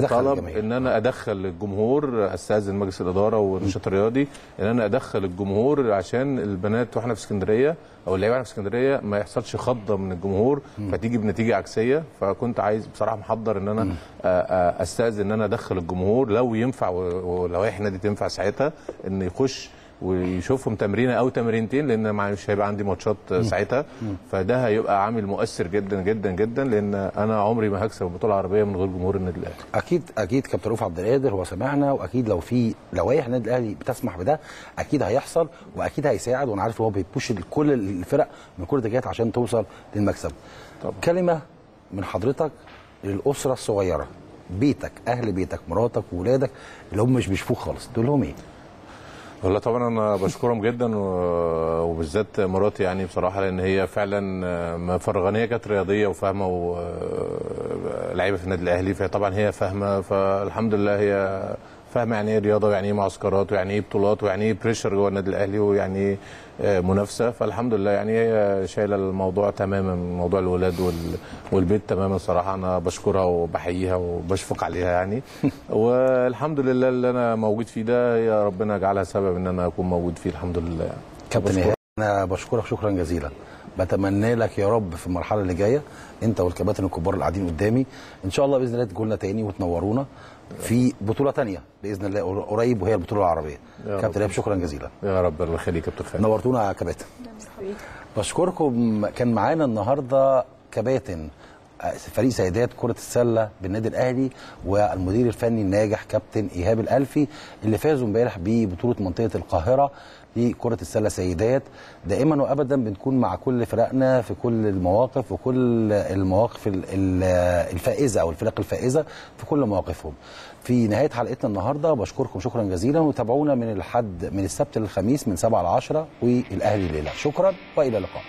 طلب الجماهير. إن أنا أدخل الجمهور استاذن مجلس الإدارة والنشاط الرياضي إن أنا أدخل الجمهور عشان البنات وإحنا في اسكندرية أو اللعيبة وإحنا في اسكندرية ما يحصلش خضه من الجمهور فتيجي بنتيجة عكسية. فكنت عايز بصراحة محضر إن أنا آه، آه، استاذن إن أنا أدخل الجمهور. لو ينفع ولو إحنا دي تنفع ساعتها إن يخش ويشوفهم تمرينة أو تمرينتين لأن مش هيبقى عندي ماتشات ساعتها. فده هيبقى عامل مؤثر جدا جدا جدا لأن أنا عمري ما هكسب البطولة العربية من غير جمهور النادي الأهلي. أكيد أكيد كابتن رؤوف عبد القادر هو سمعنا وأكيد لو في لوائح النادي الأهلي بتسمح بده أكيد هيحصل وأكيد هيساعد وأنا عارف هو بيبوش كل الفرق من كل اتجاهات عشان توصل للمكسب. طبعا. كلمة من حضرتك للأسرة الصغيرة بيتك أهل بيتك مراتك وولادك اللي هم مش بيشوفوك خالص تقول لهم إيه؟ والله طبعا أنا بشكرهم جدا وبالذات مراتي يعني بصراحة لأن هي فعلا مفرغانيه كانت رياضية وفاهمة ولعيبه في النادي الأهلي فهي طبعا هي فاهمة فالحمد لله هي فاهمه يعني إيه رياضة ويعني إيه معسكرات ويعني إيه بطولات ويعني إيه بريشر جوه النادي الأهلي ويعني إيه منافسة؟ فالحمد لله يعني هي شايلة الموضوع تماما موضوع الولاد وال- والبيت تماما صراحة أنا بشكرها وبحييها وبشفق عليها يعني. والحمد لله اللي أنا موجود فيه ده يا ربنا يجعلها سبب إن أنا أكون موجود فيه الحمد لله. يعني. كابتن أنا بشكرك شكرا جزيلا. بتمنى لك يا رب في المرحلة اللي جاية أنت والكباتن الكبار اللي قاعدين قدامي إن شاء الله بإذن الله تجوا لنا تاني وتنورونا. في بطولة تانية بإذن الله قريب وهي البطولة العربية. كابتن إيهاب شكرا جزيلا. يا رب الله يخليك يا كابتن خالد. نورتونا يا كباتن. بشكركم. كان معانا النهارده كباتن فريق سيدات كرة السلة بالنادي الأهلي والمدير الفني الناجح كابتن إيهاب الألفي اللي فازوا امبارح ببطولة منطقة القاهرة. لكرة السلة سيدات. دائما وأبدا بنكون مع كل فرقنا في كل المواقف وكل المواقف ال- ال- الفائزة أو الفرق الفائزة في كل مواقفهم. في نهاية حلقتنا النهاردة بشكركم شكرا جزيلا وتابعونا من الحد من السبت للخميس من 7 ل 10 والأهلي ليلة. شكرا وإلى اللقاء.